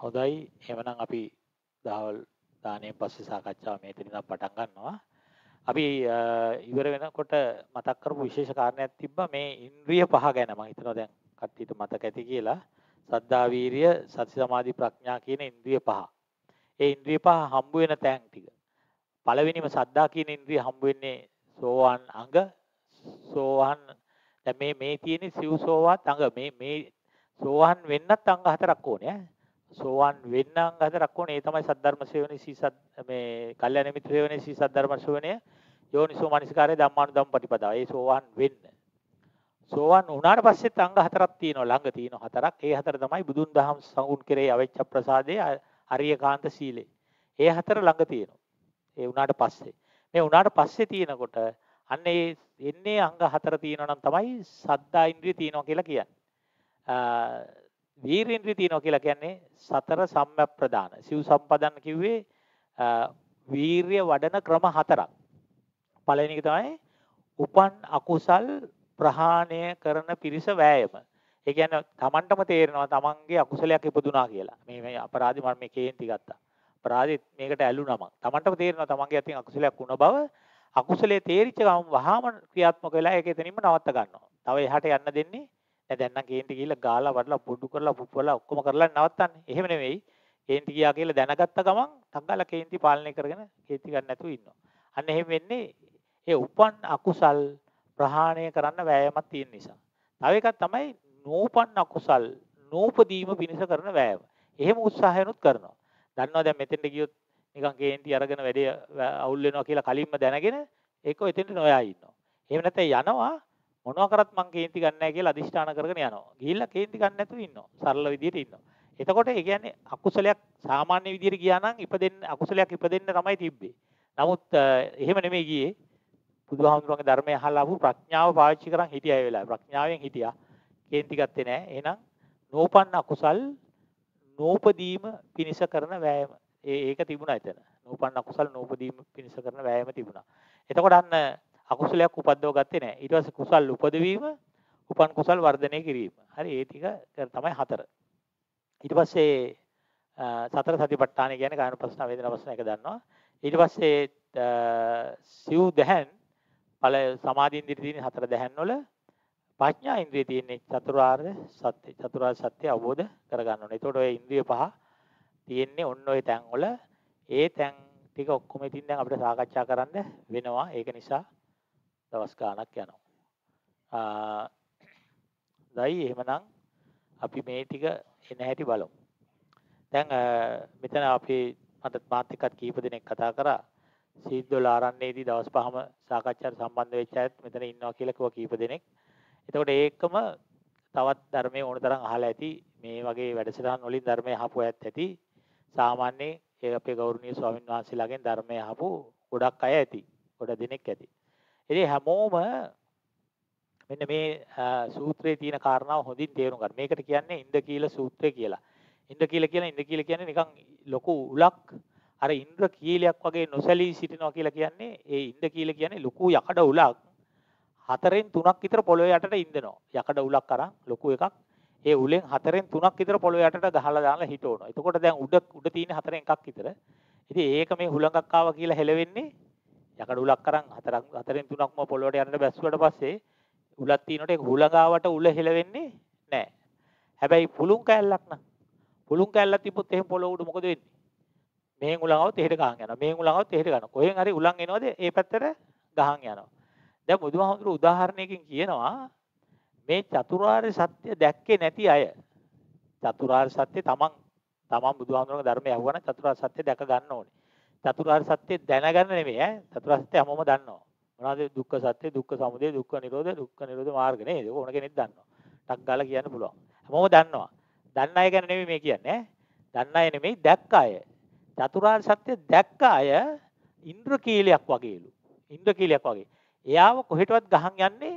හොඳයි. එහෙමනම් අපි දහවල් දාණයෙන් පස්සේ සාකච්ඡාව මෙතනින් පටන් ගන්නවා. අපි ඉවර වෙනකොට මතක් කරපු විශේෂ කාරණයක් තිබ්බා මේ ඉන්ද්‍රිය පහ ගැන මම හිතනවා දැන් කට්ටියට මතක ඇති කියලා. සද්ධා වීරිය සති සමාධි ප්‍රඥා කියන ඉන්ද්‍රිය පහ. ඒ ඉන්ද්‍රිය පහ හම්බ වෙන තැන් ටික. පළවෙනිම සද්ධා කියන ඉන්ද්‍රිය හම්බ වෙන්නේ සෝවාන් අංග සෝවාන් දැන් මේ මේ තියෙන සිව් සෝවාත් අංග මේ මේ සෝවාන් වෙන්නත් අංග හතරක් ඕනේ ඈ. සෝවාන් වෙන්න අංග හතරක් ඕනේ. ඒ තමයි සද්ධර්ම සේවනයේ සීසත් මේ කල්යාණ මිත්‍ර සේවනයේ සීසත් ධර්ම ශ්‍රවණය යෝනිසෝ මනසිකාරය ධම්මානුධම්ම ප්‍රතිපදාව. ඒ සෝවාන් වෙන්න. සෝවාන් වුණාට පස්සෙත් අංග හතරක් තියෙනවා. ළඟ තියෙනවා හතරක්. ඒ හතර තමයි බුදුන් දහම් සඟුන් කෙරේ අවෙච්ච ප්‍රසාදේ අරියකාන්ත සීලේ. ඒ හතර ළඟ තියෙනවා. ඒ වුණාට පස්සේ. මේ වුණාට පස්සේ තියෙනකොට අන්න ඒ එන්නේ අංග හතර තියෙනවා නම් තමයි සද්දා ඉන්ද්‍රිය තියෙනවා කියලා කියන්නේ. වීරේන්ද්‍රිය තියෙනවා කියලා කියන්නේ සතර සම්‍යක් ප්‍රදාන. සිව් සම්පදන් කිව්වේ වීරිය වඩන ක්‍රම හතරක්. පළවෙනි එක තමයි උපන් අකුසල් ප්‍රහාණය කරන පිරිස වෑයම. ඒ කියන්නේ Tamanටම තේරෙනවා Tamanගේ අකුසලයක් ඉපදුනා කියලා. මේ මේ අපරාධි මම මේ කේන්ති ගත්තා. අපරාධෙත් මේකට ඇලුනම. Tamanටම තේරෙනවා Tamanගේ අතින් අකුසලයක් වුණ බව. අකුසලයේ තේරිච්ච ගමන් වහාම ක්‍රියාත්මක වෙලා ඒක එතනින්ම නවත්ත ගන්නවා. තව එහාට යන්න දෙන්නේ නැහැ. දැන් නම් කේන්ති ගිහිල්ලා ගාලා වඩලා පොඩු කරලා පුප්පලා ඔක්කොම කරලා නවත්තන්නේ. එහෙම නෙවෙයි. කේන්ති ගියා කියලා දැනගත්ත ගමන් ටග්ගාලා කේන්ති පාලනය කරගෙන කේන්ති ගන්න නැතුව ඉන්නවා. අන්න එහෙම වෙන්නේ ඒ උපන් අකුසල් ප්‍රහාණය කරන්න වෑයමක් තියෙන නිසා. තව එකක් තමයි නූපන් අකුසල් නූපදීම පිණිස කරන වෑයම. එහෙම උත්සාහයනුත් කරනවා. දන්නවා දැන් මෙතෙන්ට ගියොත් නිකන් කේන්ති අරගෙන වැඩේ අවුල් වෙනවා කියලා කලින්ම දැනගෙන ඒක එතෙන්ට නොයා ඉන්නවා. එහෙම නැත්නම් යනවා මොනවා කරත් මං කේන්ති ගන්න නැහැ කියලා අදිෂ්ඨාන කරගෙන යනවා. ගිහිල්ලා කේන්ති ගන්න නැතුව ඉන්නවා. සරල විදියට ඉන්නවා. එතකොට ඒ කියන්නේ අකුසලයක් සාමාන්‍ය විදියට ගියා නම් ඉපදෙන්න අකුසලයක් ඉපදෙන්න තමයි තිබ්බේ. නමුත් එහෙම නෙමෙයි ගියේ. බුදුහාමුදුරන්ගේ ධර්මය අහලා ආපු ප්‍රඥාව පාවිච්චි කරන් හිටිය අය වෙලාව. ප්‍රඥාවෙන් හිටියා. කේන්ති ගත්තේ නැහැ. එහෙනම් නෝපන්න අකුසල් නෝපදීම පිනිස කරන වෑයම. ඒ ඒක තිබුණා එතන. නෝපන්න අකුසල් නෝපදීම පිනිස කරන වෑයම තිබුණා. එතකොට අන්න අකුසලයක් උපද්දව ගත්තේ නැහැ. ඊට පස්සේ කුසල් උපදවීම, උපන් කුසල් වර්ධනය කිරීම. හරි ඒ ටික තමයි හතර. ඊට පස්සේ සතර සතිපට්ඨාන කියන්නේ කායන ප්‍රශ්න වේදනා ප්‍රශ්න එක දන්නවා. ඊට පස්සේ සිව් දහන් ඵල සමාධි ඉන්ද්‍රිය තියෙන හතර දහන් වල ප්‍රඥා ඉන්ද්‍රිය තියෙන්නේ චතුරාර්ය සත්‍ය. චතුරාර්ය සත්‍ය අවබෝධ කරගන්න ඕනේ. ඒතකොට ඔය ඉන්ද්‍රිය පහ තියෙන්නේ ඔන්න ඔය තැන් වල ඒ තැන් ටික ඔක්කොම ඉතින් දැන් අපිට සාකච්ඡා කරන්න වෙනවා. ඒක නිසා දවස් ගාණක් යනවා. දයි එහෙමනම් අපි මේ ටික එන හැටි බලමු. දැන් මෙතන අපි මට මාත් එක්කත් කීප දෙනෙක් කතා කරා. සීද්දොල ආරණ්‍යයේදී දවස් පහම සාකච්ඡාට සම්බන්ධ වෙච්ච අයත් මෙතන ඉන්නවා කියලා කිව්වා කීප දෙනෙක්. එතකොට ඒකම තවත් ධර්මයේ ඕන තරම් අහලා ඇති මේ වගේ වැඩසටහන් වලින් ධර්මය අහපු අයත් ඇති. සාමාන්‍යයෙන් ඒ අපේ ගෞරවනීය ස්වාමීන් වහන්සේලාගෙන් ධර්මය අහපු ගොඩක් අය ඇති. ගොඩ දෙනෙක් ඇති. ඉතින් හැමෝම මෙන්න මේ සූත්‍රයේ තියෙන කාරණාව හොඳින් තේරුම් ගන්න. මේකට කියන්නේ ඉන්ද්‍රකීල සූත්‍රය කියලා. ඉන්ද්‍රකීල කියන ඉන්ද්‍රකීල කියන්නේ නිකන් ලොකු උලක් අර ඉන්ද්‍රකීලයක් වගේ නොසැලී සිටිනවා කියලා කියන්නේ ඒ ඉන්ද්‍රකීල කියන්නේ ලොකු යකඩ උලක් හතරෙන් තුනක් විතර පොළොවේ යටට ඉන්දනවා. යකඩ උලක් අරන් ලොකු එකක්. ඒ උලෙන් හතරෙන් තුනක් විතර පොළොවේ යටට ගහලා දාලා හිටවනවා. එතකොට දැන් උඩ උඩ තියෙන හතරෙන් එකක් විතර. ඉතින් ඒක මේ හුලඟක් ආවා කියලා හෙලවෙන්නේ යකඩ උලක් අරන් හතරක් හතරෙන් තුනක්ම පොළොවට යනට බැස්සුවට පස්සේ උලක් තියෙනකොට ඒක හුලඟාවට උල හෙලවෙන්නේ නැහැ. හැබැයි පුළුන් කෑල්ලක් නම් පුළුන් කෑල්ලක් තිබ්බොත් එහෙම පොළොව උඩ මොකද වෙන්නේ? මෙහෙන් උලංගවත් එහෙට ගහන් යනවා. මෙහෙන් උලංගවත් එහෙට ගන්නවා. කොහෙන් හරි උලන් එනවද ඒ පැත්තට ගහන් යනවා. දැන් බුදුහාමුදුරු උදාහරණයකින් කියනවා මේ චතුරාර්ය සත්‍ය දැක්කේ නැති අය චතුරාර්ය සත්‍ය තමන් තමන් බුදුහාමුදුරන්ගේ ධර්මය අහුවන චතුරාර්ය සත්‍ය දැක ගන්න ඕනේ. චතුරාර්ය සත්‍ය දැනගන්න නෙමෙයි ඈ චතුරාර්ය සත්‍ය හැමෝම දන්නවා. මොනවද දුක්ඛ සත්‍ය, දුක්ඛ සමුදය, දුක්ඛ නිරෝධ, දුක්ඛ නිරෝධ මාර්ග නේද? ඕන කෙනෙක් දන්නවා. ටක් ගාලා කියන්න පුළුවන්. හැමෝම දන්නවා. දන්න අය ගැන නෙමෙයි මේ කියන්නේ ඈ. දන්න අය නෙමෙයි දැක්ක අය. චතුරාර්ය සත්‍ය දැක්ක අය ඉන්ද්‍රකීලයක් වගේලු. ඉන්ද්‍රකීලයක් වගේ. එයාව කොහෙටවත් ගහන් යන්නේ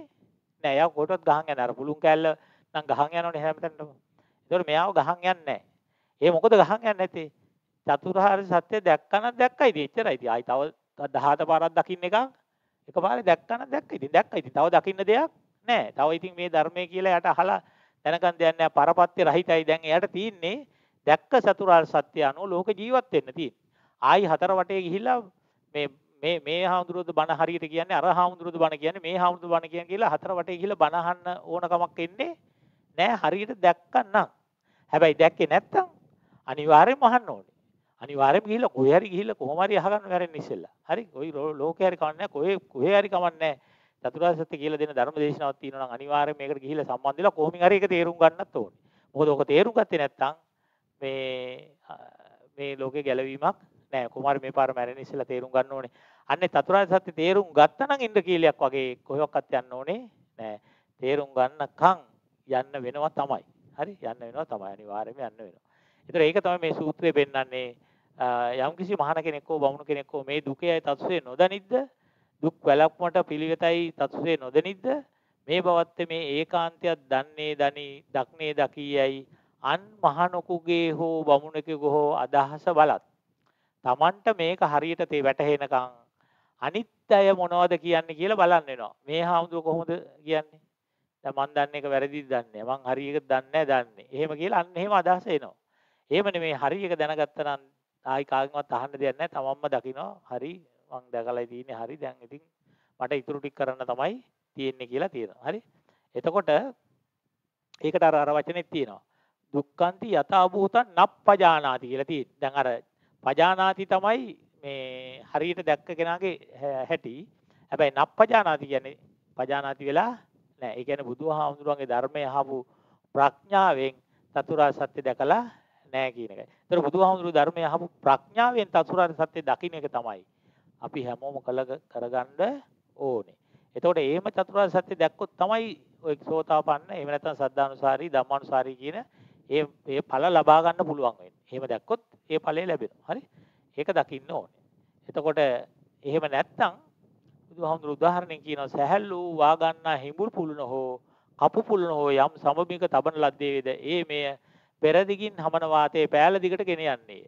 නෑ. එයාව කොහෙටවත් ගහන් යන්නේ අර පුළුන් කෑල්ල නම් ගහන් යනවනේ හැමතැනම. ඒතකොට මෙයාව ගහන් යන්නේ නෑ. ඒ මොකද ගහන් යන්නේ නැත්තේ? චතුරාර්ය සත්‍ය දැක්කනම් දැක්කයි ඉතින් එච්චරයි. ඉතින් ආයි තව 18 පාරක් දකින්න එකක් එකපාරේ දැක්කනම් දැක්කයි. ඉතින් දැක්කයි. ඉතින් තව දකින්න දෙයක් නෑ. තව ඉතින් මේ ධර්මයේ කියලා යට අහලා දැනගන්න දෙයක් නෑ. පරපත්‍ය රහිතයි. දැන් එයාට තියෙන්නේ දැක්ක චතුරාර්ය සත්‍ය අනුව ලෝක ජීවත් වෙන්න තියෙන්නේ. ආයි හතර වටේ ගිහිල්ලා මේ මේ මේ හාමුදුරුවෝද බණ හරියට කියන්නේ අර හාමුදුරුවෝද බණ කියන්නේ මේ හාමුදුරුවෝ බණ කියන්නේ කියලා හතර වටේ ගිහිල්ලා බණ අහන්න ඕන කමක් එන්නේ නෑ හරියට දැක්කනම්. හැබැයි දැක්කේ නැත්තම් අනිවාර්යෙන්ම අහන්න ඕනේ. අනිවාර්යෙන්ම ගිහිල්ලා කොහේ හරි ගිහිල්ලා කොහොම හරි අහගන්න වැරෙන්න ඉස්සෙල්ලා. හරි? ওই ලෝකේ හරි කවන්නේ කොහේ කොහේ හරි කවන්නේ චතුරාර්ය සත්‍ය කියලා දෙන ධර්ම දේශනාවක් තියෙනවා නම් අනිවාර්යෙන් මේකට ගිහිල්ලා සම්බන්ධ වෙලා කොහොමින් හරි ඒක තේරුම් ගන්නත් ඕනේ. මොකද ඔක තේරුම් ගත්තේ නැත්නම් මේ මේ ලෝකේ ගැලවීමක් නෑ. කුමාර මේ පාර මැරෙන ඉස්සෙල්ලා තේරුම් ගන්න ඕනේ. අන්නේ චතුරාර්ය සත්‍ය තේරුම් ගත්තා නම් ඉන්ද්‍ර කීලයක් වගේ කොහොක්වත් යන්න ඕනේ නෑ. තේරුම් ගන්නකම් යන්න වෙනවා තමයි. හරි? යන්න වෙනවා තමයි. අනිවාර්යයෙන්ම යන්න වෙනවා. ඒතර ඒක තමයි මේ සූත්‍රයේ පෙන්වන්නේ යම්කිසි මහාන කෙනෙක් හෝ බමුණු කෙනෙක් හෝ මේ දුකේ තත්ත්වයේ නොදනිද්ද? දුක් වැළක්මට පිළිවෙතයි තත්ත්වයේ නොදනිද්ද? මේ බවත් මේ ඒකාන්තයක් දන්නේ දනි දක්නේ දකීයයි. අන් මහනොකුගේ හෝ බමුණෙකුගේ හෝ අදහස බලත් Tamanට මේක හරියට තේ වැටහෙනකන් අනිත් අය මොනවද කියන්නේ කියලා බලන්න වෙනවා. මේ හාමුදුර කොහොමද කියන්නේ? දැන් මං දන්නේ එක වැරදිද දන්නේ මං හරි එක දන්නේ දන්නේ. එහෙම කියලා අන්න එහෙම අදහස එනවා. එහෙම නෙමෙයි හරි එක දැනගත්තා නම් ආයි කාගෙන්වත් අහන්න දෙයක් නැහැ තමන්ම දකිනවා හරි මං දැකලා තියෙන්නේ හරි දැන් ඉතින් මට ඉතුරු ටික කරන්න තමයි තියෙන්නේ කියලා තියෙනවා. හරි. එතකොට ඒකට අර අර වචනේත් තියෙනවා. දුක්ඛන්ති යථාභූතං නප්පජානාති කියලා තියෙන්නේ. දැන් අර පජානාති තමයි මේ හරියට දැක්ක කෙනාගේ හැටි. හැබැයි නප්පජානාති කියන්නේ පජානාති වෙලා නෑ. ඒ කියන්නේ බුදුහාමුදුරන්ගේ ධර්මය අහපු ප්‍රඥාවෙන් චතුරාර්ය සත්‍ය දැකලා නෑ කියන එකයි. ඒතර බුදුහාමුදුරුවෝ ධර්මය අහපු ප්‍රඥාවෙන් චතුරාර්ය සත්‍ය දකින්න එක තමයි අපි හැමෝම කළ කරගන්න ඕනේ. එතකොට එහෙම චතුරාර්ය සත්‍ය දැක්කොත් තමයි ඔය සෝතාපන්න එහෙම නැත්නම් සද්ධානුසාරී ධම්මානුසාරී කියන ඒ ඒ ඵල ලබා ගන්න පුළුවන් වෙන්නේ. එහෙම දැක්කොත් ඒ ඵලය ලැබෙනවා. හරි? ඒක දකින්න ඕනේ. එතකොට එහෙම නැත්නම් බුදුහාමුදුරු උදාහරණයක් කියනවා සැහැල්ලු වා ගන්නා හිඹුල් පුලුන හෝ කපු පුලුන හෝ යම් සමබික තබන ලද්දේ වේද ඒ මෙය පෙර දිගින් හමන වාතයේ පෑල දිගට ගෙන යන්නේ.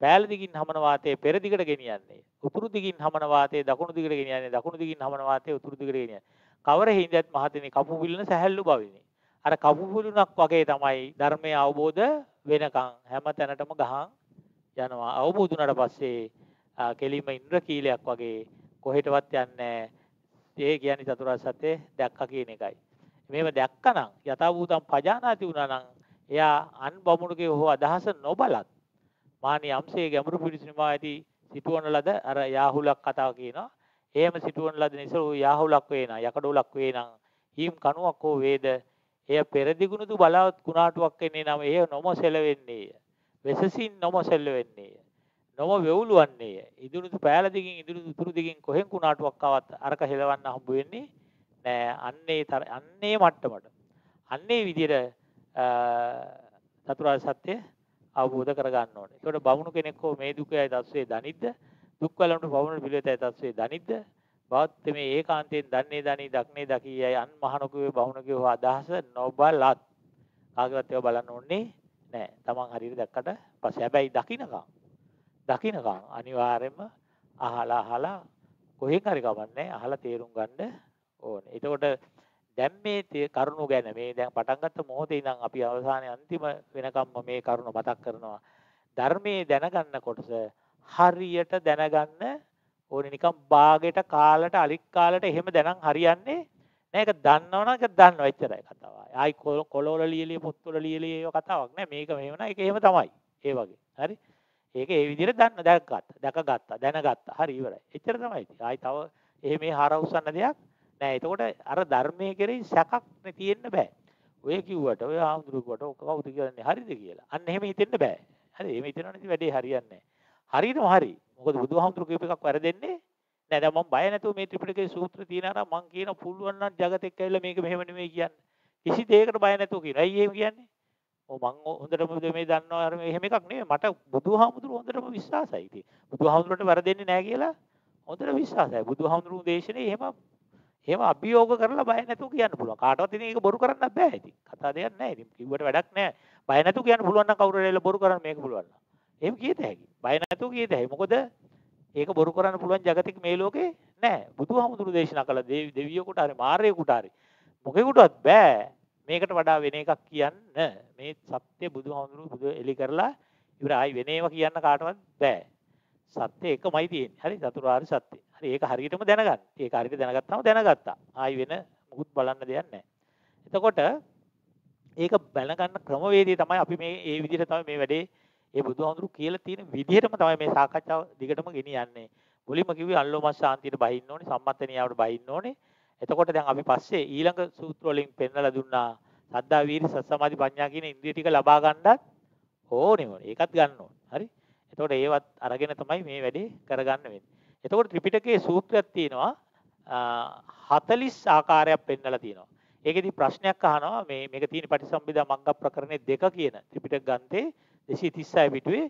පෑල දිගින් හමන වාතයේ පෙර දිගට ගෙනියන්නේ. උතුරු දිගින් හමන වාතයේ දකුණු දිගට ගෙනියන්නේ. දකුණු දිගින් හමන වාතයේ උතුරු දිගට ගෙනියන්නේ. කවර හිඳත් මහතෙනි කපු පිළින සැහැල්ලු බවිනි. අර කපු පිළිනක් වගේ තමයි ධර්මය අවබෝධ වෙනකන් හැම තැනටම ගහන් යනවා. අවබෝධ වුණාට පස්සේ කෙලින්ම ඉන්ද්‍රකීලයක් වගේ කොහෙටවත් යන්නේ ඒ කියන්නේ චතුරාර්ය සත්‍ය දැක්කා කියන එකයි. මේව දැක්කනම් යථාභූතම් පජානාති වුණා නම් එයා අන් බමුණුගේ හෝ අදහස නොබලත් මානි යම්සේ ගැඹුරු පිරිසිනවා ඇති සිටුවන ලද අර යාහුලක් කතාව කියනවා. එහෙම සිටුවන ලද නිසා යාහුලක් වේනා යකඩෝලක් වේනම් හීම් කණුවක් හෝ වේද එය පෙරදිගුණුදු බලාවත් කුණාටුවක් එන්නේ නම් එය නොමසෙල වෙන්නේය. වෙසසින් නොමසෙල වෙන්නේය. නොම වෙවුලුවන්නේය. ඉදුරුදු පෑල දිගින් ඉදුරුදු උතුරු දිගින් කොහෙන් කුණාටුවක් ආවත් අරක හෙලවන්න හම්බ වෙන්නේ නෑ. අන්නේ අන්නේ මට්ටමට. අන්නේ විදිහට චතුරාර්ය සත්‍ය අවබෝධ කරගන්න ඕනේ. ඒකට බමුණු කෙනෙක් හෝ මේ දුකයි තස්සේ දනිද්ද දුක් වලට බමුණු පිළිවෙතයි තස්සේ දනිද්ද බවත් මේ ඒකාන්තයෙන් දන්නේ දනි දක්නේ දකියයි අන් මහණකුගේ බමුණුගේ හෝ අදහස නොබලත් කාගවත් ඒවා බලන්න ඕනේ නෑ. Taman හරියට දැක්කට පස්සේ හැබැයි දකින්නකම් දකින්නකම් අනිවාර්යයෙන්ම අහලා අහලා කොහෙන් හරි කවන්නේ අහලා තේරුම් ගන්න ඕනේ. එතකොට දැන් මේ කරුණු ගැන මේ දැන් පටන් ගත්ත මොහොතේ ඉඳන් අපි අවසානයේ අන්තිම වෙනකම්ම මේ කරුණ මතක් කරනවා. ධර්මයේ දැනගන්න කොටස හරියට දැනගන්න ඕනේ නිකන් බාගෙට කාලට අලික් කාලට එහෙම දැනන් හරියන්නේ නෑ ඒක දන්නවනම් ඒක දන්නවා එච්චරයි කතාව. ආයි කොළවල ලියලිය පොත්වල ලියලිය ඒව කතාවක් නෑ මේක මෙහෙම නෑ ඒක එහෙම තමයි. ඒ වගේ. හරි? ඒක ඒ විදිහට දන්න දැක්ගත්තා. දැකගත්තා. දැනගත්තා. හරි ඉවරයි. එච්චර තමයි. ආයි තව එහෙම මේ හාර උස්සන්න දෙයක් නෑ එතකොට අර ධර්මයේ කෙරෙහි සැකක් තියෙන්න බෑ. ඔය කිව්වට ඔය ආමුදුරුවට ඔක කවුද කියන්නේ හරිද කියලා. අන්න එහෙම හිතෙන්න බෑ. හරි එහෙම හිතනවා නැති වැඩේ හරියන්නේ නෑ. හරියටම හරි. මොකද බුදුහාමුදුරු කියප එකක් වැරදෙන්නේ නෑ. දැන් මම බය නැතුව මේ ත්‍රිපිටකයේ සූත්‍ර තියෙනවා මම කියන පුළුවන් නම් జగතෙක් ඇවිල්ලා මේක මෙහෙම නෙමෙයි කියන්නේ. කිසි දෙයකට බය නැතුව කියනවා. ඇයි එහෙම කියන්නේ? ඔව් මං හොඳටම මේ දන්නවා අර එහෙම එකක් නෙමෙයි. මට බුදුහාමුදුරු හොඳටම විශ්වාසයි. ඉතින් බුදුහාමුදුරට වැරදෙන්නේ නෑ කියලා හොඳට විශ්වාසයි. බුදුහාමුදුරු දේශනේ එහෙම එහෙම අභියෝග කරලා බය නැතුව කියන්න පුළුවන්. කාටවත් ඉතින් ඒක බොරු කරන්න බෑ ඉතින්. කතා දෙයක් නැහැ. ඉතින් කිව්වට වැඩක් නැහැ. බය නැතුව කියන්න පුළුවන් නම් කවුරු හරි බොරු කරන්න මේක පුළුවන් නම්. එහෙම කීත හැකි. බය නැතුව කීත හැකි. මොකද ඒක බොරු කරන්න පුළුවන් జగතික මේ ලෝකේ නැහැ. බුදුහාමුදුරු දේශනා කළ දෙවියෙකුට හරි මාර්යෙකුට හරි මොකෙකුටවත් බෑ මේකට වඩා වෙන එකක් කියන්න. මේ සත්‍ය බුදුහාමුදුරු බුදු එලි කරලා ඉවර ආයි වෙන ඒවා කියන්න කාටවත් බෑ. සත්‍ය එකමයි තියෙන්නේ. හරි චතුරාර්ය සත්‍ය. හරි ඒක හරියටම දැනගන්න. ඒක හරියට දැනගත්තාම දැනගත්තා. ආයි වෙන මුකුත් බලන්න දෙයක් නැහැ. එතකොට ඒක බැලගන්න ක්‍රමවේදය තමයි අපි මේ ඒ විදිහට තමයි මේ වැඩේ ඒ බුදුහාමුදුරු කියලා තියෙන විදිහටම තමයි මේ සාකච්ඡාව දිගටම ගෙනියන්නේ. මුලින්ම කිව්වේ අල්ලෝමස් ශාන්තියට බහින්න ඕනේ, සම්මතනියාවට බහින්න ඕනේ. එතකොට දැන් අපි පස්සේ ඊළඟ සූත්‍ර වලින් පෙන්නලා දුන්නා සද්දා වීර්ය සසමාධි ප්‍රඥා කියන ඉන්ද්‍රිය ටික ලබා ගන්නත් ඕනේ මොනේ. ඒකත් ගන්න ඕනේ. හරි? එතකොට ඒවත් අරගෙන තමයි මේ වැඩේ කරගන්න වෙන්නේ. එතකොට ත්‍රිපිටකයේ සූත්‍රයක් තියෙනවා 40 ආකාරයක් පෙන්නලා තියෙනවා. ඒකෙදි ප්‍රශ්නයක් අහනවා මේ මේක තියෙන පටිසම්භිදා මග්ග ප්‍රකරණේ දෙක කියන ත්‍රිපිටක ග්‍රන්ථේ 236 පිටුවේ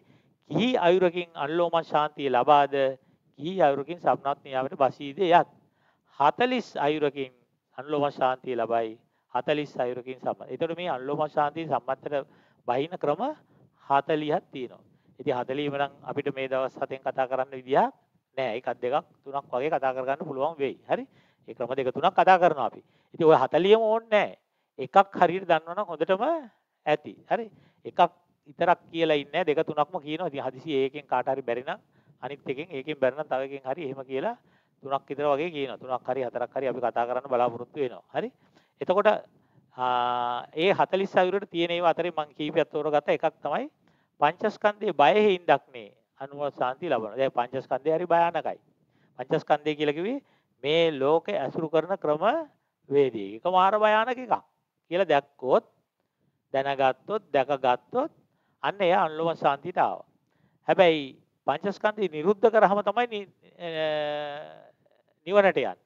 කිහි අයුරකින් අල්ලෝම ශාන්තිය ලබාද කිහි අයුරකින් සම්නත් නියාමයට බසීද යත් 40 අයුරකින් අල්ලෝම ශාන්තිය ලබයි 40 අයුරකින් සම්මත. ඒතකොට මේ අල්ලෝම ශාන්තිය සම්මතට බහින ක්‍රම 40ක් තියෙනවා. ඉතින් 40ම නම් අපිට මේ දවස් හතෙන් කතා කරන්න විදියක් නෑ. එකක් දෙකක් තුනක් වගේ කතා කරගන්න පුළුවන් වෙයි. හරි? ඒ ක්‍රම දෙක තුනක් කතා කරනවා අපි. ඉතින් ওই 40ම ඕනේ නෑ. එකක් හරියට දන්නවනම් හොඳටම ඇති. හරි? එකක් විතරක් කියලා ඉන්නේ දෙක තුනක්ම කියනවා. ඉතින් හදිසි ඒකෙන් කාට හරි බැරි නම් අනිත් එකෙන් ඒකෙන් බැරි නම් තව එකෙන් හරි එහෙම කියලා තුනක් විතර වගේ කියනවා. තුනක් හරි හතරක් හරි අපි කතා කරන්න බලාපොරොත්තු වෙනවා. හරි? එතකොට ඒ 40 අයුරට තියෙන ඒවා අතරින් මම කීපයක් තෝරගත්ත එකක් තමයි පංචස්කන්ධයේ බයෙහි ඉඳක්නේ අනුව සාන්ති ලබනවා. දැන් පංචස්කන්ධය හරි භයානකයි. පංචස්කන්ධය කියලා කිව්වේ මේ ලෝකේ ඇසුරු කරන ක්‍රම වේදී. ඒක මාර භයානක එකක් කියලා දැක්කොත් දැනගත්තොත් දැකගත්තොත් අන්න එයා අනුලෝම සාන්තියට ආවා. හැබැයි පංචස්කන්ධය නිරුද්ධ කරාම තමයි නිවනට යන්නේ.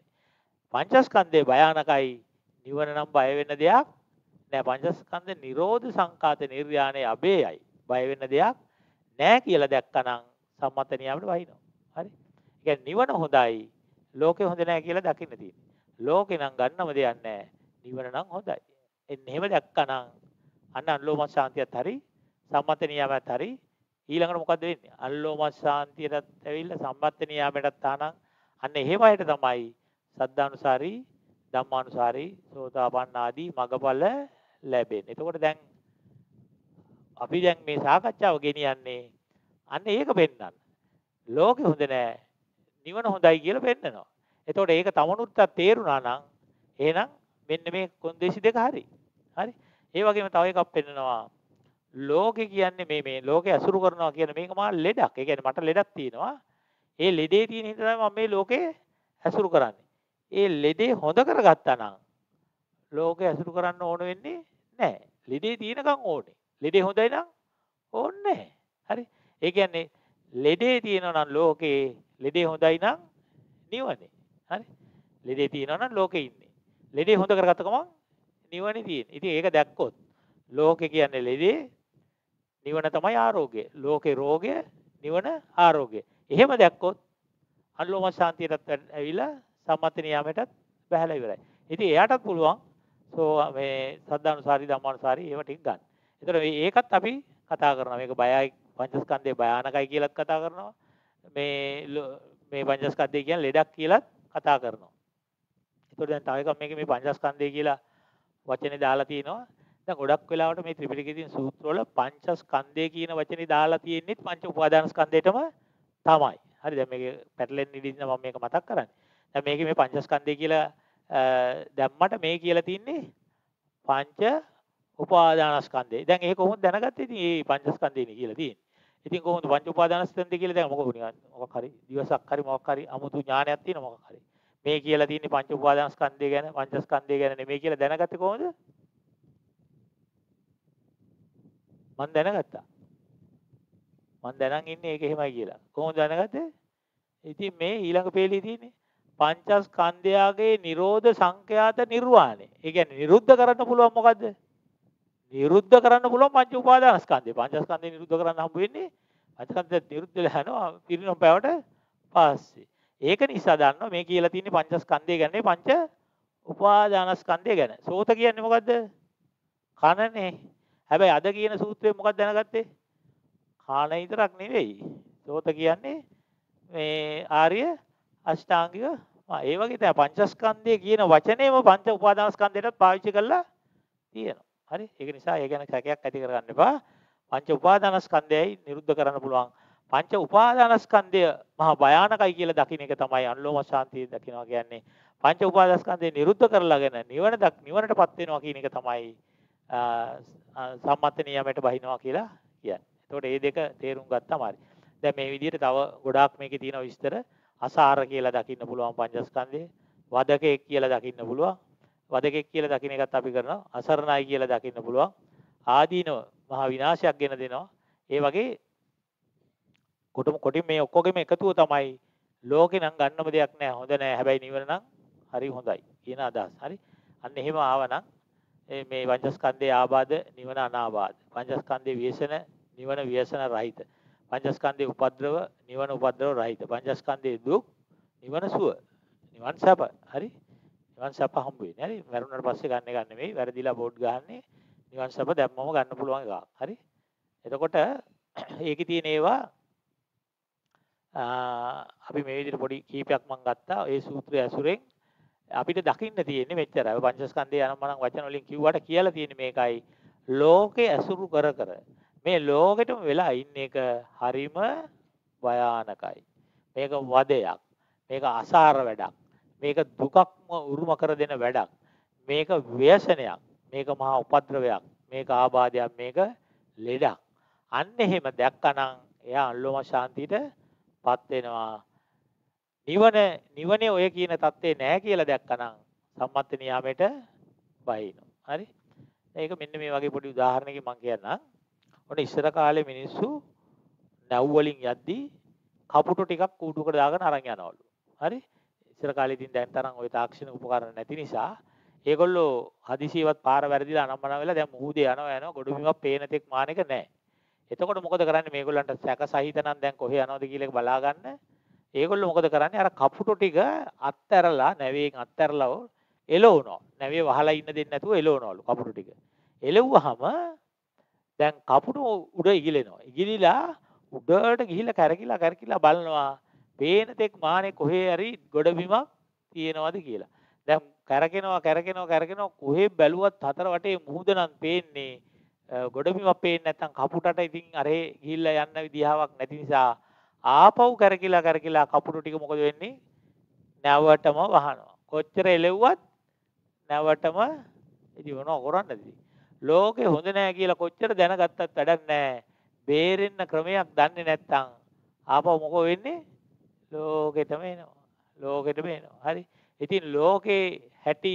පංචස්කන්ධේ භයානකයි නිවන නම් බය වෙන්න දෙයක් නෑ. පංචස්කන්ධ නිරෝධ සංකාත නිර්යාණය අබේයයි. බය වෙන්න දෙයක් නෑ කියලා දැක්කනම් සම්මත නියමයට වහිනවා. හරි? ඒ කියන්නේ නිවන හොඳයි. ලෝකේ හොඳ නෑ කියලා දකින්න තියෙන්නේ. ලෝකේ නම් ගන්නම දෙයක් නෑ. නිවන නම් හොඳයි. එන්න එහෙම දැක්කනම් අන්න අනුලෝම ශාන්තියත් හරි සම්මත නියමයත් හරි ඊළඟට මොකද වෙන්නේ? අනුලෝම ශාන්තියටත් ඇවිල්ලා සම්මත නියමයටත් තානම් අන්න එහෙම අයට තමයි සද්ධානුසාරී ධම්මානුසාරී සෝතාපන්න ආදී මගඵල ලැබෙන්නේ. එතකොට දැන් අපි දැන් මේ සාකච්ඡාව ගෙනියන්නේ අන්න ඒක පෙන්වන්න. ලෝකෙ හොඳ නෑ. නිවන හොඳයි කියලා පෙන්නනවා. එතකොට ඒක තමනුත් තේරුණා නම් එහෙනම් මෙන්න මේ කොන්දේසි දෙක හරි. හරි. ඒ වගේම තව එකක් පෙන්නනවා. ලෝකේ කියන්නේ මේ මේ ලෝකේ අසුරු කරනවා කියන මේක මා ලෙඩක්. ඒ කියන්නේ මට ලෙඩක් තියෙනවා. ඒ ලෙඩේ තියෙන හින්දා තමයි මම මේ ලෝකේ අසුරු කරන්නේ. ඒ ලෙඩේ හොඳ කරගත්තා නම් ලෝකේ අසුරු කරන්න ඕන වෙන්නේ නැහැ. ලෙඩේ තියෙනකන් ඕනේ. ලෙඩේ හොඳයි නම් ඕනේ හරි. ඒ කියන්නේ ලෙඩේ තියෙනවා නම් ලෝකේ ලෙඩේ හොඳයි නම් නිවනේ. හරි. ලෙඩේ තියෙනවා නම් ලෝකේ ඉන්නේ. ලෙඩේ හොඳ කරගත්ත ගමන් නිවනේ තියෙන්නේ. ඉතින් ඒක දැක්කොත් ලෝකේ කියන්නේ ලෙඩේ නිවන තමයි ආරෝග්‍ය. ලෝකේ රෝගය නිවන ආරෝග්‍ය. එහෙම දැක්කොත් අනුලෝම ශාන්තියටත් ඇවිල්ලා සම්මත නියාමයටත් බහැලා ඉවරයි. ඉතින් එයාටත් පුළුවන් සෝ මේ සද්ධානුසාරී ධම්මානුසාරී ඒව ටික ගන්න. ඒතර ඒකත් අපි කතා කරනවා. මේක බයයි පංචස්කන්ධය භයානකයි කියලාත් කතා කරනවා. මේ මේ පංචස්කන්ධය කියන්නේ ලෙඩක් කියලාත් කතා කරනවා. ඒතකොට දැන් තව එකක් මේකේ මේ පංචස්කන්ධය කියලා වචනේ දාලා තිනවා. දැන් ගොඩක් වෙලාවට මේ ත්‍රිපිටකයේ තියෙන සූත්‍රවල පංචස්කන්ධය කියන වචනේ දාලා තියෙන්නේ පංච උපාදානස්කන්ධයටම තමයි. හරි දැන් මේක පැටලෙන්න ඉඳින්න මම මේක මතක් කරන්නේ. දැන් මේකේ මේ පංචස්කන්ධය කියලා දැම්මට මේ කියලා තින්නේ පංච උපාදානස්කන්ධය. දැන් ඒක කොහොමද දැනගත්තේ? ඉතින් මේ පංචස්කන්ධයනේ කියලා තියෙන්නේ. ඉතින් කොහොමද පංච උපාදානස්කන්ධය කියලා දැන් මොකද නිකන් මොකක් හරි දිවසක් හරි මොකක් හරි 아무තු ඥානයක් තියෙන මොකක් හරි. මේ කියලා තියෙන්නේ පංච උපාදානස්කන්ධය ගැන පංචස්කන්ධය ගැන නෙමෙයි කියලා දැනගත්තේ කොහොමද? මම දැනගත්තා. මම දැනන් ඉන්නේ ඒක එහෙමයි කියලා. කොහොමද දැනගත්තේ? ඉතින් මේ ඊළඟ පේළිය තියෙන්නේ පංචස්කන්ධයාගේ නිරෝධ සංඛ්‍යාත නිර්වාණය. ඒ කියන්නේ නිරුද්ධ කරන්න පුළුවන් මොකද්ද? නිරුද්ධ කරන්න පුළුවන් පංච උපාදානස්කන්ධය. පංචස්කන්ධය නිරුද්ධ කරන්න හම්බ වෙන්නේ පංචස්කන්ධය නිරුද්ධ වෙලා යනවා පිරිනොම් පැවට පස්සේ. ඒක නිසා දන්නවා මේ කියලා තියෙන්නේ පංචස්කන්ධය ගැන පංච උපාදානස්කන්ධය ගැන. සෝත කියන්නේ මොකද්ද? කනනේ. හැබැයි අද කියන සූත්‍රයේ මොකක්ද දැනගත්තේ? කාණ විතරක් නෙවෙයි. සෝත කියන්නේ මේ ආර්ය අෂ්ටාංගික ඒ වගේ තමයි පංචස්කන්ධය කියන වචනේම පංච උපාදානස්කන්ධයටත් පාවිච්චි කරලා තියෙනවා. හරි ඒක නිසා ඒ ගැන සැකයක් ඇති කරගන්න එපා පංච උපාදානස්කන්ධයයි නිරුද්ධ කරන්න පුළුවන්. පංච උපාදානස්කන්ධය මහා භයානකයි කියලා දකින්න එක තමයි අන්ලෝම ශාන්තිය දකින්නවා කියන්නේ. පංච උපාදානස්කන්ධය නිරුද්ධ කරලාගෙන නිවන දක් නිවනටපත් වෙනවා කියන එක තමයි සම්මත නියමයට බහිනවා කියලා කියන්නේ. එතකොට මේ දෙක තේරුම් ගත්තාම හරි. දැන් මේ විදිහට තව ගොඩාක් මේකේ තියෙන විස්තර අසාර කියලා දකින්න පුළුවන් පංචස්කන්ධය. වදකෙක් කියලා දකින්න පුළුවන්. වදකෙක් කියලා දකින්න එකත් අපි කරනවා. අසරණයි කියලා දකින්න පුළුවන්. ආදීනව මහා විනාශයක් ගෙන දෙනවා. ඒ වගේ කොටම කොටින් මේ ඔක්කොගෙම එකතුව තමයි ලෝකේ නම් ගන්නම දෙයක් නෑ හොඳ නෑ හැබැයි නිවන නම් හරි හොඳයි කියන අදහස්. හරි. අන්න එහෙම ආවනම් මේ පංචස්කන්ධයේ ආබාධ නිවන අනාබාධ. පංචස්කන්ධයේ ව්‍යසන නිවන ව්‍යසන රහිත. පංචස්කන්ධයේ උපද්‍රව නිවන උපද්‍රව රහිත. පංචස්කන්ධයේ දුක් නිවන සුව. නිවන් සැප. හරි. නිවන් සැප හම්බ වෙන්නේ. හරි. මරුණාට පස්සේ ගන්න එක නෙමෙයි. වැරදිලා බෝඩ් ගහන්නේ නිවන් සැප දැම්මම ගන්න පුළුවන් එකක්. හරි. එතකොට ඒකේ තියෙන ඒවා අපි මේ විදිහට පොඩි කීපයක් මම ගත්තා. ඒ සූත්‍රය ඇසුරෙන් අපිට දකින්න තියෙන්නේ මෙච්චරයි. පංචස්කන්ධය යනම් මනම් වචන වලින් කිව්වට කියලා තියෙන්නේ මේකයි. ලෝකේ ඇසුරු කර කර මේ ලෝකෙටම වෙලා ඉන්න එක හරිම භයානකයි. මේක වදයක්. මේක අසාර වැඩක්. මේක දුකක්ම උරුම කර දෙන වැඩක්. මේක ව්‍යසනයක්. මේක මහා උපද්‍රවයක්. මේක ආබාධයක්. මේක ලෙඩක්. අන්න එහෙම දැක්කනම් එයා අල්ලෝම ශාන්තියට පත් වෙනවා. නිවන නිවනේ ඔය කියන தත්ත්වේ නැහැ කියලා දැක්කනම් සම්මත නියාමයට බහිනවා. හරි? ඒක මෙන්න මේ වගේ පොඩි උදාහරණයකින් මම කියන්නම්. ඔන්න ඉස්සර කාලේ මිනිස්සු නැව් වලින් යද්දී කපුටු ටිකක් කූඩුවකට දාගෙන අරන් යනවලු. හරි? ඉස්සර කාලේ ඉතින් දැන් තරම් ওই තාක්ෂණික උපකරණ නැති නිසා ඒගොල්ලෝ හදිසියවත් පාර වැරදිලා අනම්මන වෙලා දැන් මුහුදේ යනවා යනවා ගොඩබිමක් පේන තෙක් මාන එක නැහැ. එතකොට මොකද කරන්නේ මේගොල්ලන්ට සැක සහිත නම් දැන් කොහේ යනවද කියලා එක බලා ගන්න. ඒගොල්ලෝ මොකද කරන්නේ අර කපුටු ටික අත්හැරලා නැවයෙන් අත්හැරලා එලවනවා. නැවේ වහලා ඉන්න දෙන්නේ නැතුව එලවනවලු කපුටු ටික. එලවුවාම දැන් කපුටු උඩ ඉගිලෙනවා. ඉගිලිලා උඩට ගිහිල්ලා කැරකිලා කැරකිලා බලනවා. පේන තෙක් මානේ කොහේ හරි ගොඩබිමක් තියෙනවද කියලා. දැන් කැරකෙනවා කැරකෙනවා කැරකෙනවා කොහේ බැලුවත් හතර වටේ මුහුද නම් පේන්නේ ගොඩබිමක් පේන්නේ නැත්නම් කපුටට ඉතින් අරේ ගිහිල්ලා යන්න විදිහාවක් නැති නිසා ආපහු කරකිලා කරකිලා කපුටු ටික මොකද වෙන්නේ? නැවටම වහනවා. කොච්චර එලෙව්වත් නැවටම ඉතින් මොනව කරන්නද ලෝකේ හොඳ නෑ කියලා කොච්චර දැනගත්තත් වැඩක් නෑ. බේරෙන්න ක්‍රමයක් දන්නේ නැත්නම් ආපහු මොකෝ වෙන්නේ? ලෝකෙටම එනවා ලෝකෙටම එනවා හරි? ඉතින් ලෝකේ හැටි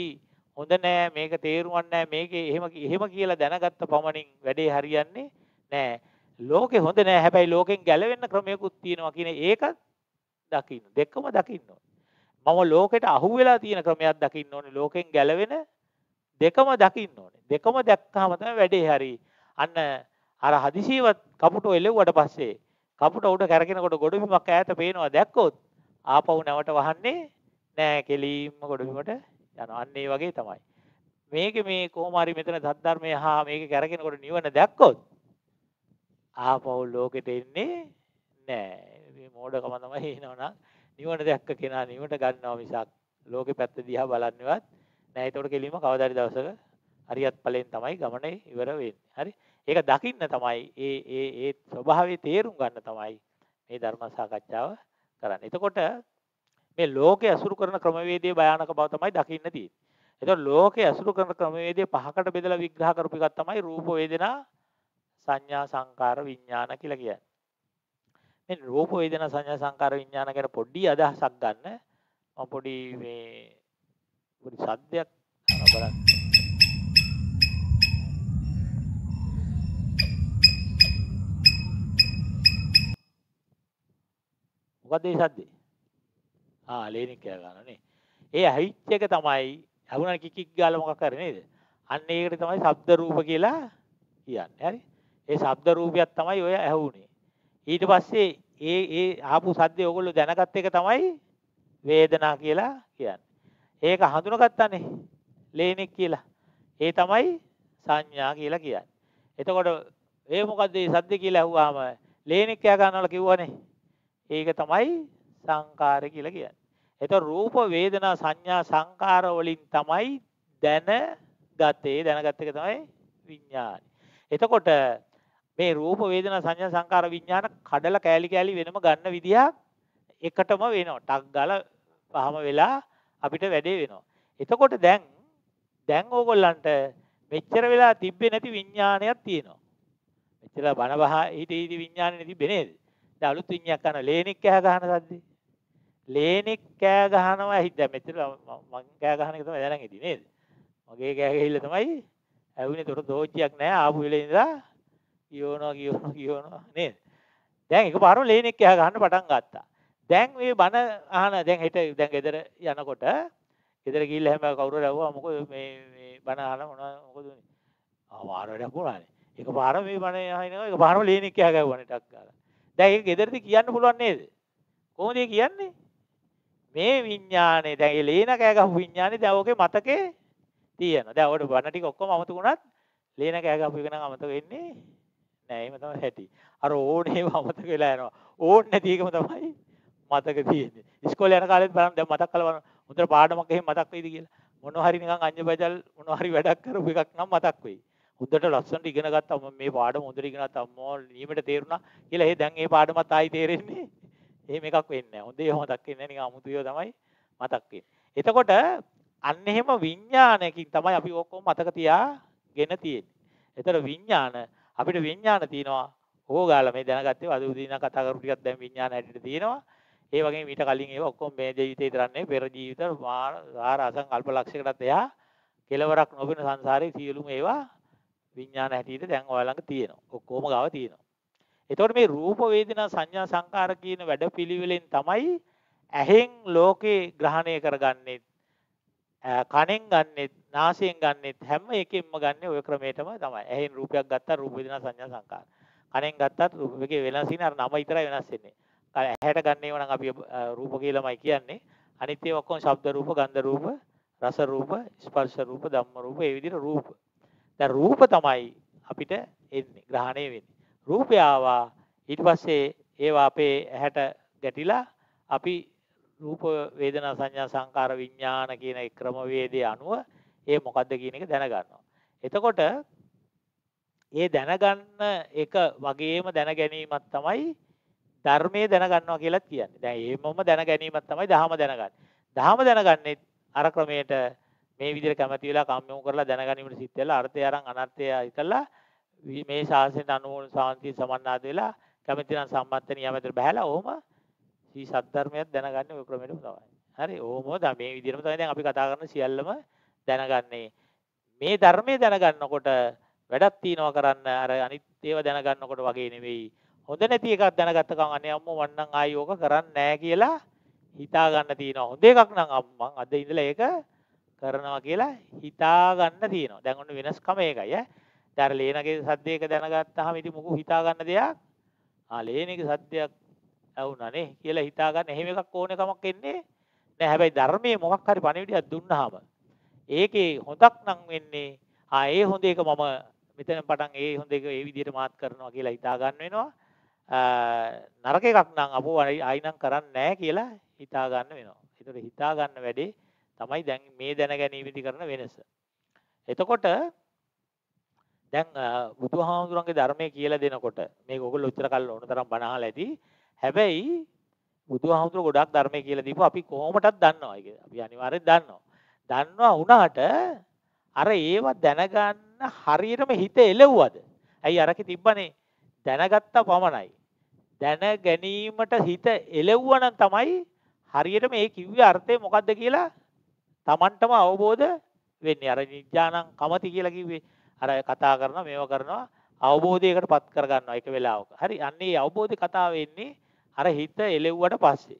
හොඳ නෑ මේක තේරුම් නෑ මේකේ එහෙම එහෙම කියලා දැනගත්ත පමණින් වැඩේ හරියන්නේ නෑ. ලෝකේ හොඳ නෑ හැබැයි ලෝකෙන් ගැලවෙන්න ක්‍රමයකුත් තියෙනවා කියන ඒක දකින්න දෙකම දකින්න මම ලෝකෙට අහු වෙලා තියෙන ක්‍රමයක් දකින්න ඕනේ. ලෝකෙන් ගැලවෙන දෙකම දකින්න ඕනේ. දෙකම දැක්කම තමයි වැඩේ හරි. අන්න අර හදිසියවත් කපුටෝ එලෙව්වට පස්සේ කපුට උඩ කැරගෙනකොට ගොඩබිමක් ඈත පේනවා දැක්කොත් ආපහු නැවට වහන්නේ නෑ කෙලින්ම ගොඩබිමට යනවා. අන්න ඒ වගේ තමයි. මේක මේ කොහොම හරි මෙතන සද්ධර්මය හා මේක කරගෙනකොට නිවන දැක්කොත් ආපහු ලෝකෙට එන්නේ නෑ. මේ මෝඩකම තමයි එනවනම් නිවන දැක්ක කෙනා නිවට ගන්නවා මිසක් ලෝකෙ පැත්ත දිහා බලන්නේවත් නෑ. ඒතකොට කෙලින්ම කවදාරි දවසක හරියත් ඵලෙන් තමයි ගමනේ ඉවර වෙන්නේ. හරි? ඒක දකින්න තමයි ඒ ඒ ඒ ස්වභාවය තේරුම් ගන්න තමයි මේ ධර්ම සාකච්ඡාව කරන්නේ. එතකොට මේ ලෝකයේ අසුරු කරන ක්‍රමවේදයේ භයානක බව තමයි දකින්න තියෙන්නේ. එතකොට ලෝකයේ අසුරු කරන ක්‍රමවේදයේ පහකට බෙදලා විග්‍රහ කරපු එකක් තමයි රූප වේදනා සංඥා සංකාර විඥාන කියලා කියන්නේ. මේ රූප වේදනා සංඥා සංකාර විඥාන ගැන පොඩි අදහසක් ගන්න මම පොඩි මේ පොඩි සද්දයක් බලන්න. මොකද මේ සද්දේ? ආ ලේනික් කෑ ගන්නවා නේ. ඒ ඇහිච්ච එක තමයි ඇහුණා කිකික් ගාලා මොකක් කරේ නේද? අන්න ඒකට තමයි ශබ්ද රූප කියලා කියන්නේ. හරි? ඒ ශබ්ද රූපයක් තමයි ඔය ඇහුනේ. ඊට පස්සේ ඒ ඒ ආපු සද්දේ ඔයගොල්ලෝ දැනගත් එක තමයි වේදනා කියලා කියන්නේ. ඒක හඳුනගත්තානේ ලේනික් කියලා. ඒ තමයි සංඥා කියලා කියන්නේ. එතකොට ඒ මොකද්ද මේ සද්ද කියලා ඇහුවාම ලේනික් කෑ ගන්නවල කිව්වනේ. ඒක තමයි සංකාර කියලා කියන්නේ. එතකොට රූප වේදනා සංඥා සංකාර වලින් තමයි දැනගත්තේ දැනගත්ත එක තමයි විඥානයි. එතකොට මේ රූප වේදනා සංඥා සංකාර විඥාන කඩලා කෑලි කෑලි වෙනම ගන්න විදියක් එකටම වෙනවා. ටක් ගාලා පහම වෙලා අපිට වැඩේ වෙනවා. එතකොට දැන් දැන් ඕගොල්ලන්ට මෙච්චර වෙලා තිබ්බේ නැති විඥානයක් තියෙනවා. මෙච්චර බන බහ හිට හිට විඥානේ තිබ්බේ නේද? දැන් අලුත් විඤ්ඤාණයක් කරන ලේනික් කෑ ගහන සද්දේ. ලේනික් කෑ ගහනවා ඇහි දැන් මෙච්චර මං කෑ ගහන එක තමයි දැනන් ඉදී නේද? මගේ කෑ ගහilla තමයි ඇහුනේ තොර දෝච්චියක් නැහැ ආපු වෙලේ ඉඳලා කියවනවා කියවනවා කියවනවා නේද? දැන් එකපාරම ලේනික් කෑ ගහන්න පටන් ගත්තා. දැන් මේ බන අහන දැන් හෙට දැන් ගෙදර යනකොට ගෙදර ගිහිල්ලා හැම කවුරු රැවුවා මොකද මේ මේ බන අහන මොනවද මොකද උනේ? ආ වාර වැඩක් වුණානේ. එකපාරම මේ බන අහිනවා එකපාරම ලේනික් කෑ ගැහුවානේ ටක් ගාලා. දැන් ඒක ගෙදරදී කියන්න පුළුවන් නේද? කොහොමද කියන්නේ? මේ විඥානේ දැන් ඒ ලේන කෑ ගහපු විඥානේ දැන් ඕකේ මතකේ තියෙනවා. දැන් ඔකට බන ටික ඔක්කොම අමතක වුණත් ලේන කෑ ගහපු එක නම් අමතක වෙන්නේ නෑ. එහෙම තමයි හැටි. අර ඕනේම අමතක වෙලා යනවා. ඕන් නැති එකම තමයි මතක තියෙන්නේ. ඉස්කෝලේ යන කාලෙත් බලන්න දැන් මතක් කරලා බලන්න. හොඳට පාඩමක් එහෙම මතක් වෙයිද කියලා. මොනවා හරි නිකන් අඤ්ඤ බජල් මොනවා හරි වැඩක් කරපු එකක් නම් මතක් වෙයි. හොඳට ලස්සනට ඉගෙන ගත්තා මම මේ පාඩම හොඳට ඉගෙන ගත්තා අම්මෝ නියමට තේරුණා කියලා ඒ දැන් ඒ පාඩමත් ආයි තේරෙන්නේ එහෙම එකක් වෙන්නේ නැහැ. හොඳේ මතක් වෙන්නේ නිකන් අමුතුයෝ තමයි මතක් වෙන්නේ. එතකොට අන්න එහෙම විඥානයකින් තමයි අපි ඔක්කොම මතක තියාගෙන තියෙන්නේ. එතකොට විඥාන අපිට විඥාන තියෙනවා ඕගාලා මේ දැනගත්තේ අද උදේ ඉඳන් කතා කරු ටිකක් දැන් විඥාන හැටියට තියෙනවා. ඒ වගේම ඊට කලින් ඒවා ඔක්කොම මේ ජීවිතේ විතරක් නෙවෙයි පෙර ජීවිත සාර අසංකල්ප ලක්ෂයකටත් එහා කෙලවරක් නොබින සංසාරේ සියලුම ඒවා විඥාන හැටියට දැන් ඔයාලා ළඟ තියෙනවා. ඔක්කොම ගාව තියෙනවා. එතකොට මේ රූප වේදනා සංඥා සංකාර කියන වැඩපිළිවෙලෙන් තමයි ඇහෙන් ලෝකේ ග්‍රහණය කරගන්නේ. කනෙන් ගන්නෙත්, නාසයෙන් ගන්නෙත් හැම එකෙන්ම ගන්නෙ ওই ක්‍රමයටම තමයි. ඇහෙන් රූපයක් ගත්තා රූප වේදනා සංඥා සංකාර. කනෙන් ගත්තත් රූපකේ වෙනස් ඉන්නේ අර නම විතරයි වෙනස් වෙන්නේ. ඇහැට ගන්නේව නම් අපි රූප කියලාමයි කියන්නේ. අනිත් ඒවා ඔක්කොම ශබ්ද රූප, ගන්ධ රූප, රස රූප, ස්පර්ශ රූප, ධම්ම රූප, ඒ විදිහට රූප. දැන් රූප තමයි අපිට එන්නේ ග්‍රහණය වෙන්නේ. රූපය ආවා ඊට පස්සේ ඒවා අපේ ඇහැට ගැටිලා අපි රූප වේදනා සංඥා සංකාර විඥාන කියන ඒ ක්‍රමවේදයේ අනුව ඒ මොකද්ද කියන එක දැනගන්නවා. එතකොට ඒ දැනගන්න එක වගේම දැන ගැනීමක් තමයි ධර්මයේ දැනගන්නවා කියලා කියන්නේ. දැන් ඒමම දැන ගැනීමක් තමයි දහම දැනගන්නේ. දහම දැනගන්නේ අර ක්‍රමයට මේ විදිහට කැමති වෙලා කම්මෝ කරලා දැනගැනීමට සිත් වෙලා අර්ථය අරන් අනර්ථය හිතලා මේ ශාසනයට අනුමෝල සාන්තිය සමන්නාද වෙලා කැමති නම් සම්මත නියමතර බහැලා ඔහොම සී සද්ධර්මයක් දැනගන්නේ ඔය ක්‍රමෙටම තමයි. හරි ඕමෝ දැන් මේ විදිහටම තමයි දැන් අපි කතා කරන සියල්ලම දැනගන්නේ. මේ ධර්මයේ දැනගන්නකොට වැඩක් තියනවා කරන්න අර අනිත් ඒවා දැනගන්නකොට වගේ නෙවෙයි. හොඳ නැති එකක් දැනගත්ත ගමන් අනේ අම්මෝ මන්නම් ආයි ඕක කරන්නේ නැහැ කියලා හිතා ගන්න තියෙනවා. හොඳ එකක් නම් අම්මන් අද ඉඳලා ඒක කරනවා කියලා හිතා ගන්න තියෙනවා. දැන් ඔන්න වෙනස්කම ඒකයි ඈ. දැන් ලේනගේ සද්දයක දැනගත්තාම ඉතින් මොකෝ හිතා ගන්න දෙයක් ආ ලේනගේ සද්දයක් ඇහුණානේ කියලා හිතා ගන්න එහෙම එකක් ඕන කමක් එන්නේ නෑ. හැබැයි ධර්මයේ මොකක් හරි පණිවිඩයක් දුන්නාම ඒකේ හොඳක් නම් වෙන්නේ ආ ඒ හොඳ එක මම මෙතන පටන් ඒ හොඳ එක ඒ විදිහට මාත් කරනවා කියලා හිතා ගන්න වෙනවා. නරක එකක් නම් අපෝ ආයිනම් කරන්නේ නැහැ කියලා හිතා ගන්න වෙනවා. ඒතර හිතා ගන්න වැඩේ තමයි දැන් මේ දැන ගැනීමේදී කරන වෙනස. එතකොට දැන් බුදුහාමුදුරන්ගේ ධර්මයේ කියලා දෙනකොට මේක ඔයගොල්ලෝ උත්තර කල් ඕන තරම් බණ අහලා ඇති. හැබැයි බුදුහාමුදුර ගොඩක් ධර්මයේ කියලා දීපු අපි කොහොමටත් දන්නවා ඒක. අපි අනිවාර්යෙන් දන්නවා. දන්නවා වුණාට අර ඒව දැනගන්න හරියටම හිත එළවුවද? ඇයි අරකේ තිබ්බනේ දැනගත්තා පමණයි. දැන ගැනීමට හිත එළවුවා තමයි හරියටම ඒ කිව්වේ අර්ථය මොකද්ද කියලා Tamanටම අවබෝධ වෙන්නේ. අර නිඥානං කමති කියලා කිව්වේ. අර කතා කරනවා මේව කරනවා අවබෝධයකට පත් කරගන්නවා එක වෙලාවක. හරි. අන්න ඒ අවබෝධය කතාව වෙන්නේ අර හිත එලෙව්වට පස්සේ.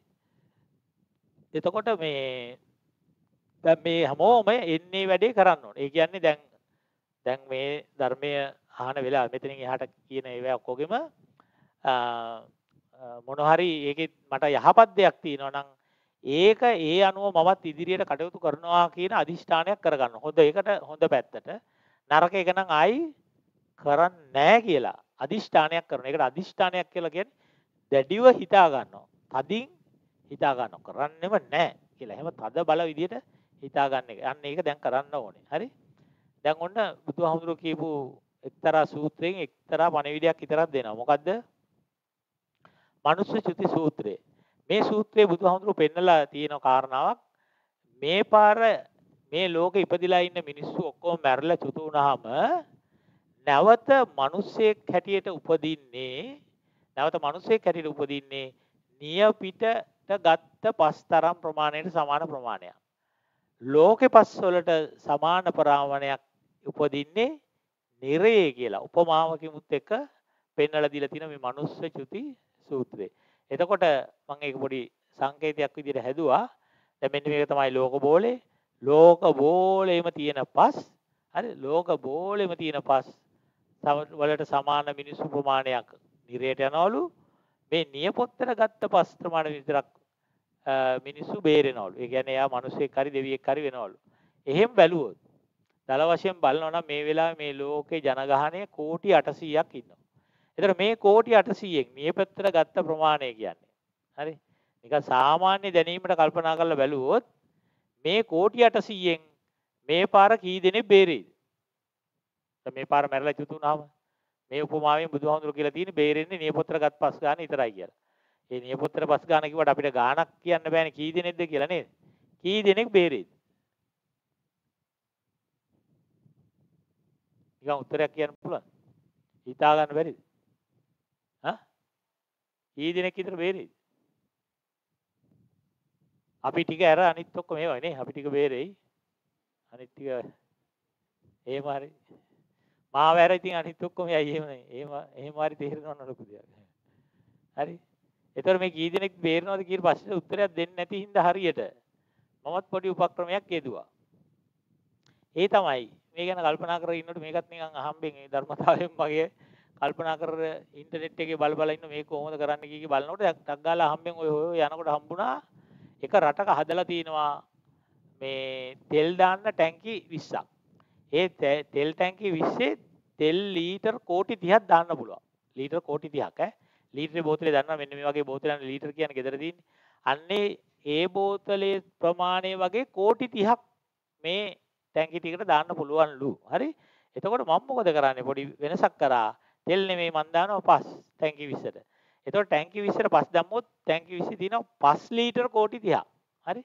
එතකොට මේ දැන් මේ හැමෝම එන්නේ වැඩේ කරන්න ඕනේ. ඒ කියන්නේ දැන් දැන් මේ ධර්මය අහන වෙලාව මෙතනින් එහාට කියන ඒවා ඔක්කොගෙම මොන හරි ඒකේ මට යහපත් දෙයක් තියෙනවා නම් ඒක ඒ අනුව මමත් ඉදිරියට කටයුතු කරනවා කියන අදිෂ්ඨානයක් කරගන්න. හොඳ ඒකට හොඳ පැත්තට නරක එක නම් ආයි කරන්නේ නැහැ කියලා අදිෂ්ඨානයක් කරන. ඒකට අදිෂ්ඨානයක් කියලා කියන්නේ දැඩිව හිතා ගන්නවා. තදින් හිතා ගන්නවා. කරන්නෙම නැහැ කියලා. එහෙම තද බල විදියට හිතා ගන්න එක. අන්න ඒක දැන් කරන්න ඕනේ. හරි? දැන් ඔන්න බුදුහාමුදුරුවෝ කියපු එක්තරා සූත්‍රයෙන් එක්තරා පණිවිඩයක් විතරක් දෙනවා. මොකද්ද? මනුස්ස චුති සූත්‍රය. මේ සූත්‍රයේ බුදුහාමුදුරුවෝ පෙන්නලා තියෙන කාරණාවක් මේ පාර මේ ලෝකෙ ඉපදිලා ඉන්න මිනිස්සු ඔක්කොම මැරලා චුතු වුණාම නැවත මිනිස්සෙක් හැටියට උපදින්නේ නැවත මිනිස්සෙක් හැටියට උපදින්නේ නියපිටට ගත්ත පස්තරම් ප්‍රමාණයට සමාන ප්‍රමාණයක්. ලෝකෙ පස් වලට සමාන ප්‍රමාණයක් උපදින්නේ නිරේ කියලා උපමාවකිමුත් එක්ක පෙන්වලා දීලා තියෙන මේ මනුස්ස චුති සූත්‍රේ. එතකොට මම ඒක පොඩි සංකේතයක් විදිහට හැදුවා. දැන් මෙන්න මේක තමයි ලෝක බෝලේ. ලෝක බෝලෙම තියෙන පස් හරි ලෝක බෝලෙම තියෙන පස් වලට සමාන මිනිස්සු ප්‍රමාණයක් නිරයට යනවලු. මේ නියපොත්තට ගත්ත පස් ප්‍රමාණ විතරක් මිනිස්සු බේරෙනවලු. ඒ කියන්නේ එයා මිනිස්සෙක් හරි දෙවියෙක් හරි වෙනවලු. එහෙම බැලුවොත් දල වශයෙන් බලනවා නම් මේ වෙලාවේ මේ ලෝකේ ජනගහනය කෝටි 800ක් ඉන්නවා. එතකොට මේ කෝටි 800න් නියපොත්තට ගත්ත ප්‍රමාණය කියන්නේ. හරි. නිකන් සාමාන්‍ය දැනීමට කල්පනා කරලා බැලුවොත් මේ කෝටි 800න් මේ පාර කී දෙනෙක් බේරෙයිද? මේ පාර මැරලා චුතු වුණාම මේ උපමාවෙන් බුදුහාමුදුරු කියලා තියෙන්නේ බේරෙන්නේ නියපොත්තර ගත් පස් ගන්න විතරයි කියලා. ඒ නියපොත්තර පස් ගන්න කිව්වට අපිට ගාණක් කියන්න බෑනේ කී දෙනෙක්ද කියලා නේද? කී දෙනෙක් බේරෙයිද? නිකන් උත්තරයක් කියන්න පුළුවන්. හිතා ගන්න බැරිද? හා? කී දෙනෙක් විතර බේරෙයිද? අපි ටික ඇර අනිත් ඔක්කොම ඒවයි නේ. අපි ටික බේරෙයි. අනිත් ටික එහෙම හරි. මාව ඇර ඉතින් අනිත් ඔක්කොම යයි එහෙම නේ. එහෙම එහෙම හරි තේරෙනවන ලොකු දෙයක්. හරි. ඒතර මේ කී දෙනෙක් බේරනවද කියන ප්‍රශ්නෙට උත්තරයක් දෙන්නේ නැති හින්දා හරියට මමත් පොඩි උපක්‍රමයක් යෙදුවා. ඒ තමයි මේ ගැන කල්පනා කරගෙන ඉන්නකොට මේකත් නිකන් අහම්බෙන් ඒ ධර්මතාවයෙන් වගේ කල්පනා කර ඉන්ටර්නෙට් එකේ බල බල ඉන්න මේක කොහොමද කරන්න කී කී බලනකොට ටක් ගාලා අහම්බෙන් ඔය ඔය යනකොට හම්බුණා එක රටක හදලා තියෙනවා මේ තෙල් දාන්න ටැංකි 20ක්. ඒ තෙල් ටැංකි 20 තෙල් ලීටර් කෝටි 30ක් දාන්න පුළුවන්. ලීටර් කෝටි 30ක් ඈ. ලීටරේ බෝතලේ දන්නවා මෙන්න මේ වගේ බෝතලයන් ලීටර් කියන්නේ ගෙදර තියෙන්නේ. අන්නේ ඒ බෝතලේ ප්‍රමාණය වගේ කෝටි 30ක් මේ ටැංකි ටිකට දාන්න පුළුවන්ලු. හරි? එතකොට මම මොකද කරන්නේ? පොඩි වෙනසක් කරා. තෙල් නෙමෙයි මන් දානවා පස් ටැංකි 20ට. එතකොට ටැංකි 20ට පස් දැම්මොත් ටැංකි 20 තියෙනවා 5 ලීටර් කෝටි 30ක්. හරි?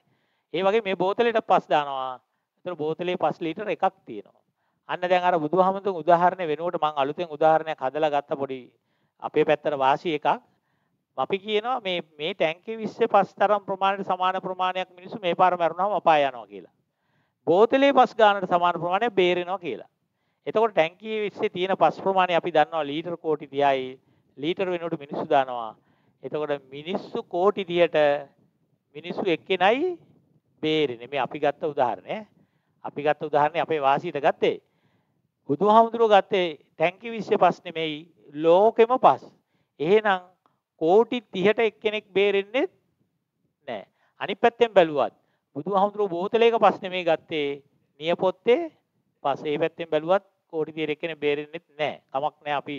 ඒ වගේ මේ බෝතලෙට පස් දානවා. එතකොට බෝතලේ 5 ලීටර් එකක් තියෙනවා. අන්න දැන් අර බුදුහාමුදුරුවෝ උදාහරණ වෙනුවට මම අලුතෙන් උදාහරණයක් හදලා ගත්ත පොඩි අපේ පැත්තට වාසි එකක්. අපි කියනවා මේ මේ ටැංකි 20 පස් තරම් ප්‍රමාණයට සමාන ප්‍රමාණයක් මිනිස්සු මේ පාර මැරුණාම අපාය යනවා කියලා. බෝතලේ පස් ගානට සමාන ප්‍රමාණයක් බේරෙනවා කියලා. එතකොට ටැංකියේ 20 තියෙන පස් ප්‍රමාණය අපි දන්නවා ලීටර් කෝටි 30යි ලීටර් වෙනුවට මිනිස්සු දානවා. එතකොට මිනිස්සු කෝටි 30ට මිනිස්සු එක්කෙනයි බේරෙන්නේ. මේ අපි ගත්ත උදාහරණය. අපි ගත්ත උදාහරණය අපේ වාසියට ගත්තේ. බුදුහාමුදුරුවෝ ගත්තේ ටැංකි 20 පස් නෙමෙයි ලෝකෙම පස්. එහෙනම් කෝටි 30ට එක්කෙනෙක් බේරෙන්නේ නැහැ. අනිත් පැත්තෙන් බැලුවත් බුදුහාමුදුරුවෝ බෝතලයක පස් නෙමෙයි ගත්තේ නියපොත්තේ පස්. ඒ පැත්තෙන් බැලුවත් කෝටි 30ට එක්කෙනෙක් බේරෙන්නේ නැහැ. කමක් නැහැ අපි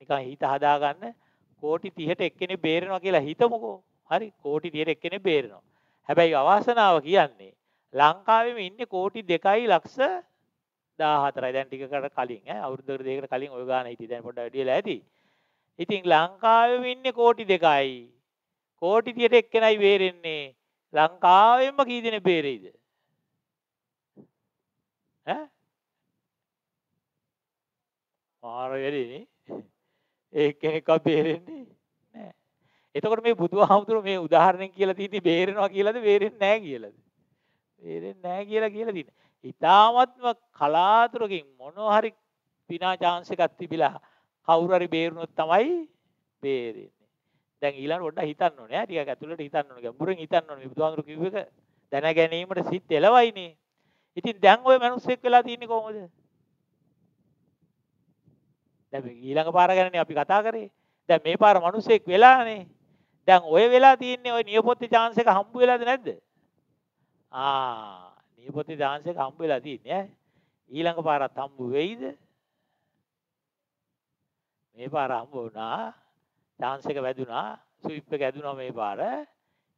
නිකන් හිත හදාගන්න කෝටි 30ට එක්කෙනෙක් බේරෙනවා කියලා හිතමුකෝ. හරි කෝටි 30ට එක්කෙනෙක් බේරෙනවා. හැබැයි අවාසනාව කියන්නේ ලංකාවෙම ඉන්නේ කෝටි 2යි ලක්ෂ 14යි. දැන් ටිකකට කලින් ඈ අවුරුදු දෙකකට කලින් ඔය ගාන හිටියේ. දැන් පොඩ්ඩක් වැඩි වෙලා ඇති. ඉතින් ලංකාවෙම ඉන්නේ කෝටි 2යි. කෝටි 30ට එක්කෙනයි බේරෙන්නේ. ලංකාවෙම කී දෙනෙක් බේරෙයිද? ඈ? මාර වෙලෙන්නේ ඒ කෙනෙක්වත් බේරෙන්නේ නැහැ. එතකොට මේ බුදුහාමුදුරුවෝ මේ උදාහරණෙන් කියලා දීදී බේරෙනවා කියලාද බේරෙන්නේ නැහැ කියලාද? බේරෙන්නේ නැහැ කියලා කියලා දින. ඊ타ත්ම කලාතුරකින් මොනවා හරි විනා chance එකක් තිබිලා කවුරු හරි බේරුණොත් තමයි බේරෙන්නේ. දැන් ඊළඟ පොඩ්ඩක් හිතන්න ඕනේ. ටිකක් ඇතුළට හිතන්න ඕනේ. ගැඹුරෙන් හිතන්න ඕනේ. බුදුහාමුදුරුවෝ කිව්ව එක දැන ගැනීමට සිත් එළවයිනේ. ඉතින් දැන් ওই මිනිස්සෙක් වෙලා තින්නේ කොහොමද? දැන් ඊළඟ පාර ගැනනේ අපි කතා කරේ. දැන් මේ පාර මිනිස්සෙක් වෙලානේ. දැන් ඔය වෙලා තියෙන්නේ ඔය නියපොත්තේ chance එක හම්බ වෙලාද නැද්ද? ආ නියපොත්තේ chance එක හම්බ වෙලා තියෙන්නේ ඈ. ඊළඟ පාරත් හම්බ වෙයිද? මේ පාර හම්බ වුණා. chance එක වැදුනා. ස්විප් එක ඇදුනා මේ පාර.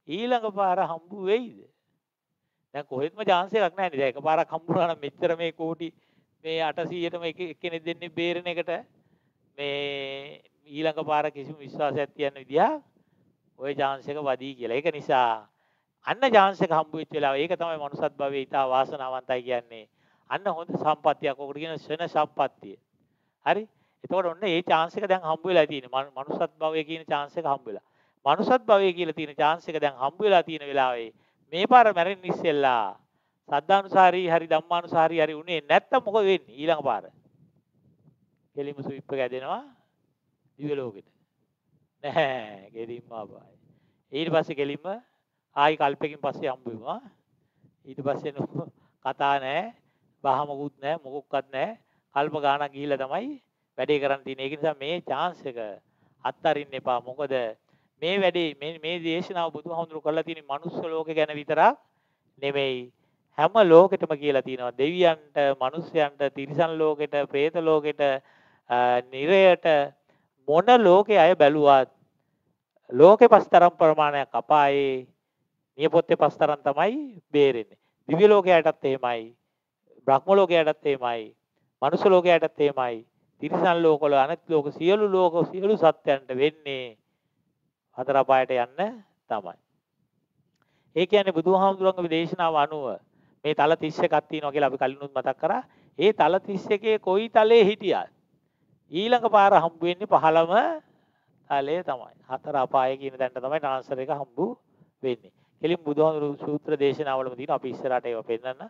ඊළඟ පාර හම්බ වෙයිද? දැන් කොහෙත්ම chance එකක් නැහැ නේද? එකපාරක් හම්බුනා නම් මෙච්චර මේ කෝටි මේ 800ටම එක එක්කෙනෙක් දෙන්නේ බේරෙන එකට මේ ඊළඟ පාර කිසිම විශ්වාසයක් තියන්න විදිහ ওই chance එක වදී කියලා. ඒක නිසා අන්න chance එක හම්බ වෙච්ච වෙලාව ඒක තමයි මනුසත් භවයේ ඊට වාසනාවන්තයි කියන්නේ. අන්න හොඳ සම්පත්තියක් ඔකට කියන ශන සම්පත්තිය. හරි? එතකොට ඔන්න ඒ chance එක දැන් හම්බ වෙලා තියෙන්නේ. මනුසත් භවයේ කියන chance එක හම්බ වෙලා. මනුසත් භවයේ කියලා තියෙන chance එක දැන් හම්බ වෙලා තියෙන වෙලාවේ මේ පාර මැරෙන්න ඉස්සෙල්ලා සද්ධානුසාරී හරි ධම්මානුසාරී හරි උනේ නැත්තම් මොකද වෙන්නේ ඊළඟ පාර? කෙලිම සුවිප් එක ඇදෙනවා දිව්‍ය ලෝකෙට. නැහැ, ගෙලින්ම අපාය. ඊට පස්සේ කෙලින්ම ආයි කල්පකින් පස්සේ හම්බ වෙනවා. ඊට පස්සේ කතා නැහැ, බහ මොකුත් නැහැ, මොකුක්වත් නැහැ. කල්ප ගාණක් ගිහිල්ලා තමයි වැඩේ කරන්න තියෙන්නේ. ඒක නිසා මේ chance එක අත්හරින්න එපා. මොකද මේ වැඩේ මේ මේ දේශනාව බුදුහාමුදුරු කරලා තියෙන මනුස්ස ලෝකේ ගැන විතරක් නෙමෙයි හැම ලෝකෙටම කියලා තියෙනවා දෙවියන්ට, මිනිස්යන්ට, තිරිසන් ලෝකෙට, പ്രേත ලෝකෙට, නිරයට මොන ලෝකේ අය බැලුවත් ලෝකේ පස්තරම් ප්‍රමාණයක් අපායේ නියපොත්තේ පස්තරම් තමයි බේරෙන්නේ. දිව්‍ය ලෝකයටත් එහෙමයි. බ්‍රහ්ම ලෝකයටත් එහෙමයි. මනුෂ්‍ය ලෝකයටත් එහෙමයි. තිරිසන් ලෝකවල අනෙක් ලෝක සියලු ලෝක සියලු සත්‍යයන්ට වෙන්නේ හතර අපායට යන්න තමයි. ඒ කියන්නේ බුදුහාමුදුරන්ගේ දේශනාව අනුව මේ තල 31ක් තියෙනවා කියලා අපි කලිනුත් මතක් කරා. ඒ තල 31 කොයි තලයේ හිටියත් ඊළඟ පාර හම්බ වෙන්නේ පහළම තලයේ තමයි. හතර අපාය කියන තැනට තමයි ට්‍රාන්ස්ෆර් එක හම්බු වෙන්නේ. කෙලින් බුදුහාමුදුරු සූත්‍ර දේශනාවලම තියෙන අපි ඉස්සරහට ඒවා පෙන්නන්න.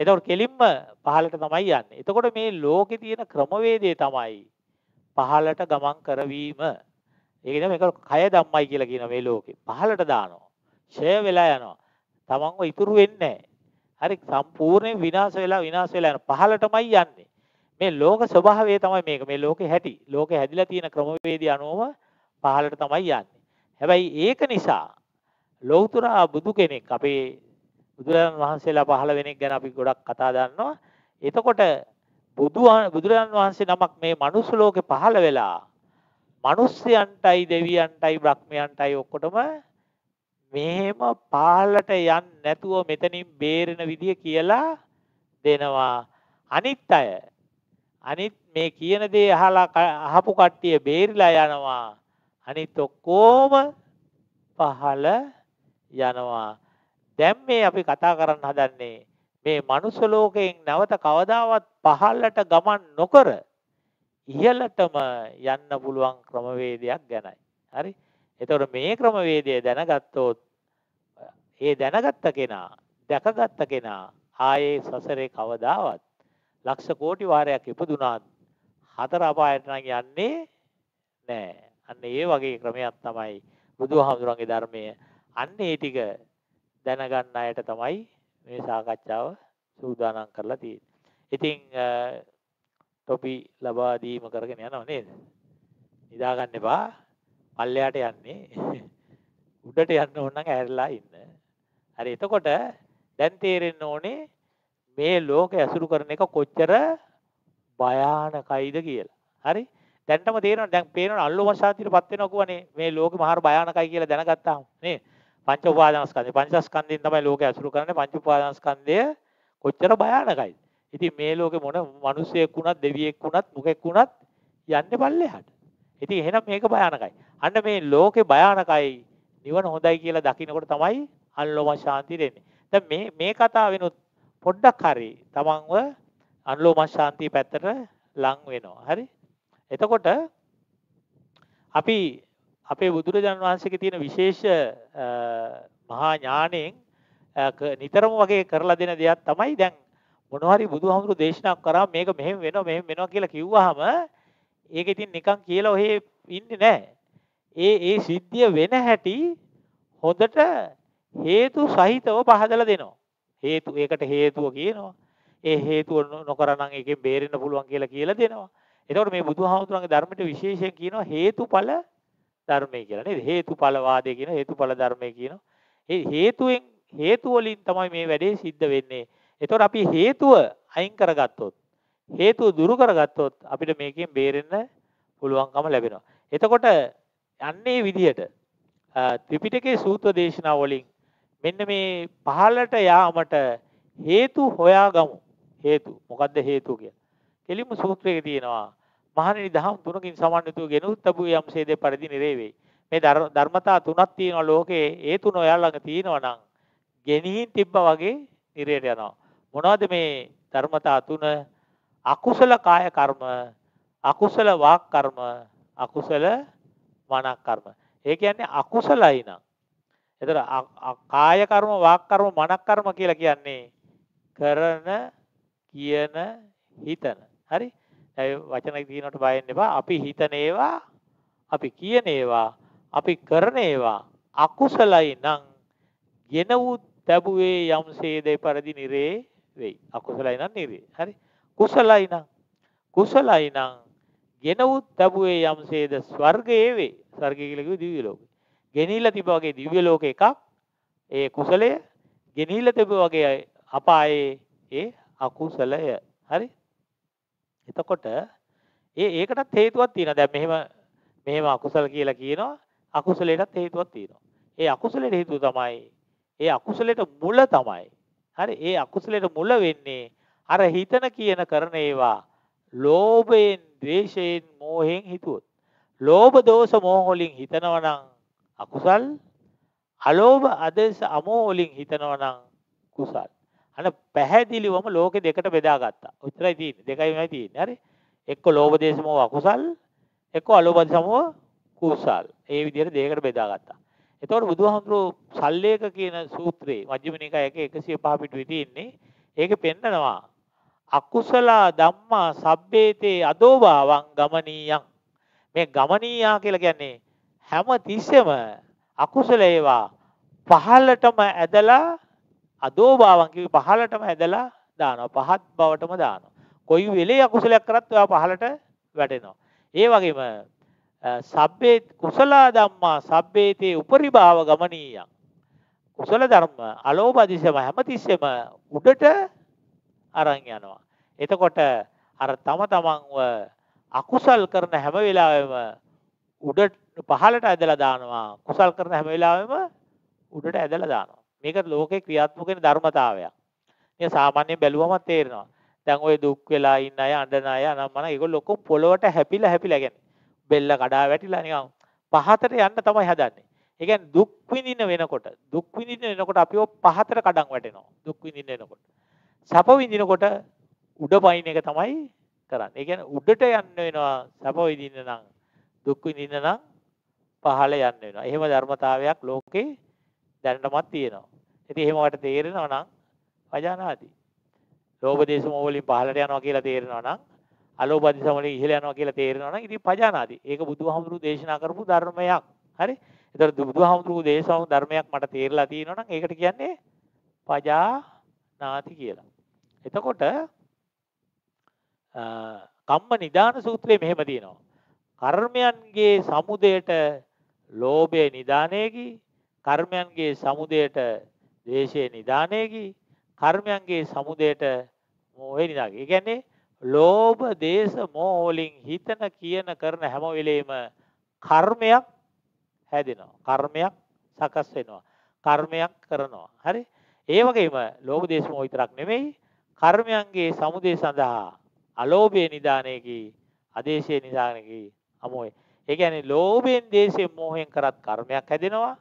එතකොට කෙලින්ම පහළට තමයි යන්නේ. එතකොට මේ ලෝකේ තියෙන ක්‍රමවේදය තමයි පහළට ගමන් කරවීම. ඒක නේ මේක කය ධම්මයි කියලා කියන මේ ලෝකේ. පහළට දානවා. ඡය වෙලා යනවා. තමන්ව ඉතුරු වෙන්නේ හරි සම්පූර්ණයෙන් විනාශ වෙලා විනාශ වෙලා යන පහළටමයි යන්නේ. මේ ලෝක ස්වභාවය තමයි මේක. මේ ලෝකේ හැටි. ලෝකේ හැදිලා තියෙන ක්‍රමවේදී අනුව පහළට තමයි යන්නේ. හැබැයි ඒක නිසා ලෞතර බුදු කෙනෙක් අපේ බුදුරජාණන් වහන්සේලා පහළ වෙනෙක් ගැන අපි ගොඩක් කතා දන්නවා. එතකොට බුදු බුදුරජාණන් වහන්සේ නමක් මේ මනුස්ස ලෝකේ පහළ වෙලා මිනිස්යන්ටයි දෙවියන්ටයි බ්‍රහ්මයන්ටයි ඔක්කොටම මෙහෙම පාලට යන්න නැතුව මෙතනින් බේරෙන විදිය කියලා දෙනවා. අනිත් අය අනිත් මේ කියන දේ අහලා අහපු කට්ටිය බේරිලා යනවා. අනිත් ඔක්කොම පහළ යනවා. දැන් මේ අපි කතා කරන්න හදන්නේ මේ මනුස්ස ලෝකයෙන් නැවත කවදාවත් පහළට ගමන් නොකර ඉහළටම යන්න පුළුවන් ක්‍රමවේදයක් ගැනයි. හරි? එතකොට මේ ක්‍රමවේදය දැනගත්තොත් ඒ දැනගත්ත කෙනා දැකගත්ත කෙනා ආයේ සසරේ කවදාවත් ලක්ෂ කෝටි වාරයක් ඉපදුනාත් හතර අපායට නම් යන්නේ නෑ. අන්න ඒ වගේ ක්‍රමයක් තමයි බුදුහාමුදුරන්ගේ ධර්මය. අන්න ඒ ටික දැනගන්න අයට තමයි මේ සාකච්ඡාව සූදානම් කරලා තියෙන්නේ. ඉතින් ටොපි ලබා දීම කරගෙන යනව නේද? නිදා ගන්න එපා. පල්ලයට යන්නේ. උඩට යන්න ඕන නම් ඇරලා ඉන්න. හරි එතකොට දැන් තේරෙන්න ඕනේ මේ ලෝකය ඇසුරු කරන එක කොච්චර භයානකයිද කියලා. හරි? දැන්ටම තේරෙනවා දැන් පේනවා අල්ලුම ශාන්තියටපත් වෙනවා කියවනේ මේ ලෝකෙ මහර භයානකයි කියලා දැනගත්තාම නේ. පංච උපාදානස්කන්ධය පංචස්කන්ධයෙන් තමයි ලෝකය ඇසුරු කරන්නේ පංච උපාදානස්කන්ධය කොච්චර භයානකයිද? ඉතින් මේ ලෝකෙ මොන මිනිසෙක් වුණත් දෙවියෙක් වුණත් මොකෙක් වුණත් යන්නේ පල්ලෙහාට. ඉතින් එහෙනම් මේක භයානකයි. අන්න මේ ලෝකේ භයානකයි නිවන හොඳයි කියලා දකිනකොට තමයි අන්ලෝම ශාන්තිය දෙන්නේ. දැන් මේ මේ කතාවෙනුත් පොඩ්ඩක් හරි තමන්ව අන්ලෝම ශාන්තිය පැත්තට ලං වෙනවා. හරි? එතකොට අපි අපේ බුදුරජාණන් වහන්සේගේ තියෙන විශේෂ මහා ඥාණයෙන් නිතරම වගේ කරලා දෙන දෙයක් තමයි දැන් මොනවා හරි බුදුහාමුදුරු දේශනා කරා මේක මෙහෙම වෙනවා මෙහෙම වෙනවා කියලා කිව්වහම ඒක ඉතින් නිකන් කියලා ඔහේ ඉන්නේ නැහැ. ඒ ඒ සිද්ධිය වෙන හැටි හොඳට හේතු සහිතව පහදලා දෙනවා. හේතු ඒකට හේතුව කියනවා. ඒ හේතුව නොකරනම් එකෙන් බේරෙන්න පුළුවන් කියලා කියලා දෙනවා. එතකොට මේ බුදුහාමුදුරන්ගේ ධර්මයට විශේෂයෙන් කියනවා හේතුඵල ධර්මය කියලා නේද? හේතුඵල වාදය කියන හේතුඵල ධර්මය කියනවා. ඒ හේතුවෙන් හේතු වලින් තමයි මේ වැඩේ සිද්ධ වෙන්නේ. එතකොට අපි හේතුව අයින් කරගත්තොත් හේතුව දුරු කරගත්තොත් අපිට මේකෙන් බේරෙන්න පුළුවන්කම ලැබෙනවා. එතකොට යන්නේ විදිහට ත්‍රිපිටකයේ සූත්‍ර දේශනා වලින් මෙන්න මේ පහළට යාමට හේතු හොයාගමු. හේතු. මොකද්ද හේතුව කියන්නේ? කෙලින්ම සූත්‍රයේ තියෙනවා. මහණෙනි දහම් තුනකින් සමන්විතව ගෙනුත් තබු යම්සේද පරිදි නිරේවේ. මේ ධර්මතා තුනක් තියෙනවා ලෝකේ. ඒ තුන ඔයාලා ළඟ තියෙනවා නම් ගෙනිහින් තිබ්බා වගේ නිරේට යනවා. මොනවද මේ ධර්මතා තුන? අකුසල කාය කර්ම, අකුසල වාක් කර්ම, අකුසල මනක් කර්ම. ඒ කියන්නේ අකුසලයි නම්. එතන කාය කර්ම, වාක් කර්ම, මනක් කර්ම කියලා කියන්නේ කරන, කියන, හිතන. හරි? ඒ වචන කියනකොට බය වෙන්න එපා. අපි හිතන ඒවා, අපි කියන ඒවා, අපි කරන ඒවා අකුසලයි නම් ගෙන වූ තැබුවේ යම්සේද පරිදි නිරේ වෙයි. අකුසලයි නම් නිරේ. හරි? කුසලයි නම් කුසලයි නම් ගෙන වූ තැබුවේ යම්සේද ස්වර්ගයේ වේ. ස්වර්ගය කියලා කිව්වේ දිව්‍ය ලෝකේ. ගෙනිහිල්ලා තිබ්බ වගේ දිව්‍ය ලෝක එකක්. ඒ කුසලය ගෙනිහිල්ලා තිබ්බ වගේ අපායේ ඒ අකුසලය. හරි? එතකොට ඒ ඒකටත් හේතුවක් තියෙනවා. දැන් මෙහෙම මෙහෙම අකුසල කියලා කියනවා. අකුසලයටත් හේතුවක් තියෙනවා. ඒ අකුසලයට හේතුව තමයි ඒ අකුසලයට මුල තමයි. හරි ඒ අකුසලයට මුල වෙන්නේ අර හිතන කියන කරන ඒවා ලෝභයෙන්, ද්වේෂයෙන්, මෝහයෙන් හිතුවොත්. ලෝභ දෝෂ මෝහ වලින් හිතනවා නම් අකුසල් අලෝභ අදේශ අමෝහ වලින් හිතනවා නම් කුසල්. අන පැහැදිලිවම ලෝකෙ දෙකට බෙදාගත්තා. උත්තරයි තියෙන්නේ. දෙකයිමයි තියෙන්නේ. හරි. එක්ක ලෝභ දේශ මොහ අකුසල්, එක්ක අලෝභ දේශ මොහ කුසල්. ඒ විදිහට දෙකකට බෙදාගත්තා. එතකොට බුදුහාමුදුරුවෝ සල්ලේක කියන සූත්‍රයේ මජ්ක්‍ධිම නිකායේ 105 පිටුවේ තියෙන්නේ ඒකේ පෙන්නනවා අකුසල ධම්මා සබ්බේතේ අදෝභාවං ගමනීයං මේ ගමනීයා කියලා කියන්නේ හැම තිස්සෙම අකුසල ඒවා පහළටම ඇදලා අදෝභාවං කිවි පහළටම ඇදලා දානවා. පහත් බවටම දානවා. කොයි වෙලේ අකුසලයක් කරත් ඔයා පහළට වැටෙනවා. ඒ වගේම සබ්බේ කුසල ධම්මා සබ්බේතේ උපරිභාව ගමනීයං. කුසල ධර්ම අලෝභ දිශම හැමතිස්සෙම උඩට අරන් යනවා. එතකොට අර තම තමන්ව අකුසල් කරන හැම වෙලාවෙම උඩ පහළට ඇදලා දානවා කුසල් කරන හැම වෙලාවෙම උඩට ඇදලා දානවා මේක ලෝකේ ක්‍රියාත්මක වෙන ධර්මතාවයක් මේ සාමාන්‍යයෙන් බැලුවම තේරෙනවා දැන් ওই දුක් වෙලා ඉන්න අය අඬන අය අනම්මන ඒගොල්ලෝ ඔක්කොම පොළොවට හැපිලා හැපිලා කියන්නේ බෙල්ල කඩා වැටිලා නිකන් පහතට යන්න තමයි හදන්නේ. ඒ කියන්නේ දුක් විඳින වෙනකොට දුක් විඳින වෙනකොට අපිව පහතට කඩන් වැටෙනවා. දුක් විඳින වෙනකොට. සැප විඳිනකොට උඩ පයින් එක තමයි කරන්නේ. ඒ කියන්නේ උඩට යන්න වෙනවා සැප විඳින්න නම් දුක් විඳින්න නම් පහළ යන්න වෙනවා. එහෙම ධර්මතාවයක් ලෝකේ දැනටමත් තියෙනවා. ඉතින් එහෙම වට තේරෙනවා නම් අජානාති. ලෝභ දේශ මොහ වලින් පහළට යනවා කියලා තේරෙනවා නම් අලෝභ දිසමලින් ඉහළ යනවා කියලා තේරෙනවා නම් ඉතින් පජානාති. ඒක බුදුහාමුදුරු දේශනා කරපු ධර්මයක්. හරි? ඒතර බුදුහාමුදුරු දේශනා ධර්මයක් මට තේරලා තියෙනවා නම් ඒකට කියන්නේ පජානාති කියලා. එතකොට කම්ම නිදාන සූත්‍රයේ මෙහෙම තියෙනවා. කර්මයන්ගේ සමුදයට ලෝභය නිදානයේකි කර්මයන්ගේ සමුදයට ද්වේෂය නිදානයේකි කර්මයන්ගේ සමුදයට මෝහය නිදානයේකි. ඒ කියන්නේ ලෝභ දේශ මොහ වලින් හිතන කියන කරන හැම වෙලෙම කර්මයක් හැදෙනවා. කර්මයක් සකස් වෙනවා. කර්මයක් කරනවා. හරි? ඒ වගේම ලෝභ දේශ මොහ විතරක් නෙමෙයි කර්මයන්ගේ සමුදේ සඳහා අලෝභයේ නිදානයේකී අදේශයේ නිදානයේකී අමෝය. ඒ කියන්නේ ලෝභයෙන් දේශයෙන් මොහෙන් කරත් කර්මයක් හැදෙනවා.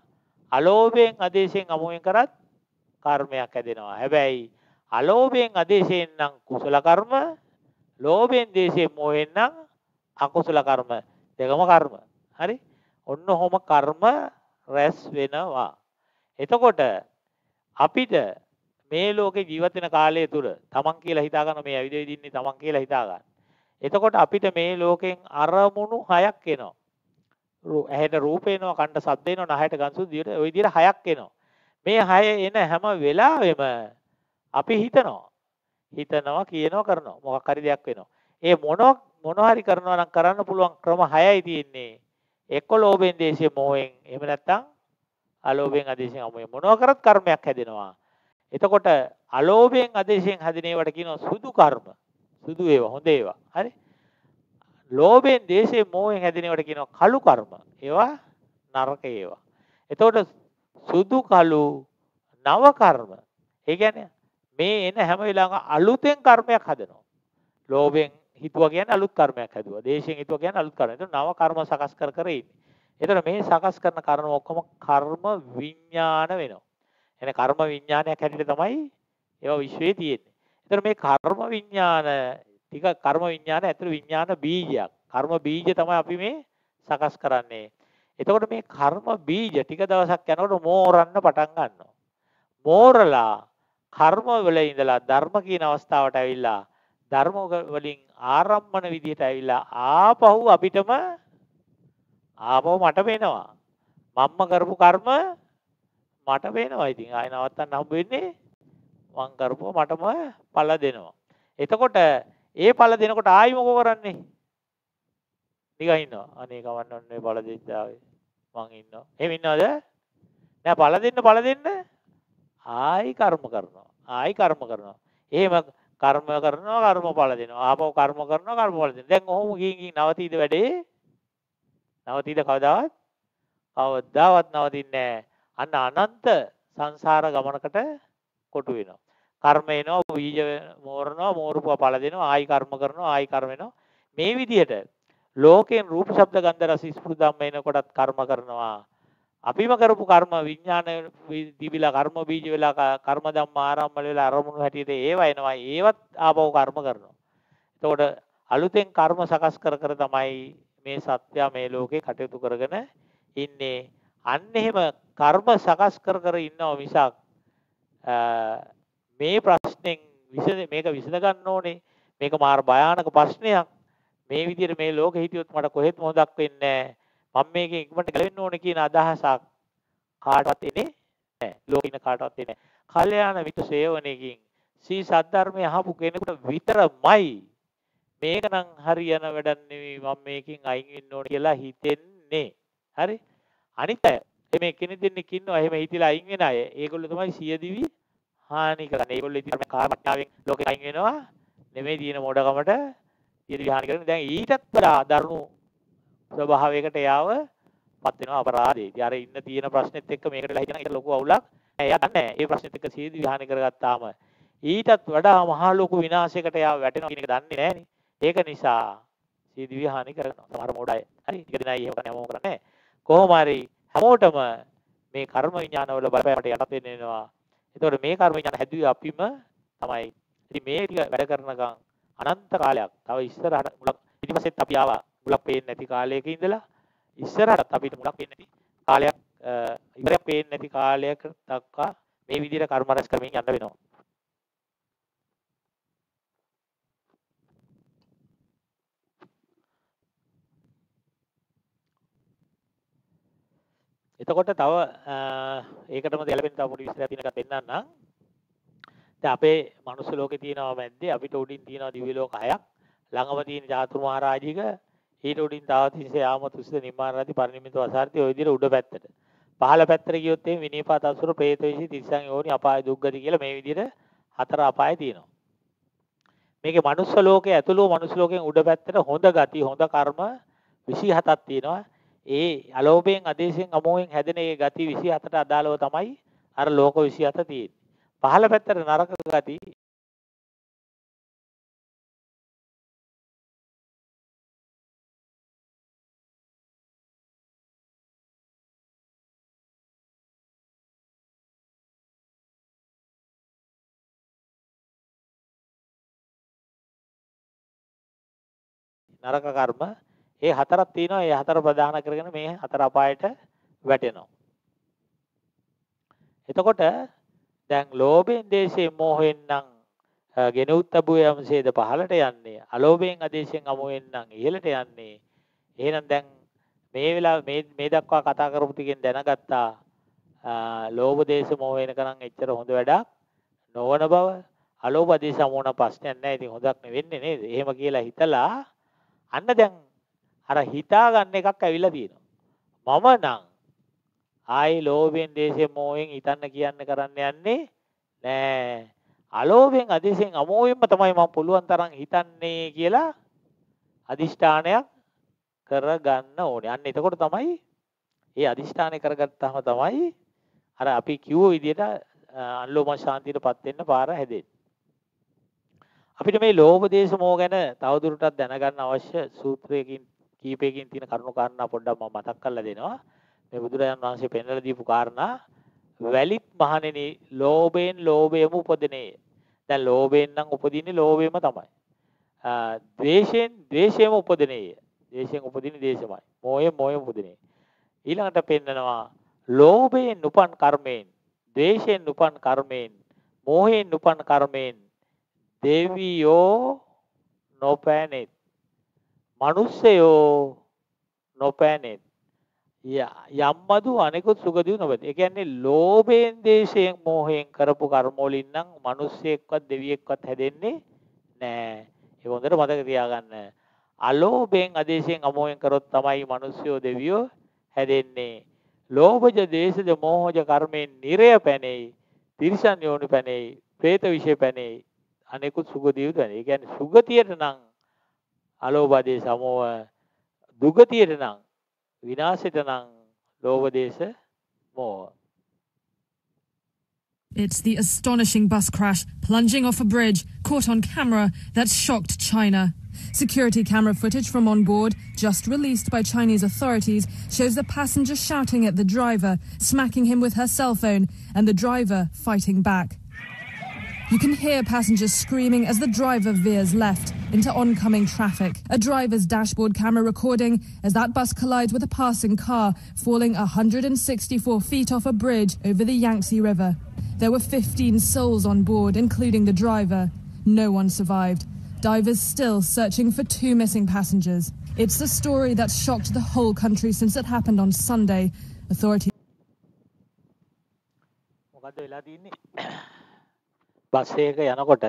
අලෝභයෙන් අදේශයෙන් අමෝහෙන් කරත් කර්මයක් හැදෙනවා. හැබැයි අලෝභයෙන් අදේශයෙන් නම් කුසල කර්ම ලෝභයෙන් දේශයෙන් මොහෙන් නම් අකුසල කර්ම දෙකම කර්ම. හරි? ඔන්න ඔහොම කර්ම රැස් වෙනවා. එතකොට අපිට මේ ලෝකේ ජීවත් වෙන කාලය තුල තමන් කියලා හිතා ගන්න මේ ඇවිද ඉන්නේ තමන් කියලා හිතා ගන්න. එතකොට අපිට මේ ලෝකෙන් අරමුණු හයක් එනවා. ඇහැට රූප එනවා, කණ්ඩ ශබ්ද එනවා, නහයට ගන්සු දිවට ওই විදිහට හයක් එනවා. මේ හය එන හැම වෙලාවෙම අපි හිතනවා හිතනවා කියනවා කරනවා මොකක් හරි දෙයක් වෙනවා. ඒ මොන මොන හරි කරනවා නම් කරන්න පුළුවන් ක්‍රම 6යි තියෙන්නේ. එක්ක ලෝභයෙන් දේශයෙන් මොහෙන් එහෙම නැත්නම් අලෝභයෙන් අදේශයෙන් අමෝයෙන් මොනවා කරත් කර්මයක් හැදෙනවා. එතකොට අලෝභයෙන් අදේශයෙන් හැදෙන ඒවට කියනවා සුදු කර්ම. සුදු ඒවා හොඳ ඒවා. හරි? ලෝභයෙන් දේශයෙන් මොහෙන් හැදෙන ඒවට කියනවා කළු කර්ම. ඒවා නරක ඒවා. එතකොට සුදු කළු නව කර්ම. ඒ කියන්නේ මේ එන හැම වෙලාවකම අලුතෙන් කර්මයක් හදනවා. ලෝභයෙන් හිතුවා කියන්නේ අලුත් කර්මයක් හැදුවා. දේශයෙන් හිතුවා කියන්නේ අලුත් කර්මයක්. ඒක නව කර්ම සකස් කර කර ඉන්නේ. ඒතර මේ සකස් කරන කර්ම ඔක්කොම කර්ම විඥාන වෙනවා. එන කර්ම විඥානයක් හැටියට තමයි ඒවා විශ්වයේ තියෙන්නේ. ඒතර මේ කර්ම විඥාන ටික කර්ම විඥාන ඇතුළේ විඥාන බීජයක්. කර්ම බීජ තමයි අපි මේ සකස් කරන්නේ. එතකොට මේ කර්ම බීජ ටික දවසක් යනකොට මෝරන්න පටන් ගන්නවා. මෝරලා කර්ම වල ඉඳලා ධර්ම කියන අවස්ථාවට ඇවිල්ලා ධර්ම වලින් ආරම්මන විදිහට ඇවිල්ලා ආපහු අපිටම ආපහු මට වෙනවා. මම්ම කරපු කර්ම මට වෙනවා. ඉතින් ආය නවත්තන්න හම්බ වෙන්නේ මං කරපුව මටම පළ දෙනවා. එතකොට ඒ පළ දෙනකොට ආයි මොකෝ කරන්නේ? නිකන් ඉන්නවා. අනේ කවන්න ඕනේ පළ දෙද්දාවේ. මං ඉන්නවා. එහෙම ඉන්නවද? නෑ පළ දෙන්න පළ දෙන්න ආයි කර්ම කරනවා. ආයි කර්ම කරනවා. එහෙම කර්ම කරනවා කර්ම ඵල දෙනවා. ආපහු කර්ම කරනවා කර්ම ඵල දෙනවා. දැන් ඔහොම ගින් ගින් නවතීද වැඩේ? නවතීද කවදාවත්? කවදාවත් නවතින්නේ නැහැ. අන්න අනන්ත සංසාර ගමනකට කොටු වෙනවා. කර්ම එනවා බීජ මෝරනවා මෝරුපුව ඵල දෙනවා ආයි කර්ම කරනවා ආයි කර්ම වෙනවා. මේ විදිහට ලෝකයෙන් රූප ශබ්ද ගන්ධ රස ස්පෘහ ධම්ම එනකොටත් කර්ම කරනවා. අපිම කරපු කර්ම විඥාන දිවිලා කර්ම බීජ වෙලා කර්ම ධම්ම ආරම්භල වෙලා අරමුණු හැටියට ඒව එනවා ඒවත් ආපහු කර්ම කරනවා. එතකොට අලුතෙන් කර්ම සකස් කර කර තමයි මේ සත්‍ය මේ ලෝකේ කටයුතු කරගෙන ඉන්නේ. අන්න එහෙම කර්ම සකස් කර කර ඉන්නව මිසක් මේ ප්‍රශ්නෙන් විසඳ මේක විසඳ ගන්න ඕනේ. මේක මාර භයානක ප්‍රශ්නයක්. මේ විදිහට මේ ලෝකෙ හිටියොත් මට කොහෙත් මොහොතක් වෙන්නේ නැහැ. මම මේකෙන් ඉක්මනට ගැලවෙන්න ඕනේ කියන අදහසක් කාටවත් එන්නේ නැහැ. ලෝකේ ඉන්න කාටවත් එන්නේ නැහැ. කල්යාණ මිත්‍ර සේවනයකින් සී සද්ධර්මය අහපු කෙනෙකුට විතරමයි මේක නම් හරියන වැඩක් නෙවෙයි මම මේකෙන් අයින් වෙන්න ඕනේ කියලා හිතෙන්නේ. හරි? අනිත් අය මේ කෙනෙක් දෙන්නෙක් ඉන්නවා එහෙම හිතිලා අයින් වෙන අය. ඒගොල්ලෝ තමයි සියදිවි හානි කරන්නේ. ඒගොල්ලෝ ඉතින් කාමත්‍යාවෙන් ලෝකෙ අයින් වෙනවා. නෙමෙයි තියෙන මොඩකමට සියදිවි හානි කරන්නේ. දැන් ඊටත් වඩා දරුණු ස්වභාවයකට යාව පත් වෙනවා අපරාධේ. ඉතින් අර ඉන්න තියෙන ප්‍රශ්නෙත් එක්ක මේකට වෙලා හිතන එක ලොකු අවුලක් නෑ. එයා දන්නේ ඒ ප්‍රශ්නෙත් එක්ක සීදි විහානි කරගත්තාම ඊටත් වඩා මහා ලොකු විනාශයකට යාව වැටෙනවා කියන එක දන්නේ නෑනේ. ඒක නිසා සීදි විහානි කරනවා. සමහර මොඩ අය. හරි. ටික දිනයි එහෙම කරන්නේ හැමෝම කරන්නේ. කොහොම හරි හැමෝටම මේ කර්ම විඥානවල බලපෑමට යටත් වෙනවා. එතකොට මේ කර්ම විඥාන හැදුවේ අපිම තමයි. ඉතින් මේ ටික වැඩ කරනකම් අනන්ත කාලයක් තව ඉස්සරහට මුලක් ඊට අපි ආවා මුලක් පේන්නේ නැති කාලයක ඉඳලා ඉස්සරහට අපිට මුලක් පේන්නේ නැති කාලයක් ඉවරයක් පේන්නේ නැති කාලයක දක්වා මේ විදිහට කර්ම රැස් කරමින් යන්න වෙනවා. එතකොට තව ඒකටම ගැලපෙන තව පොඩි විස්තරයක් තියෙනකක් දෙන්නම් නම් දැන් අපේ මනුස්ස ලෝකේ තියෙනවා මැද්දේ අපිට උඩින් තියෙනවා දිව්‍ය ලෝක හයක්. ළඟම තියෙන චාතුරු මහරාජික ඊට උඩින් තව තිස්සේ ආම තුස්ස නිම්මාරාති පරිනිමිත වසාරති ওই විදිහට උඩ පැත්තට. පහළ පැත්තට ගියොත් එimhe විනීපාත අසුර പ്രേත විසි තිස්සන් යෝනි අපාය දුක්ගති කියලා මේ විදිහට හතර අපාය තියෙනවා. මේකේ මනුස්ස ලෝකයේ ඇතුළු මනුස්ස ලෝකයෙන් උඩ පැත්තට හොඳ ගති හොඳ කර්ම 27ක් තියෙනවා. ඒ අලෝභයෙන් අදේශයෙන් අමෝහයෙන් හැදෙන ඒ ගති 27ට අදාළව තමයි අර ලෝක 27 තියෙන්නේ. පහළ පැත්තට නරක ගති නරක කර්ම ඒ හතරක් තියෙනවා. ඒ හතර ප්‍රධාන කරගෙන මේ හතර අපායට වැටෙනවා. එතකොට දැන් ලෝභයෙන් දේශයෙන් මෝහයෙන් නම් ගෙන උත්තබුව යම්සේද පහළට යන්නේ. අලෝභයෙන් අදේශයෙන් අමෝහෙන් නම් ඉහළට යන්නේ. එහෙනම් දැන් මේ වෙලාව මේ මේ දක්වා කතා කරපු ටිකෙන් දැනගත්තා. ලෝභ දේශ මොහ වෙනකන් එච්චර හොඳ වැඩක් නොවන බව. අලෝභ දේශ මොන ප්‍රශ්නයක් නැහැ. ඉතින් හොදක් නෙවෙන්නේ නේද? එහෙම කියලා හිතලා අන්න දැන් අර හිතා ගන්න එකක් ඇවිල්ලා තියෙනවා. මම නම් ආයි ලෝභයෙන් දේශයෙන් මෝහෙන් හිතන්න කියන්න කරන්න යන්නේ නෑ. අලෝභයෙන් අදිශයෙන් අමෝහෙන්ම තමයි මම පුළුවන් තරම් හිතන්නේ කියලා අදිෂ්ඨානයක් කරගන්න ඕනේ. අන්න එතකොට තමයි ඒ අදිෂ්ඨානය කරගත්තාම තමයි අර අපි කිව්ව විදිහට අන්ලෝම ශාන්තියටපත් වෙන්න පාර හැදෙන්නේ. අපිට මේ ලෝභ දේශ මොහ ගැන තවදුරටත් දැනගන්න අවශ්‍ය සූත්‍රයකින් කීපයකින් තියෙන කරුණු කාරණා පොඩ්ඩක් මම මතක් කරලා දෙනවා. මේ බුදුරජාණන් වහන්සේ පෙන්වලා දීපු කාරණා වැලිත් මහණෙනි ලෝභයෙන් ලෝභයම උපදිනේ. දැන් ලෝභයෙන් නම් උපදින්නේ ලෝභයම තමයි. ද්වේෂයෙන් ද්වේෂයම උපදිනේ. ද්වේෂයෙන් උපදින්නේ ද්වේෂමයි. මෝහයෙන් මෝහයෙන් උපදිනේ. ඊළඟට පෙන්නනවා ලෝභයෙන් උපන් කර්මයෙන්, ද්වේෂයෙන් උපන් කර්මයෙන්, මෝහයෙන් උපන් කර්මයෙන් දෙවියෝ නොපෑනෙත්. මනුස්සයෝ නොපෑනෙත් යම්මදු අනෙකුත් සුගදිය නොබත් එකන්නේ ලෝබයෙන් දේශයෙන් මෝහයෙන් කරපු කර්මෝලින් නම් මනුස්සයෙක්වත් දෙවියෙක්වත් හැදෙන්නේ නෑ. ඒොඳට මතක තියාගන්න. අලෝබයෙන් අදේශයෙන් අමෝයෙන් කරොත් තමයි මනුස්්‍යයෝ දෙවියෝ හැදෙන්නේ. ලෝබජ දේශද මෝහෝජ කර්මයෙන් නිරය පැනෙයි තිරිසන් යෝනු පැනෙයි ප්‍රේත විෂය පැනෙයි අනෙකුත් සුගදියුතු පැනේ ගැන සුගතියට නං අලෝභ, සමෝහ දුගතියට නම් විනාශයට නම් ලෝභ දේශ මෝහ It's the astonishing bus crash plunging off a bridge caught on camera that shocked China. Security camera footage from on board, just released by Chinese authorities, shows the passenger shouting at the driver, smacking him with her cell phone, and the driver fighting back. You can hear passengers screaming as the driver veers left into oncoming traffic. A driver's dashboard camera recording as that bus collides with a passing car, falling 164 feet off a bridge over the Yangtze River. There were 15 souls on board, including the driver. No one survived. Divers still searching for two missing passengers. It's a story that's shocked the whole country since it happened on Sunday. Authorities. Bus එක යනකොට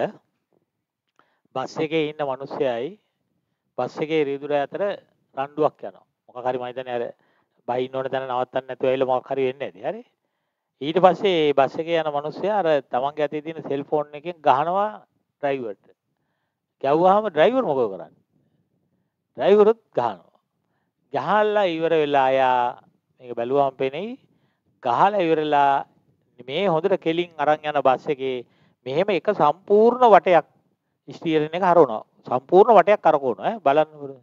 bus එකේ ඉන්න මිනිස්සයයි bus එකේ රියදුර අතර රණ්ඩුවක් යනවා. මොකක් හරි මම හිතන්නේ අර බයින්න ඕන තැන නවත්තන්න නැතුව ඇවිල්ලා මොකක් හරි වෙන්නේ නැති. හරි. ඊට පස්සේ බස් එකේ යන මිනිස්සයා අර තමන්ගේ අතේ තියෙන සෙල්ෆෝන් එකෙන් ගහනවා ඩ්‍රයිවර්ට. ගැව්වහම ඩ්‍රයිවර් මොකද කරන්නේ? ඩ්‍රයිවරුත් ගහනවා. ගහලා ඉවර වෙලා ආයා මේක බැලුවම පෙනෙයි ගහලා ඉවරලා මේ හොඳට කෙලින් අරන් යන බස් එකේ මෙහෙම එක සම්පූර්ණ වටයක් ස්ටියරින් එක හරවනවා. සම්පූර්ණ වටයක් කරකවනවා ඈ බලන්න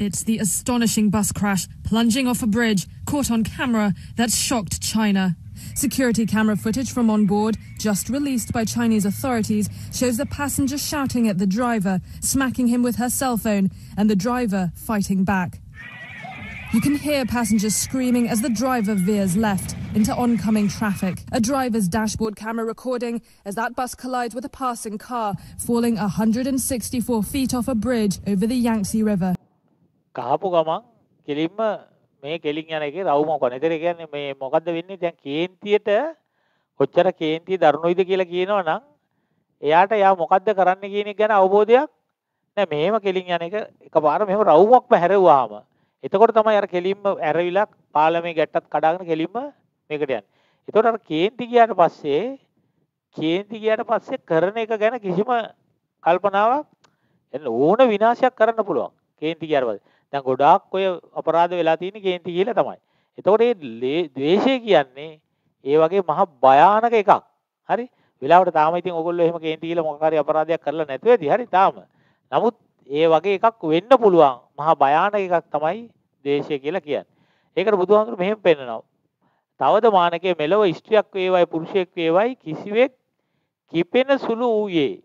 It's the astonishing bus crash plunging off a bridge caught on camera that shocked China. Security camera footage from on board, just released by Chinese authorities, shows the passenger shouting at the driver, smacking him with her cell phone, and the driver fighting back. You can hear passengers screaming as the driver veers left into oncoming traffic. A driver's dashboard camera recording as that bus collides with a passing car, falling 164 feet off a bridge over the Yangtze River. කහපු ගමන් කෙලින්ම මේ කෙලින් යන එකේ රවුමක් වන. ඒතර කියන්නේ මේ මොකද්ද වෙන්නේ? දැන් කේන්තියට කොච්චර කේන්තිය දරුණුයිද කියලා කියනවනම් එයාට යා මොකද්ද කරන්න කියන එක ගැන අවබෝධයක් නෑ. මෙහෙම කෙලින් යන එක එකපාර මෙහෙම රවුමක්ම හැරෙව්වාම එතකොට තමයි අර කෙලින්ම ඇරවිලා පාලමේ ගැට්ටත් කඩාගෙන කෙලින්ම මේකට යන්නේ. එතකොට අර කේන්ති ගියාට පස්සේ කේන්ති ගියාට පස්සේ කරන එක ගැන කිසිම කල්පනාවක් එන්න ඕන විනාශයක් කරන්න පුළුවන්. කේන්ති ගියාට පස්සේ. දැන් ගොඩාක් ඔය අපරාධ වෙලා තියෙන්නේ කේන්ති කියලා තමයි. එතකොට මේ ද්වේෂය කියන්නේ ඒ වගේ මහ භයානක එකක්. හරි? වෙලාවට තාම ඉතින් ඔයගොල්ලෝ එහෙම කේන්ති කියලා මොකක් හරි අපරාධයක් කරලා නැතුව ඇති. හරි තාම. නමුත් ඒ වගේ එකක් වෙන්න පුළුවන්. මහා භයානක එකක් තමයි දේශය කියලා කියන්නේ. ඒකට බුදුහාමුදුරු මෙහෙම පෙන්නනවා. තවද මානකයේ මෙලව ස්ත්‍රියක් වේවයි පුරුෂයෙක් වේවයි කිසිවෙක් කිපෙන සුළු වූයේ.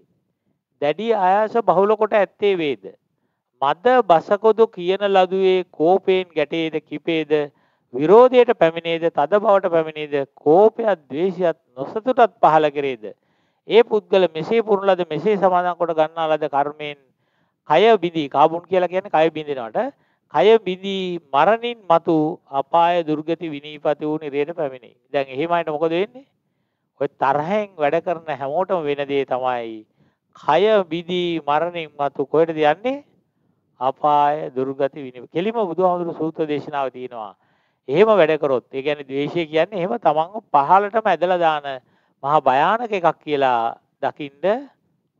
දැඩි ආයාස බහුල කොට ඇත්තේ වේද. මද බසකොදු කියන ලදුවේ කෝපයෙන් ගැටේද කිපේද විරෝධයට පැමිණේද තද බවට පැමිණේද කෝපයත් ද්වේෂයත් නොසතුටත් පහළ කරේද ඒ පුද්ගල මෙසේ පුරුණ ලද මෙසේ සමාදන් කොට ගන්නා ලද කර්මයෙන් කය බිඳී කාබුන් කියලා කියන්නේ කය බිඳිනවට කය බිඳී මරණින් මතු අපාය දුර්ගති විනීපති වූ නිරයට පැමිණේ. දැන් එහෙම අයට මොකද වෙන්නේ? ඔය තරහෙන් වැඩ කරන හැමෝටම වෙන දේ තමයි කය බිඳී මරණින් මතු කොහෙටද යන්නේ? අපාය දුර්ගති විනීප. කෙලිම බුදුහාමුදුරු සූත්‍ර දේශනාව තියෙනවා. එහෙම වැඩ කරොත් ඒ කියන්නේ ද්වේෂය කියන්නේ එහෙම තමන්ව පහලටම ඇදලා දාන මහා භයානක එකක් කියලා දකින්න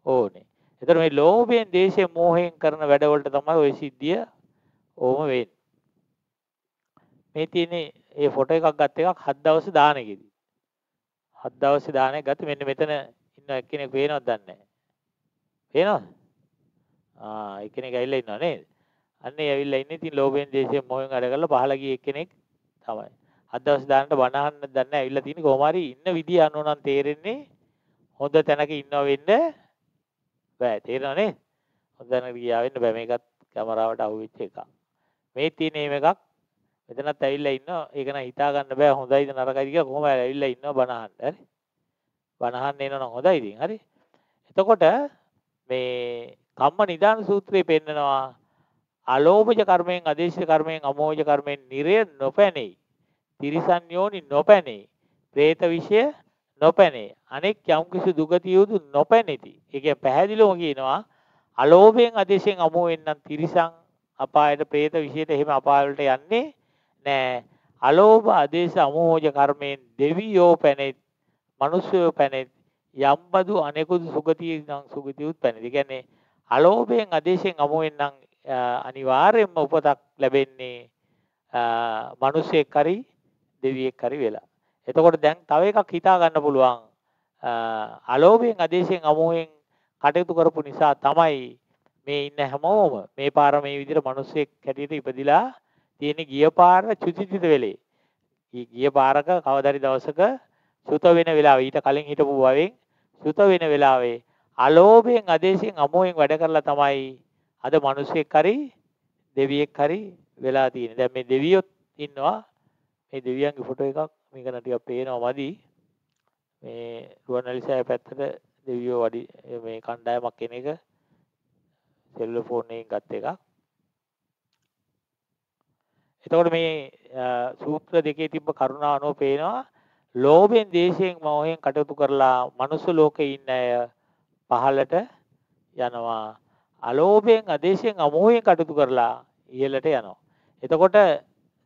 ඕනේ. එතකොට මේ ලෝභයෙන්, දේශයෙන්, මෝහයෙන් කරන වැඩවලට තමයි ওই සිද්ධිය ඕම වෙන්නේ. මේ තියෙන්නේ මේ ෆොටෝ එකක් ගත්ත එකක් හත් දවස් දානෙකෙදි. හත් දවසේ දානේ ගත මෙන්න මෙතන ඉන්න එක්කෙනෙක් පේනවද දන්නේ නැහැ. පේනවද? ආ එක්කෙනෙක් ඇවිල්ලා ඉන්නව නේද? අන්න ඒ ඇවිල්ලා ඉන්නේ ඉතින් ලෝභයෙන් දේශයෙන් මොහෙන් වැඩ කරලා පහළ ගිය එක්කෙනෙක් තමයි. හත් දවස් දාන්නට බණ අහන්න දන්නේ නැහැ ඇවිල්ලා තියෙන්නේ කොහොම හරි ඉන්න විදිය අනුව නම් තේරෙන්නේ හොඳ තැනක ඉන්නව වෙන්න බෑ තේරෙනව නේද? හොඳ තැනකට ගියා වෙන්න බෑ මේකත් කැමරාවට අහුවෙච්ච එකක්. මේ තියෙන මේම එකක් මෙතනත් ඇවිල්ලා ඉන්නවා ඒක නම් හිතා ගන්න බෑ හොඳයිද නරකයිද කියලා කොහොම හරි ඇවිල්ලා ඉන්නවා බණ අහන්න හරි. බණ අහන්න එනවා නම් හොඳයි ඉතින් හරි. එතකොට මේ කම්ම නිදාන සූත්‍රයේ පෙන්නනවා අලෝභජ කර්මයෙන් අදේශිත කර්මයෙන් අමෝජ කර්මයෙන් නිරය නොපැනෙයි. තිරිසන් යෝනි නොපැනෙයි. പ്രേත විෂය නොපැනේ. අනෙක් යම්කිසි දුගතියුදු නොපැනෙති. ඒක පැහැදිලිවම කියනවා අලෝභයෙන් අදේශයෙන් අමෝයෙන් නම් තිරිසන් අපායට പ്രേත විෂයට එහෙම අපාවලට යන්නේ නෑ. අලෝභ අදේශ අමෝජ කර්මයෙන් දෙවියෝ පැනෙත්, මිනිස්යෝ පැනෙත් යම්බදු අනෙකුදු සුගතිය නම් සුගතියුත් පැනෙත්. ඒ කියන්නේ අලෝභයෙන් අදේශයෙන් අමෝයෙන් නම් අනිවාර්යයෙන්ම උපතක් ලැබෙන්නේ මිනිසෙක් හරි දෙවියෙක් හරි වෙලා. එතකොට දැන් තව එකක් හිතා ගන්න පුළුවන්. අලෝභයෙන් අදේශයෙන් අමෝහෙන් කටයුතු කරපු නිසා තමයි මේ ඉන්න හැමෝම මේ පාර මේ විදිහට මිනිස්සෙක් හැටියට ඉපදිලා තියෙන ගිය පාර චුතිචිත වෙලේ. ගිය පාරක කවදාරි දවසක සුත වෙන වෙලාව ඊට කලින් හිටපු භවෙන් සුත වෙන වෙලාවේ අලෝභයෙන් අදේශයෙන් අමෝහෙන් වැඩ කරලා තමයි අද මිනිස්සෙක් හරි දෙවියෙක් හරි වෙලා තියෙන්නේ. දැන් මේ දෙවියොත් ඉන්නවා. මේ දෙවියන්ගේ ෆොටෝ එකක් මේක නම් ටිකක් පේනවා මදි. මේ රුවන්වැලිසෑය පැත්තට දෙවියෝ වැඩි මේ කණ්ඩායමක් කෙන එක සෙල්ලු ෆෝන් එකෙන් ගත්ත එකක්. එතකොට මේ සූත්‍ර දෙකේ තිබ්බ කරුණාව අනුව පේනවා ලෝභයෙන් දේශයෙන් මොහෙන් කටයුතු කරලා මනුස්ස ලෝකේ ඉන්න අය පහළට යනවා. අලෝභයෙන් අදේශයෙන් අමෝහයෙන් කටයුතු කරලා ඉහළට යනවා. එතකොට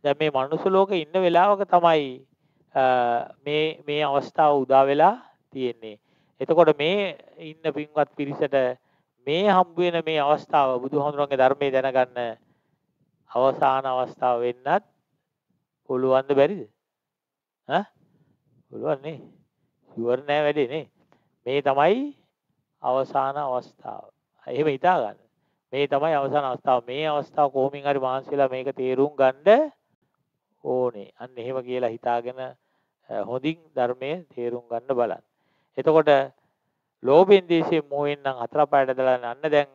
දැන් මේ මනුස්ස ලෝකේ ඉන්න වෙලාවක තමයි මේ මේ අවස්ථාව උදා වෙලා තියෙන්නේ. එතකොට මේ ඉන්න පින්වත් පිරිසට මේ හම්බ වෙන මේ අවස්ථාව බුදුහාමුදුරන්ගේ ධර්මයේ දැනගන්න අවසාන අවස්ථාව වෙන්නත් පුළුවන්ද බැරිද? ඈ පුළුවන් නේ. ෂුවර් නෑ වැඩේ නේ. මේ තමයි අවසාන අවස්ථාව. එහෙම හිතා ගන්න. මේ තමයි අවසාන අවස්ථාව. මේ අවස්ථාව කොහොමින් හරි මහන්සිලා මේක තේරුම් ගන්න ඕනේ. අන්න එහෙම කියලා හිතාගෙන හොඳින් ධර්මයේ තේරුම් ගන්න බලන්න. එතකොට ලෝභයෙන් දේශයෙන් මොහෙන් නම් හතර පායට දාලා අන්න දැන්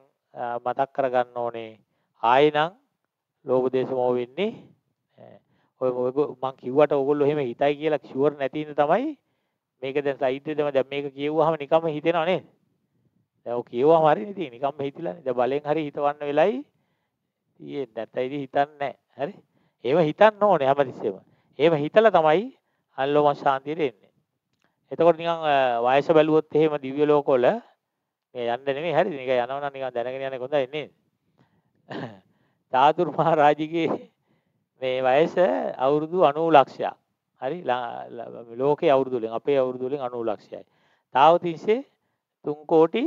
මතක් කරගන්න ඕනේ. ආයෙනම් ලෝභ දේශ මොහ වෙන්නේ ඔය මං කිව්වට ඕගොල්ලෝ එහෙම හිතයි කියලා ෂුවර් නැති ඉන්න තමයි මේක දැන් සයිඩ් එකේම දැන් මේක කියවුවාම නිකම්ම හිතෙනව නේද? දැන් ඔය කියවුවාම හරිනේ තියෙන්නේ නිකම්ම හිතිලානේ. දැන් බලෙන් හරි හිතවන්න වෙලයි තියෙන්නේ. නැත්නම් හිතන්නේ නැහැ. හරි? ඒව හිතන්න ඕනේ හැමතිස්සෙම. එහෙම හිතලා තමයි අල්ලෝම ශාන්තියට එන්නේ. එතකොට නිකන් වයස බැලුවොත් එහෙම දිව්‍ය ලෝකවල මේ යන්න නෙමෙයි හරිද? නිකන් යනවා නම් නිකන් දැනගෙන යන්නේ හොඳයි නේද? චාතුරු මහරජිගේ මේ වයස අවුරුදු 90 ලක්ෂයක්. හරි ලෝකේ අවුරුදු වලින් අපේ අවුරුදු වලින් 90 ලක්ෂයයි. තාවතිස්සේ 3 කෝටි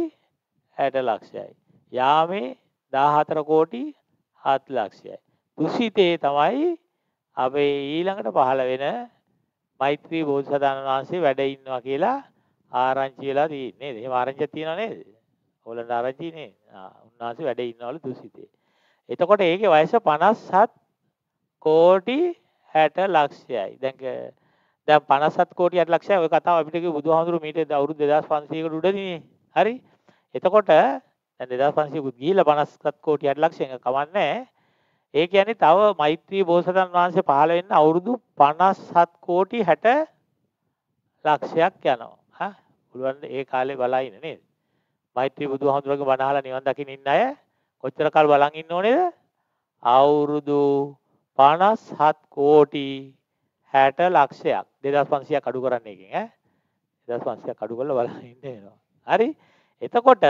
60 ලක්ෂයයි. යාමේ 14 කෝටි 7 ලක්ෂයයි. තුසිතේ තමයි අපේ ඊළඟට පහළ වෙන මෛත්‍රී බෝධිසත්වයන් වහන්සේ වැඩ ඉන්නවා කියලා ආරංචි වෙලා තියෙන්නේ නේද? එහෙම ආරංචියක් තියෙනව නේද? ඕලන්ට ආරංචි නේද? ආ උන්වහන්සේ වැඩ ඉන්නවලු තුසිතේ. එතකොට ඒකේ වයස 57 කෝටි 60 ලක්ෂයයි. දැන් දැන් 57 කෝටි 60 ලක්ෂයයි ඔය කතාව අපිට කිව්ව බුදුහාමුදුරු මීට අවුරුදු 2500කට උඩදී හරි. එතකොට දැන් 2500කුත් ගිහිල්ලා 57 කෝටි 60 ලක්ෂයෙන් කවන්නේ ඒ කියන්නේ තව මෛත්‍රී බෝසතන් වහන්සේ පහළ වෙන්න අවුරුදු 57 කෝටි 60 ලක්ෂයක් යනවා. හා පුළුවන් ඒ කාලේ බලා ඉන්න නේද? මෛත්‍රී බුදුහාමුදුරගේ බණ අහලා නිවන් දකින්න ඉන්න අය කොච්චර කල් බලන් ඉන්න ඕනේද? අවුරුදු 57 කෝටි 60 ලක්ෂයක් 2500ක් අඩු කරන්න එකෙන් ඈ 2500ක් අඩු කරලා බලන් ඉන්න වෙනවා. හරි? එතකොට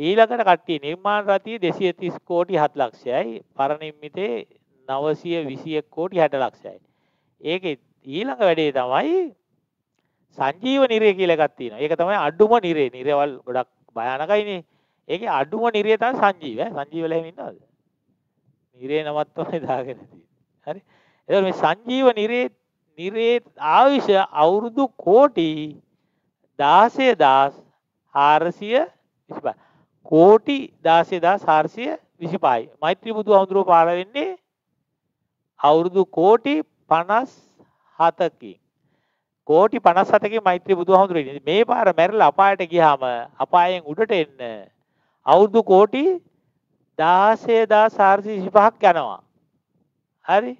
ඊළඟට කට්ටිය නිර්මාණ රතිය 230 කෝටි 7 ලක්ෂයයි පරණිම්මිතේ 921 කෝටි 60 ලක්ෂයයි. ඒකේ ඊළඟ වැඩේ තමයි සංජීව නිරය කියලා එකක් තියෙනවා. ඒක තමයි අඩුම නිරය. නිරවල් ගොඩක් භයානකයිනේ. ඒකේ අඩුම නිරය තමයි සංජීව. සංජීවල එහෙම ඉන්නවද? නිරේ නමත් තමයි දාගෙන තියෙන්නේ. හරි. එතකොට මේ සංජීව නිරේ නිරේ ආයුෂ අවුරුදු කෝටි 16425 කෝටි 16425යි මෛත්‍රී බුදුහාමුදුරුවෝ පාර වෙන්නේ අවුරුදු කෝටි 57කින් කෝටි 57කින් මෛත්‍රී බුදුහාමුදුරුවෝ ඉන්නේ මේ පාර මැරිලා අපායට ගියාම අපායෙන් උඩට එන්න අවුරුදු කෝටි 16425ක් යනවා හරි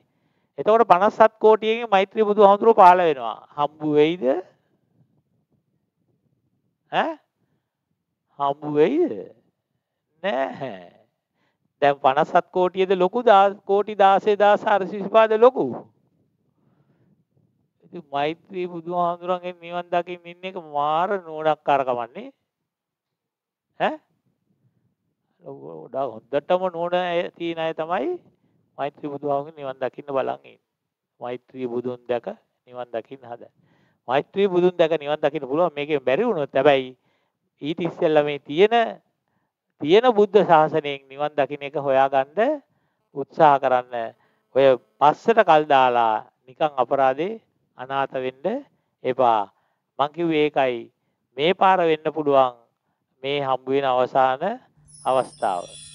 එතකොට 57 කෝටියකින් මෛත්‍රී බුදුහාමුදුරුවෝ පහළ වෙනවා. හම්බු වෙයිද? ඈ? හම්බු වෙයිද? නෑ. දැන් 57 කෝටියද ලොකු කෝටි 16425ද ලොකු? ඉතින් මෛත්‍රී බුදුහාමුදුරන්ගෙන් නිවන් දකින්න ඉන්න එක මාර නෝඩක් කරකමන්නේ. ඈ? ගොඩාක් හොඳටම නෝඩ තියෙන අය තමයි මෛත්‍රී බුදුහාමුදුරන් නිවන් දකින්න බලන් ඉන්නේ. මෛත්‍රී බුදුන් දැක නිවන් දකින්න හදන. මෛත්‍රී බුදුන් දැක නිවන් දකින්න පුළුවන් මේකෙන් බැරි වුණොත් හැබැයි ඊට ඉස්සෙල්ලා මේ තියෙන තියෙන බුද්ධ ශාසනයෙන් නිවන් දකින්න එක හොයාගන්න උත්සාහ කරන්න. ඔය පස්සට කල් දාලා නිකන් අපරාධේ අනාථ වෙන්න එපා. මං කිව්වේ ඒකයි මේ පාර වෙන්න පුළුවන් මේ හම්බ වෙන අවසාන අවස්ථාව.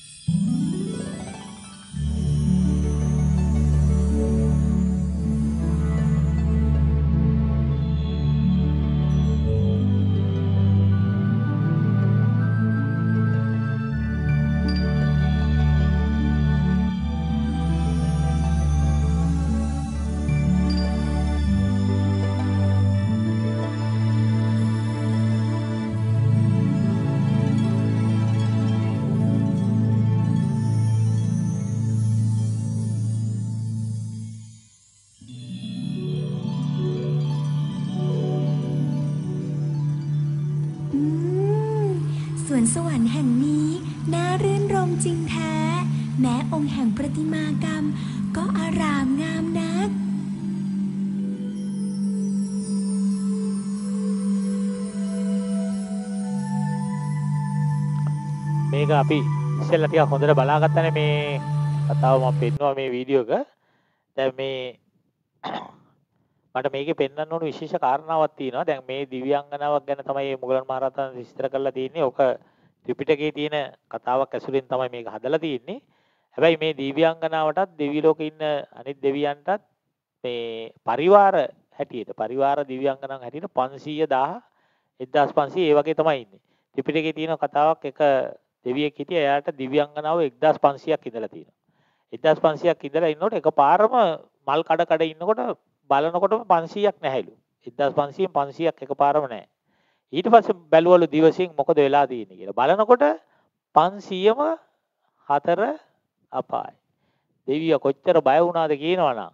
අපි ඉස්සෙල්ලා ටිකක් හොඳට බලාගත්තනේ මේ කතාව මම පෙන්නුවා මේ වීඩියෝ එක. දැන් මේ මට මේකේ පෙන්වන්න ඕන විශේෂ කාරණාවක් තියෙනවා. දැන් මේ දිව්‍යාංගනාවක් ගැන තමයි මේ මුගලන් මහරහතන් විස්තර කරලා තියෙන්නේ. ඔක ත්‍රිපිටකයේ තියෙන කතාවක් ඇසුරෙන් තමයි මේක හදලා තියෙන්නේ. හැබැයි මේ දිව්‍යාංගනාවටත් දෙවි ලෝකේ ඉන්න අනිත් දෙවියන්ටත් මේ පරිවාර හැටියට පරිවාර දිව්‍යාංගනාවක් හැටියට 500 1500 ඒ වගේ තමයි ඉන්නේ. ත්‍රිපිටකයේ තියෙන කතාවක් එක දෙවියෙක් හිටියා එයාට දිව්‍යංගනාව 1500ක් ඉඳලා තියෙනවා. 1500ක් ඉඳලා ඉන්නකොට එකපාරම මල් කඩ කඩ ඉන්නකොට බලනකොටම 500ක් නැහැලු. 1500න් 500ක් එකපාරම නැහැ. ඊට පස්සේ බැලුවලු දිවසින් මොකද වෙලා තියෙන්නේ කියලා. බලනකොට 500ම හතර අපායි. දෙවියා කොච්චර බය වුණාද කියනවනම්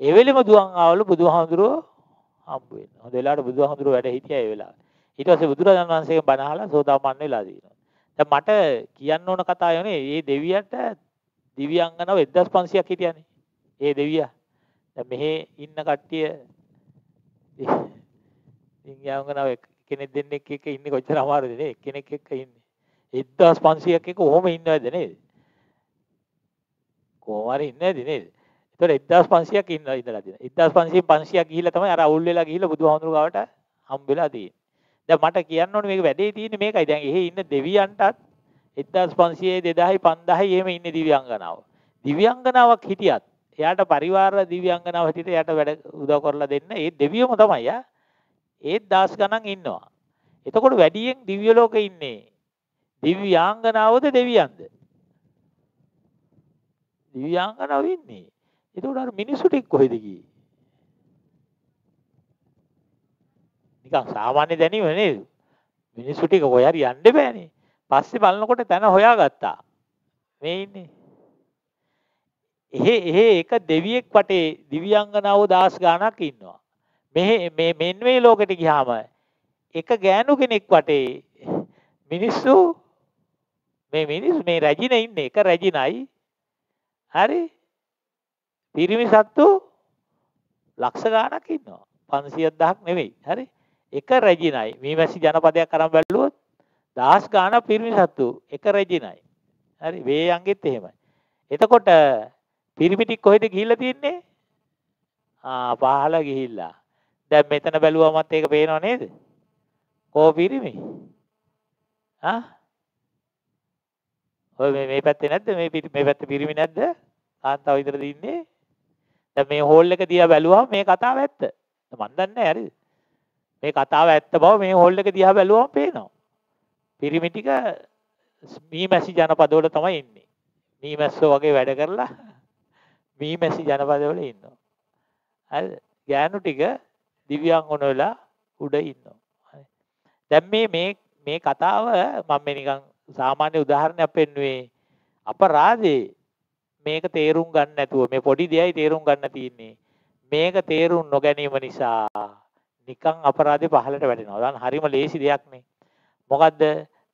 ඒ වෙලෙම දුවන් ආවලු බුදුහාමුදුරුවෝ හම්බ වෙන්න. හොඳ වෙලාවට බුදුහාමුදුරුවෝ වැඩ හිටියා ඒ වෙලාවේ. ඊට පස්සේ බුදුරජාණන් වහන්සේගෙන් බණ අහලා සෝතාපන්න වෙලා තියෙනවා. දැන් මට කියන්න ඕන කතාව යන්නේ මේ දෙවියන්ට දිව්‍යාංගනාව 1500ක් හිටියානේ. ඒ දෙවියා. දැන් මෙහි ඉන්න කට්ටිය දිව්‍යාංගනාව කෙනෙක් දෙන්නෙක් එක්ක ඉන්නේ කොච්චර අමාරුද නේ? කෙනෙක් එක්ක ඉන්නේ. 1500ක් එක්ක ඔහොම ඉන්නවද නේද? කොහොම හරි ඉන්නේ නැති නේද? ඒතකොට 1500ක් ඉන්නවා ඉඳලා තියෙනවා. 1500 500ක් ගිහිල්ලා තමයි අර අවුල් වෙලා ගිහිල්ලා බුදුහාමුදුරුවෝ ගාවට හම්බ වෙලා තියෙන්නේ. දැන් මට කියන්න ඕනේ මේක වැඩේ තියෙන්නේ මේකයි. දැන් එහෙ ඉන්න දෙවියන්ටත් 1500 2000 5000 එහෙම ඉන්නේ දිව්‍යාංගනාව. දිව්‍යාංගනාවක් හිටියත් එයාට පරිවාර දිව්‍යාංගනාව හිටියට එයාට වැඩ උදව් කරලා දෙන්න ඒ දෙවියම තමයි යා. ඒත් දාස් ගණන් ඉන්නවා. එතකොට වැඩියෙන් දිව්‍ය ලෝකේ ඉන්නේ දිව්‍යාංගනාවද දෙවියන්ද? දිව්‍යාංගනාව ඉන්නේ. එතකොට අර මිනිස්සු ටික කොහෙද ගියේ? නිකන් සාමාන්‍ය දැනීම නේද? මිනිස්සු ටික කොහේ හරි යන්න බෑනේ. පස්සේ බලනකොට තැන හොයාගත්තා. මේ ඉන්නේ. එහෙ එහෙ එක දෙවියෙක් වටේ දිව්‍යාංගනාව දාස් ගාණක් ඉන්නවා. මෙහෙ මේ මෙන් මේ ලෝකෙට ගියාම එක ගෑනු කෙනෙක් වටේ මිනිස්සු මේ මිනිස්සු මේ රැජින ඉන්නේ එක රැජිනයි. හරි? පිරිමි සත්තු ලක්ෂ ගාණක් ඉන්නවා. 500ක් නෙවෙයි. හරි? එක රැජිනයි. මීමැසි ජනපදයක් අරන් බැලුවොත් දහස් ගාණක් පිරිමි සත්තු එක රැජිනයි. හරි? වේයන්ගෙත් එහෙමයි. එතකොට පිරිමි ටික කොහෙද ගිහිල්ලා තියෙන්නේ? ආ පහළ ගිහිල්ලා. දැන් මෙතන බැලුවමත් ඒක පේනව නේද? කෝ පිරිමි? ආ? ඔය මේ මේ පැත්තේ නැද්ද? මේ මේ පැත්තේ පිරිමි නැද්ද? කාන්තාව විතරද ඉන්නේ? දැන් මේ හෝල් එක දිහා බැලුවම මේ කතාව ඇත්ත. මන් දන්නේ නැහැ හරිද? මේ කතාව ඇත්ත බව මේ හෝල් එක දිහා බැලුවම පේනවා. පිරිමි ටික මීමැසි ජනපදවල තමයි ඉන්නේ. මීමැස්සෝ වගේ වැඩ කරලා මීමැසි ජනපදවල ඉන්නවා. හරිද? ගෑනු ටික දිව්‍යාංගන වෙලා උඩ ඉන්නවා. හරි. දැන් මේ මේ මේ කතාව මම මේ නිකන් සාමාන්‍ය උදාහරණයක් පෙන්නුවේ අපරාධේ මේක තේරුම් ගන්න නැතුව මේ පොඩි දෙයයි තේරුම් ගන්න තියෙන්නේ. මේක තේරුම් නොගැනීම නිසා නිකන් අපරාධේ පහලට වැටෙනවා. දැන් හරිම ලේසි දෙයක් නේ. මොකද්ද?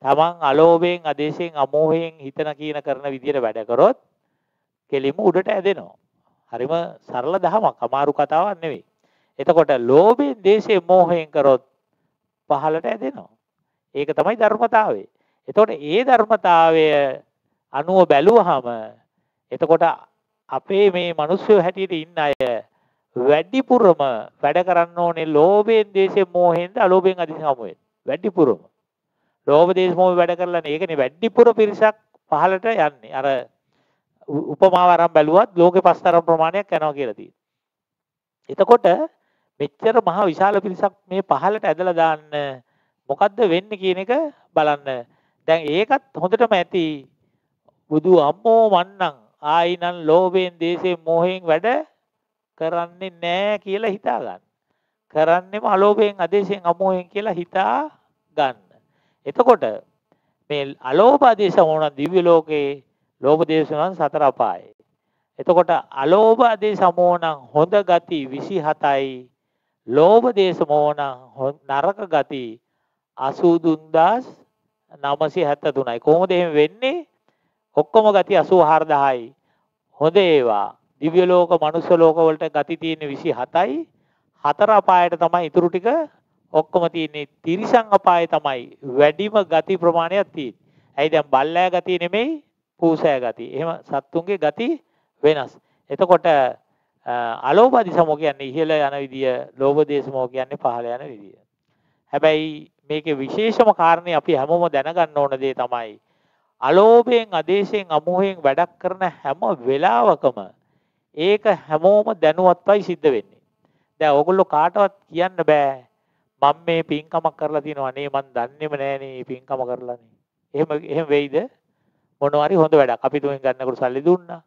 තමන් අලෝභයෙන්, ආදේශයෙන්, අමෝහයෙන් හිතන කියන කරන විදියට වැඩ කරොත් කෙලිම උඩට ඇදෙනවා. හරිම සරල දහමක්. අමාරු කතාවක් නෙවෙයි. එතකොට ලෝභයෙන්, දේශයෙන්, මෝහයෙන් කරොත් පහලට ඇදෙනවා. ඒක තමයි ධර්මතාවය. එතකොට ඒ ධර්මතාවය අනුව බැලුවහම එතකොට අපේ මේ මිනිස්සු හැටියට ඉන්න අය වැඩිපුරම වැඩ කරන්න ඕනේ ලෝභයෙන්, දේශයෙන්, මෝහයෙන්ද අලෝභයෙන් අධිසමුවෙන්. වැඩිපුරම. ලෝභ දේශ මොහ වැඩ කරලානේ ඒකනේ වැඩිපුර පිරිසක් පහලට යන්නේ. අර උපමාව අරන් බැලුවත් ලෝකේ පස්තරම් ප්‍රමාණයක් යනවා කියලා තියෙනවා. එතකොට මෙච්චර මහ විශාල පිරිසක් මේ පහලට ඇදලා දාන්න මොකද්ද වෙන්නේ කියන එක බලන්න. දැන් ඒකත් හොඳටම ඇති බුදු අම්මෝ මන්නම් ආයිනම් ලෝභයෙන් දේශයෙන් මෝහයෙන් වැඩ කරන්නේ නැහැ කියලා හිතා ගන්න. කරන්නෙම අලෝභයෙන් ආදේශයෙන් අමෝහයෙන් කියලා හිතා ගන්න. එතකොට මේ අලෝභ ආදේශ මොන දිව්‍ය ලෝකේ ලෝභ දේශ නම් සතර අපායේ. එතකොට අලෝභ ආදේශ මොන හොඳ ගති 27යි. ලෝභ දේශ මොන නරක ගති 82973යි. කොහොමද එහෙම වෙන්නේ? ඔක්කොම ගති 84000යි. හොඳ ඒවා දිව්‍ය ලෝක, මනුෂ්‍ය ලෝක වලට ගති තියෙන 27යි. හතර අපායට තමයි ඉතුරු ටික ඔක්කොම තියෙන්නේ. තිරිසන් අපායේ තමයි වැඩිම ගති ප්‍රමාණයක් තියෙන්නේ. ඇයි දැන් බල්ලෑ ගතිය නෙමෙයි පූසෑ ගතිය. එහෙම සත්තුන්ගේ ගති වෙනස්. එතකොට අලෝභ දිසමෝ කියන්නේ ඉහළ යන විදිය, ලෝභ දේශමෝ කියන්නේ පහළ යන විදිය. හැබැයි මේකේ විශේෂම කාරණේ අපි හැමෝම දැනගන්න ඕන දේ තමයි අලෝභයෙන්, අදේශයෙන්, අමෝහයෙන් වැඩක් කරන හැම වෙලාවකම ඒක හැමෝම දැනුවත්වයි සිද්ධ වෙන්නේ. දැන් ඕගොල්ලෝ කාටවත් කියන්න බෑ මම මේ පින්කමක් කරලා තියෙනවා නේ මන් දන්නේම නෑනේ පින්කම කරලානේ. එහෙම එහෙම වෙයිද? මොනවාරි හොඳ වැඩක්. අපි තුෙන් ගන්නකොට සල්ලි දුන්නා.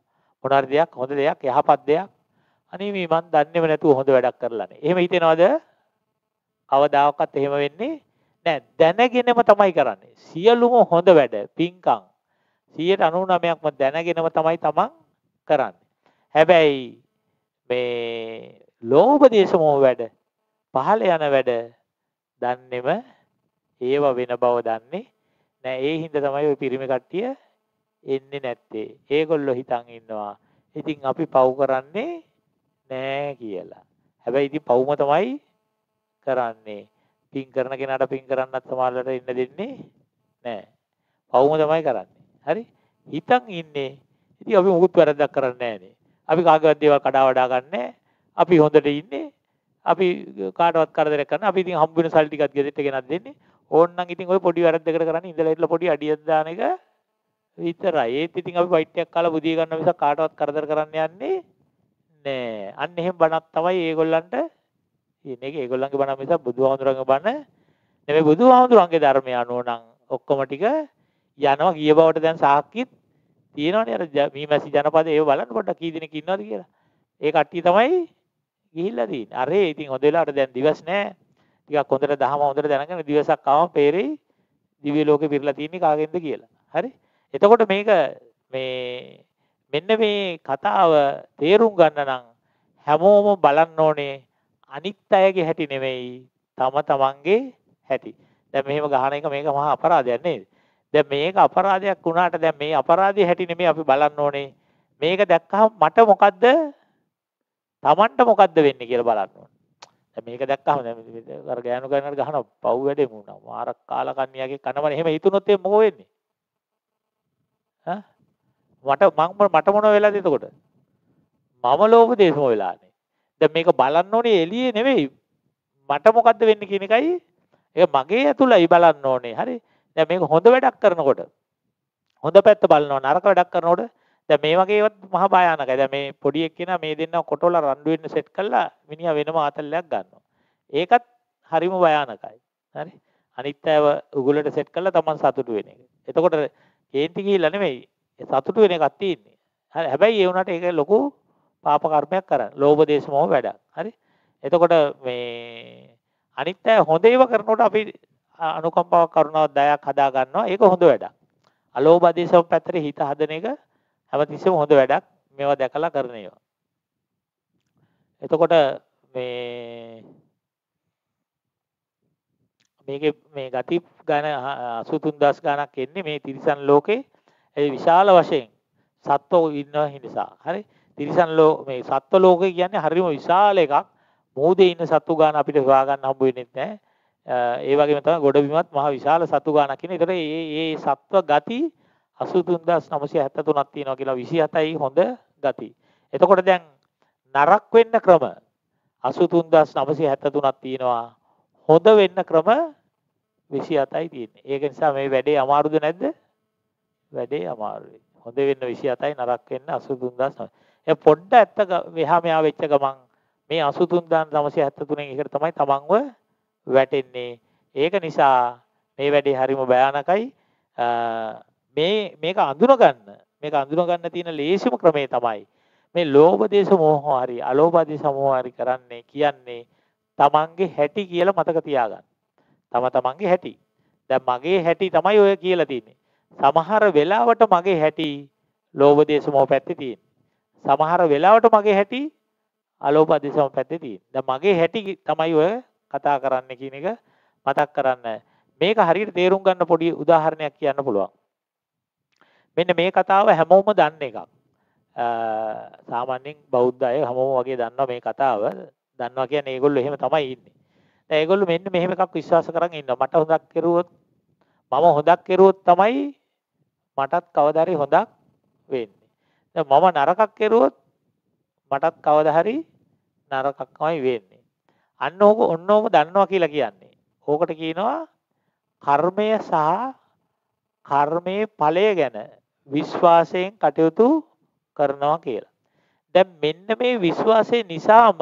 මොනවාරි දෙයක් හොඳ දෙයක් යහපත් දෙයක්. අනේ මේ මන් දන්නේම නැතුව හොඳ වැඩක් කරලානේ. එහෙම හිතෙනවද? කවදාකවත් එහෙම වෙන්නේ නෑ. දැනගෙනම තමයි කරන්නේ. සියලුම හොඳ වැඩ පින්කම් 99%ක්ම දැනගෙනම තමයි තමන් කරන්නේ. හැබැයි මේ ලෝභ දේශ මොහ වැඩ පහළ යන වැඩ දන්නේම ඒව වෙන බව දන්නේ නෑ ඒ හින්දා තමයි ওই පිරිමි කට්ටිය එන්නේ නැත්තේ. ඒගොල්ලෝ හිතන් ඉන්නවා. ඉතින් අපි පව් කරන්නේ නෑ කියලා. හැබැයි ඉතින් පව්ම තමයි කරන්නේ. පින් කරන කෙනාට පින් කරන්නත් සමහරවිට ඉන්න දෙන්නේ නෑ. පව්ම තමයි කරන්නේ. හරි? හිතන් ඉන්නේ. ඉතින් අපි මොකුත් වැරද්දක් කරන්නේ නෑනේ. අපි කාගවත් දේවල් කඩා වඩා ගන්නෑ. අපි හොඳට ඉන්නේ. අපි කාටවත් කරදරයක් කරන්න. අපි ඉතින් හම්බ වෙන සල්ලි ටිකක් ගෙදෙට්ට ගෙනත් දෙන්නේ. ඕන්නම් ඉතින් ওই පොඩි වැරද්දකට කරන්නේ ඉඳලා ඉట్లా පොඩි අඩියක් දාන එක විතරයි. ඒත් ඉතින් අපි වයිට් එකක් කාලා බුදිය ගන්න මිසක් කාටවත් කරදර කරන්න යන්නේ නෑ. අන්න එහෙම බණක් තමයි ඒගොල්ලන්ට තියෙන එක. ඒගොල්ලන්ගේ බණ මිසක් බුදුහාමුදුරන්ගේ බණ නෙමෙයි බුදුහාමුදුරන්ගේ ධර්මය අනුව නම් ඔක්කොම ටික යනවා ගිය බවට දැන් සාක්කිත් තියෙනවනේ අර මීමැසි ජනපදයේ ඒව බලන්න පොඩ්ඩක් කී දෙනෙක් ඉන්නවද කියලා ඒ කට්ටිය තමයි ගිහිල්ලා තියෙන්නේ. අරේ ඉතින් හොඳ වෙලාවට දැන් දිවස් නැහැ. ටිකක් හොඳට දහම හොඳට දැනගෙන දිවසක් ආවම peerෙයි දිව්‍ය ලෝකෙ පිරලා තියෙන්නේ කාගෙන්ද කියලා. හරි? එතකොට මේක මේ මෙන්න මේ කතාව තේරුම් ගන්න නම් හැමෝම බලන්න ඕනේ අනිත් අයගේ හැටි නෙමෙයි තම තමන්ගේ හැටි. දැන් මෙහෙම ගහන එක මේක මහා අපරාධයක් නේද? දැන් මේක අපරාධයක් වුණාට දැන් මේ අපරාධයේ හැටි නෙමෙයි අපි බලන්න ඕනේ. මේක දැක්කහම මට මොකද්ද Tamanට මොකද්ද වෙන්නේ කියලා බලන්න ඕනේ. දැන් මේක දැක්කම දැන් අර ගෑනු ගන්නට ගහන පව් වැඩේ වුණා. මාර කාලා කන්නියාගේ කනමනේ එහෙම හිතුනොත් එහෙම මොකෝ වෙන්නේ? ඈ මට මම මට මොන වෙලාද එතකොට? මම ලෝභ දේශම වෙලානේ. දැන් මේක බලන්න ඕනේ එළියේ නෙවෙයි. මට මොකද්ද වෙන්නේ කියන එකයි ඒක මගේ ඇතුළයි බලන්න ඕනේ. හරි. දැන් මේක හොඳ වැඩක් කරනකොට හොඳ පැත්ත බලනවා නරක වැඩක් කරනකොට දැන් මේ වගේ ඒවත් මහා භයානකයි. දැන් මේ පොඩි එක්කෙනා මේ දෙන්න කොටවල රණ්ඩු වෙන්න සෙට් කළා මිනිහා වෙනම ආතල්ලයක් ගන්නවා. ඒකත් හරිම භයානකයි. හරි. අනිත් අයව උගලට සෙට් කළා තමන් සතුටු වෙන එක. එතකොට කේන්ති ගිහිල්ලා නෙමෙයි සතුටු වෙන එකක් තියෙන්නේ. හරි. හැබැයි ඒ වුණාට ඒක ලොකු පාප කර්මයක් කරන්න. ලෝභ දේශ මොහ වැඩක්. හරි. එතකොට මේ අනිත් අය හොඳ ඒවා කරනකොට අපි අනුකම්පාවක් කරුණාවක් දයාවක් හදා ගන්නවා. ඒක හොඳ වැඩක්. අලෝභ දේශම පැත්තට හිත හදන එක හැමතිස්සෙම හොඳ වැඩක්. මේවා දැකලා කරන ඒවා. එතකොට මේ මේකේ මේ ගති ගණ 83000 ගණක් එන්නේ මේ තිරිසන් ලෝකේ ඒ විශාල වශයෙන් සත්ව ඉන්න නිසා. හරි. තිරිසන් ලෝ මේ සත්ව ලෝකේ කියන්නේ හරිම විශාල එකක්. මෝදේ ඉන්න සත්තු ගාන අපිට හොයාගන්න හම්බ වෙන්නේ නැහැ. ඒ වගේම තමයි ගොඩබිමත් මහ විශාල සතු ගානක් කියන. ඒතර මේ මේ සත්ව ගති 83973ක් තියෙනවා කියලා 27යි හොඳ ගති. එතකොට දැන් නරක් වෙන්න ක්‍රම 83973ක් තියෙනවා. හොඳ වෙන්න ක්‍රම 27යි තියෙන්නේ. ඒක නිසා මේ වැඩේ අමාරුද නැද්ද? වැඩේ අමාරුයි. හොඳ වෙන්න 27යි නරක වෙන්න 83900. ඒ පොඩ්ඩ ඇත්ත මෙහා මෙහා වෙච්ච ගමන් මේ 83973න් එකට තමයි තමන්ව වැටෙන්නේ. ඒක නිසා මේ වැඩේ හරිම භයානකයි. මේ මේක අඳුනගන්න මේක අඳුනගන්න තියෙන ලේසිම ක්‍රමය තමයි මේ ලෝභ දේශ මොහ හරි අලෝභ දේශ මොහ හරි කරන්නේ කියන්නේ තමන්ගේ හැටි කියලා මතක තියාගන්න. තම තමන්ගේ හැටි. දැන් මගේ හැටි තමයි ඔය කියලා තියෙන්නේ. සමහර වෙලාවට මගේ හැටි ලෝභ දේශ මොහ පැත්තේ තියෙන්නේ. සමහර වෙලාවට මගේ හැටි අලෝභ දේශ මොහ පැත්තේ තියෙන්නේ. දැන් මගේ හැටි තමයි ඔය කතා කරන්න කියන එක මතක් කරන්න. මේක හරියට තේරුම් ගන්න පොඩි උදාහරණයක් කියන්න පුළුවන්. මෙන්න මේ කතාව හැමෝම දන්න එකක්. සාමාන්‍යයෙන් බෞද්ධ අය හැමෝම වගේ දන්නවා මේ කතාව. දන්නවා කියන්නේ ඒගොල්ලෝ එහෙම තමයි ඉන්නේ. දැන් ඒගොල්ලෝ මෙන්න මෙහෙම එකක් විශ්වාස කරන් ඉන්නවා. මට හොඳක් කෙරුවොත් මම හොඳක් කෙරුවොත් තමයි මටත් කවදා හරි හොඳක් වෙන්නේ. දැන් මම නරකක් කෙරුවොත් මටත් කවදා හරි නරකක්මයි වෙන්නේ. අන්න ඕක ඔන්නෝම දන්නවා කියලා කියන්නේ. ඕකට කියනවා කර්මය සහ කර්මයේ ඵලය ගැන විශ්වාසයෙන් කටයුතු කරනවා කියලා. දැන් මෙන්න මේ විශ්වාසය නිසාම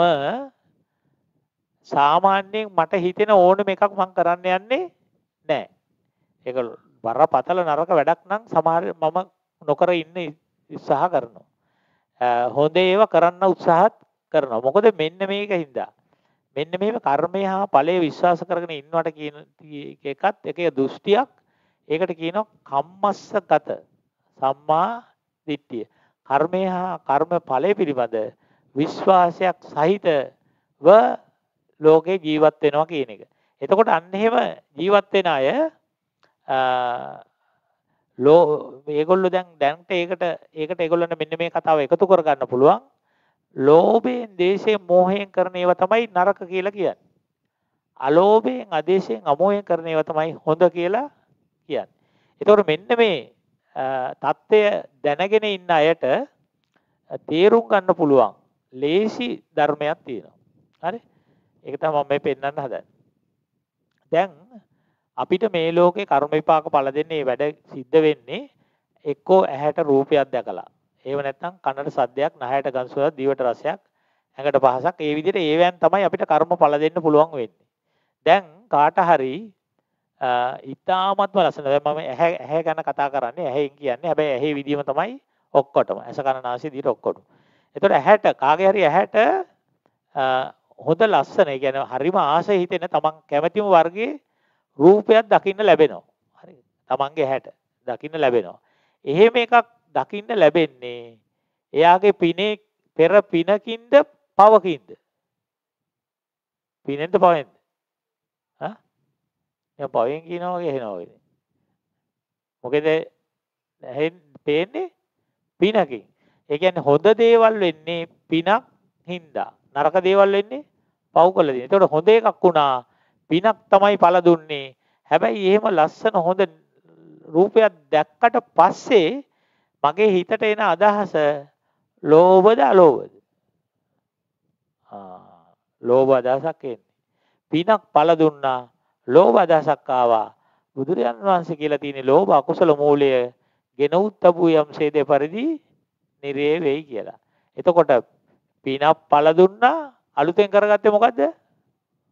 සාමාන්‍යයෙන් මට හිතෙන ඕනම එකක් මම කරන්න යන්නේ නැහැ. ඒක බරපතල නරක වැඩක් නම් සමහර මම නොකර ඉන්න උත්සාහ කරනවා. හොඳ ඒවා කරන්න උත්සාහත් කරනවා. මොකද මෙන්න මේක හින්දා මෙන්න මේව කර්මය හා ඵලය විශ්වාස කරගෙන ඉන්නවට කියන එකත් එකේ දෘෂ්ටියක් ඒකට කියනවා කම්මස්සගත සම්මා දිට්ඨිය කර්මය හා කර්ම ඵලය පිළිබඳ විශ්වාසයක් සහිතව ලෝකේ ජීවත් වෙනවා කියන එක. එතකොට අන්න එහෙම ජීවත් වෙන අය ලෝ මේගොල්ලෝ දැන් දැන්ට ඒකට ඒකට ඒගොල්ලන්ට මෙන්න මේ කතාව එකතු කරගන්න පුළුවන්. ලෝභයෙන්, දේශයෙන්, මෝහයෙන් කරන ඒවා තමයි නරක කියලා කියන්නේ. අලෝභයෙන්, අදේශයෙන්, අමෝහයෙන් කරන ඒවා තමයි හොඳ කියලා කියන්නේ. ඒතකොට මෙන්න මේ தත්ත්වය දැනගෙන ඉන්න අයට තේරුම් ගන්න පුළුවන් ලේසි ධර්මයක් තියෙනවා. හරි? ඒක තමයි මම මේ පෙන්වන්න හදන්නේ. දැන් අපිට මේ ලෝකේ කර්ම විපාක ඵල දෙන්නේ වැඩ සිද්ධ වෙන්නේ එක්කෝ ඇහැට රූපයක් දැකලා ඒව නැත්නම් කනට සද්දයක්, නහයට ගඳ සුවඳක්, දිවට රසයක්, ඇඟට පහසක්. ඒ විදිහට ඒවෙන් තමයි අපිට කර්ම ඵල දෙන්න පුළුවන් වෙන්නේ. දැන් කාට හරි ඉතාමත්ම ලස්සන. දැන් මම ඇහැ ඇහැ ගැන කතා කරන්නේ. ඇහෙන් කියන්නේ. හැබැයි ඇහි විදියම තමයි ඔක්කොටම. ඇස කන නාසය දිවට ඔක්කොටම. එතකොට ඇහැට කාගේ හරි ඇහැට හොඳ ලස්සන, ඒ කියන්නේ හරිම ආසයි හිතෙන තමන් කැමැතිම වර්ගයේ රූපයක් දකින්න ලැබෙනවා. හරි. තමන්ගේ ඇහැට දකින්න ලැබෙනවා. එහෙම එකක් දකින්න ලැබෙන්නේ. එයාගේ පිනේ පෙර පිනකින්ද පවකින්ද? පිනෙන්ද පවෙන්ද? හා එයා පවෙන් කියනවා වගේ එහෙනවා වගේ. මොකද ඇහෙන් පේන්නේ? පිනකින්. ඒ කියන්නේ හොඳ දේවල් වෙන්නේ පිනක් හින්දා. නරක දේවල් වෙන්නේ පව් කළ දේ. ඒතකොට හොඳ එකක් වුණා. පිනක් තමයි පළ දුන්නේ. හැබැයි එහෙම ලස්සන හොඳ රූපයක් දැක්කට පස්සේ මගේ හිතට එන අදහස ලෝභද අලෝභද? ලෝභ අදහසක් එන්නේ. පිනක් පළ දුන්නා ලෝභ අදහසක් ආවා. බුදුරජාන් වහන්සේ කියලා තියෙන ලෝභ අකුසල මූලය ගෙන උත්තබු යම්සේ දෙපරිදි නිරේ වෙයි කියලා. එතකොට පිනක් පළ දුන්නා අලුතෙන් කරගත්තේ මොකද්ද?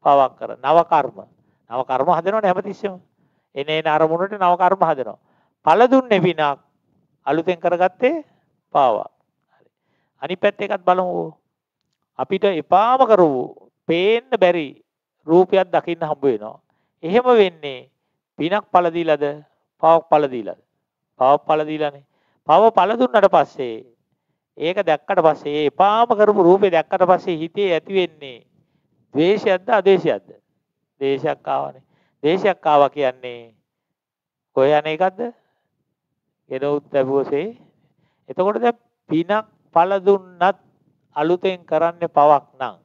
පවක් කර. නව කර්ම. නව කර්ම හදනවනේ හැමතිස්සෙම. එනේ එන අරමුණට නව කර්ම හදනවා. පළ දුන්නේ පිනක් අලුතෙන් කරගත්තේ පාවක්. හරි. අනිත් පැත්ත එකත් බලමු. අපිට එපාම කරවු පේන්න බැරි රූපයක් දකින්න හම්බ වෙනවා. එහෙම වෙන්නේ පිනක් පළ දීලාද? පවක් පළ දීලාද? පවක් පළ දීලානේ. පව පළ දුන්නට පස්සේ ඒක දැක්කට පස්සේ ඒ එපාම කරපු රූපේ දැක්කට පස්සේ හිතේ ඇති වෙන්නේ ද්වේෂයක්ද අදේශයක්ද? දේශයක් ආවනේ. දේශයක් ආවා කියන්නේ කොහේ යන එකක්ද? ගෙනවුත් ලැබුවසේ. එතකොට දැන් පිනක් පළ දුන්නත් අලුතෙන් කරන්නේ පවක් නම්.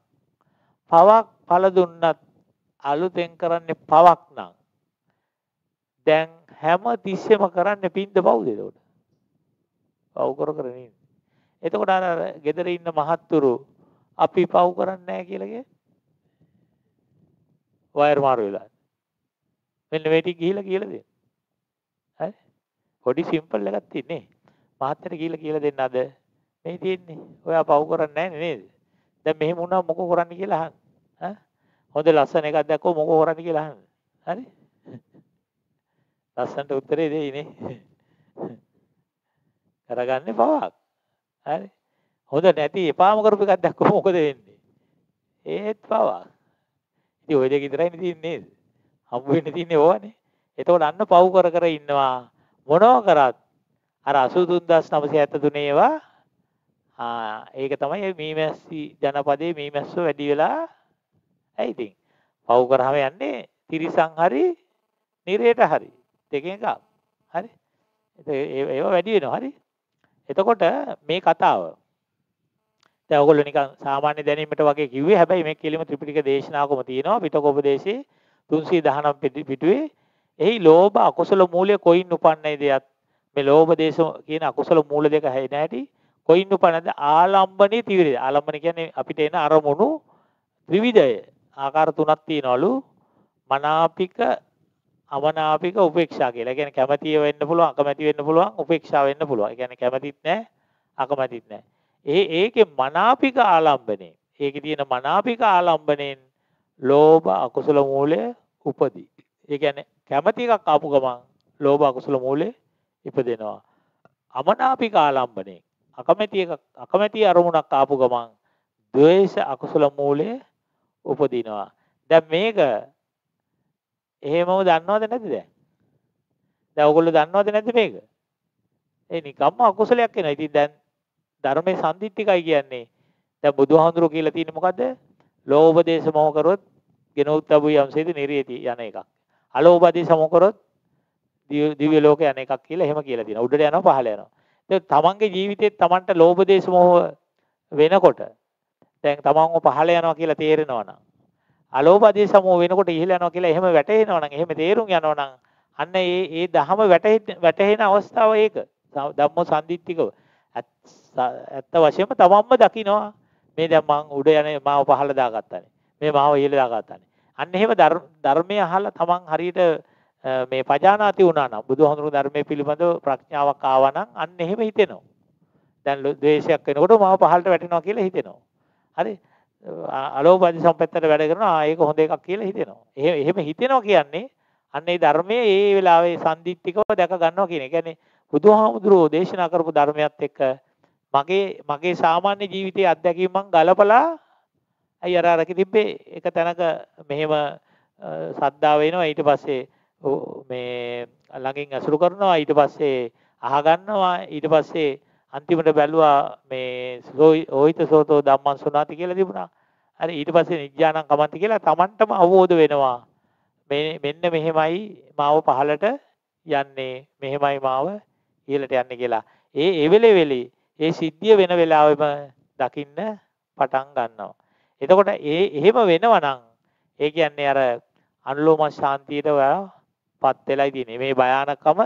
පවක් පළ දුන්නත් අලුතෙන් කරන්නේ පවක් නම්. දැන් හැම තිස්සෙම කරන්නේ පින්ද පවුද එතකොට? පව් කර කර නේද? එතකොට අර ගෙදර ඉන්න මහත්තුරු අපි පව් කරන්නේ නැහැ කියලා කිය. වයර් මාරු වෙලා. මෙන්න මේ ටික ගිහිලා කියලා දෙන්න. හරි? පොඩි සිම්පල් එකක් තියෙන්නේ. මහත්තයට කියලා කියලා දෙන්න අද මේ තියෙන්නේ. ඔයා පව් කරන්නේ නැහැ නේද? දැන් මෙහෙම වුණා මොකෝ කරන්න කියලා අහන්න. ඈ? හොඳ ලස්සන එකක් දැක්කෝ මොකෝ කරන්න කියලා අහන්න. හරි? ලස්සනට උත්තරේ දෙයි නේ. කරගන්නේ පවක්. හරි? හොඳ නැති එපාම කරපු එකක් දැක්කම මොකද වෙන්නේ? ඒත් පවක්. ඉතින් ওই දෙක විතරයි තියෙන්නේ නේද? හම්බ වෙන්න තියෙන්නේ ඕවනේ. එතකොට අන්න පව් කර කර ඉන්නවා. මොනව කරත් අර 83973 ඒවා ආ ඒක තමයි මීමැස්සි ජනපදයේ මීමැස්සෝ වැඩි වෙලා ඇයි ඉතින්? පව් කරාම යන්නේ තිරිසන් හරි නිරේට හරි දෙකෙන් එකක්. හරි? ඒව වැඩි වෙනවා. හරි? එතකොට මේ කතාව. දැන් ඔයගොල්ලෝ නිකන් සාමාන්‍ය දැනීමට වගේ කිව්වේ හැබැයි මේ කෙලිම ත්‍රිපිටක දේශනාවකම තියෙනවා. පිටක උපදේශේ 319 පිටුවේ එහි ලෝභ අකුසල මූලය කොයින් උපන්නයි දෙයක් මේ ලෝභ දේශ කියන අකුසල මූල දෙක හැයි නැහැටි කොයින් උපන්නද ආලම්බනේ තිවිරද ආලම්බන කියන්නේ අපිට එන අරමුණු ත්‍රිවිධය ආකාර තුනක් තියනවලු මනාපික අමනාපික උපේක්ෂා කියලා. ඒ කියන්නේ කැමැතිය වෙන්න පුළුවන්, අකමැති වෙන්න පුළුවන්, උපේක්ෂා වෙන්න පුළුවන්. ඒ කියන්නේ කැමැතිත් නැහැ, අකමැතිත් නැහැ. ඒ ඒකේ මනාපික ආලම්බනේ. ඒකේ තියෙන මනාපික ආලම්බනෙන් ලෝභ අකුසල මූලය උපදී. ඒ කියන්නේ කැමැති එකක් ආපු ගමන් ලෝභ අකුසල මූලය ඉපදෙනවා. අමනාපික ආලම්බනේ. අකමැති එකක් අකමැති අරමුණක් ආපු ගමන් ද්වේෂ අකුසල මූලය උපදිනවා. දැන් මේක එහෙමම දන්නවද නැද්ද දැන්? දැන් ඔයගොල්ලෝ දන්නවද නැද්ද මේක? ඒ නිකම්ම අකුසලයක් වෙනවා. ඉතින් දැන් ධර්මයේ සම්දිත්තිකයි කියන්නේ. දැන් බුදුහාඳුරෝ කියලා තියෙන්නේ මොකද්ද? ලෝභ දේශ මොහ කරොත් ගෙනොත් අබු යම්සේද නිරියති යන එකක්. අලෝභ දේශ මොහ කරොත් දිව්‍ය ලෝක යන එකක් කියලා එහෙම කියලා තියෙනවා. උඩට යනවා පහළ යනවා. දැන් තමන්ගේ ජීවිතේ තමන්ට ලෝභ දේශ මොහ වෙනකොට දැන් තමන්ව පහළ යනවා කියලා තේරෙනවා නම් අලෝභ ආදී සමෝ වෙනකොට ඉහළ යනවා කියලා එහෙම වැටහෙනවා නම් එහෙම තේරුම් යනවා නම් අන්න ඒ ඒ දහම වැටහෙන අවස්ථාව ඒක. ධම්ම සම්දිත්තිකව. ඇත්ත වශයෙන්ම තමන්ම දකිනවා. මේ දැන් මං උඩ යන්නේ මාව පහළ දාගත්තානේ. මේ මාව ඉහළ දාගත්තානේ. අන්න එහෙම ධර්මයේ අහලා තමන් හරියට මේ පජානාති වුණා නම් බුදුහාමුදුරුවෝ ධර්මයේ පිළිබඳව ප්‍රඥාවක් ආවා නම් අන්න එහෙම හිතෙනවා දැන් ද්වේෂයක් වෙනකොට මාව පහළට වැටෙනවා කියලා හිතෙනවා හරි අලෝභ අධි සම්පත්තට වැඩ කරනවා ඒක හොඳ එකක් කියලා හිතෙනවා. එහෙම එහෙම හිතෙනවා කියන්නේ අන්න ඒ ධර්මයේ ඒ වෙලාවේ සම්දිත්තිකව දැක ගන්නවා කියන එක. කියන්නේ බුදුහාමුදුරුවෝ දේශනා කරපු ධර්මයත් එක්ක මගේ මගේ සාමාන්‍ය ජීවිතයේ අත්දැකීම් මං ගලපලා අයි අර අරක තිබ්බේ එක තැනක මෙහෙම සද්දා වෙනවා ඊට පස්සේ මේ ළඟින් අසුරු කරනවා ඊට පස්සේ අහගන්නවා ඊට පස්සේ අන්තිමට බැලුවා මේ ඕහිත සෝතෝ ධම්මං සුණාති කියලා තිබුණා. හරි ඊට පස්සේ නිජ්ජානං කමන්ති කියලා Tamanටම අවබෝධ වෙනවා. මේ මෙන්න මෙහෙමයි මාව පහලට යන්නේ. මෙහෙමයි මාව ඉහළට යන්නේ කියලා. ඒ ඒ වෙලේ වෙලේ ඒ සිද්ධිය වෙන වෙලාවෙම දකින්න පටන් ගන්නවා. එතකොට ඒ එහෙම වෙනවා නම් ඒ කියන්නේ අර අනුලෝම ශාන්තියට ඔයා පත් වෙලා ඉන්නේ. මේ භයානකම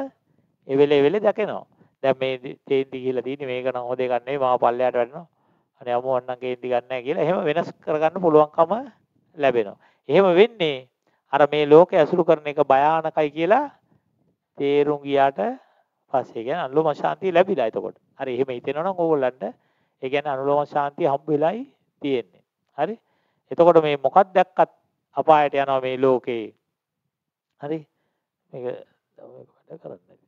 ඒ වෙලේ වෙලේ දැකෙනවා. දැන් මේ තේන්ති කියලා තියෙන්නේ මේක නම් හොද එකක් නෙවෙයි මාව පල්ලයට වැටෙනවා අනේ අමු වන්නම් කේන්ති ගන්න නැහැ කියලා එහෙම වෙනස් කරගන්න පුළුවන්කම ලැබෙනවා. එහෙම වෙන්නේ අර මේ ලෝකය ඇසුරු කරන එක භයානකයි කියලා තේරුම් ගියාට පස්සේ කියන්නේ අනුලෝම ශාන්තිය ලැබිලා එතකොට. හරි එහෙම හිතෙනවා නම් ඕගොල්ලන්ට ඒ කියන්නේ අනුලෝම ශාන්තිය හම්බ වෙලයි තියෙන්නේ. හරි? එතකොට මේ මොකක් දැක්කත් අපායට යනවා මේ ලෝකේ. හරි? මේක වැඩ කරන්නේ.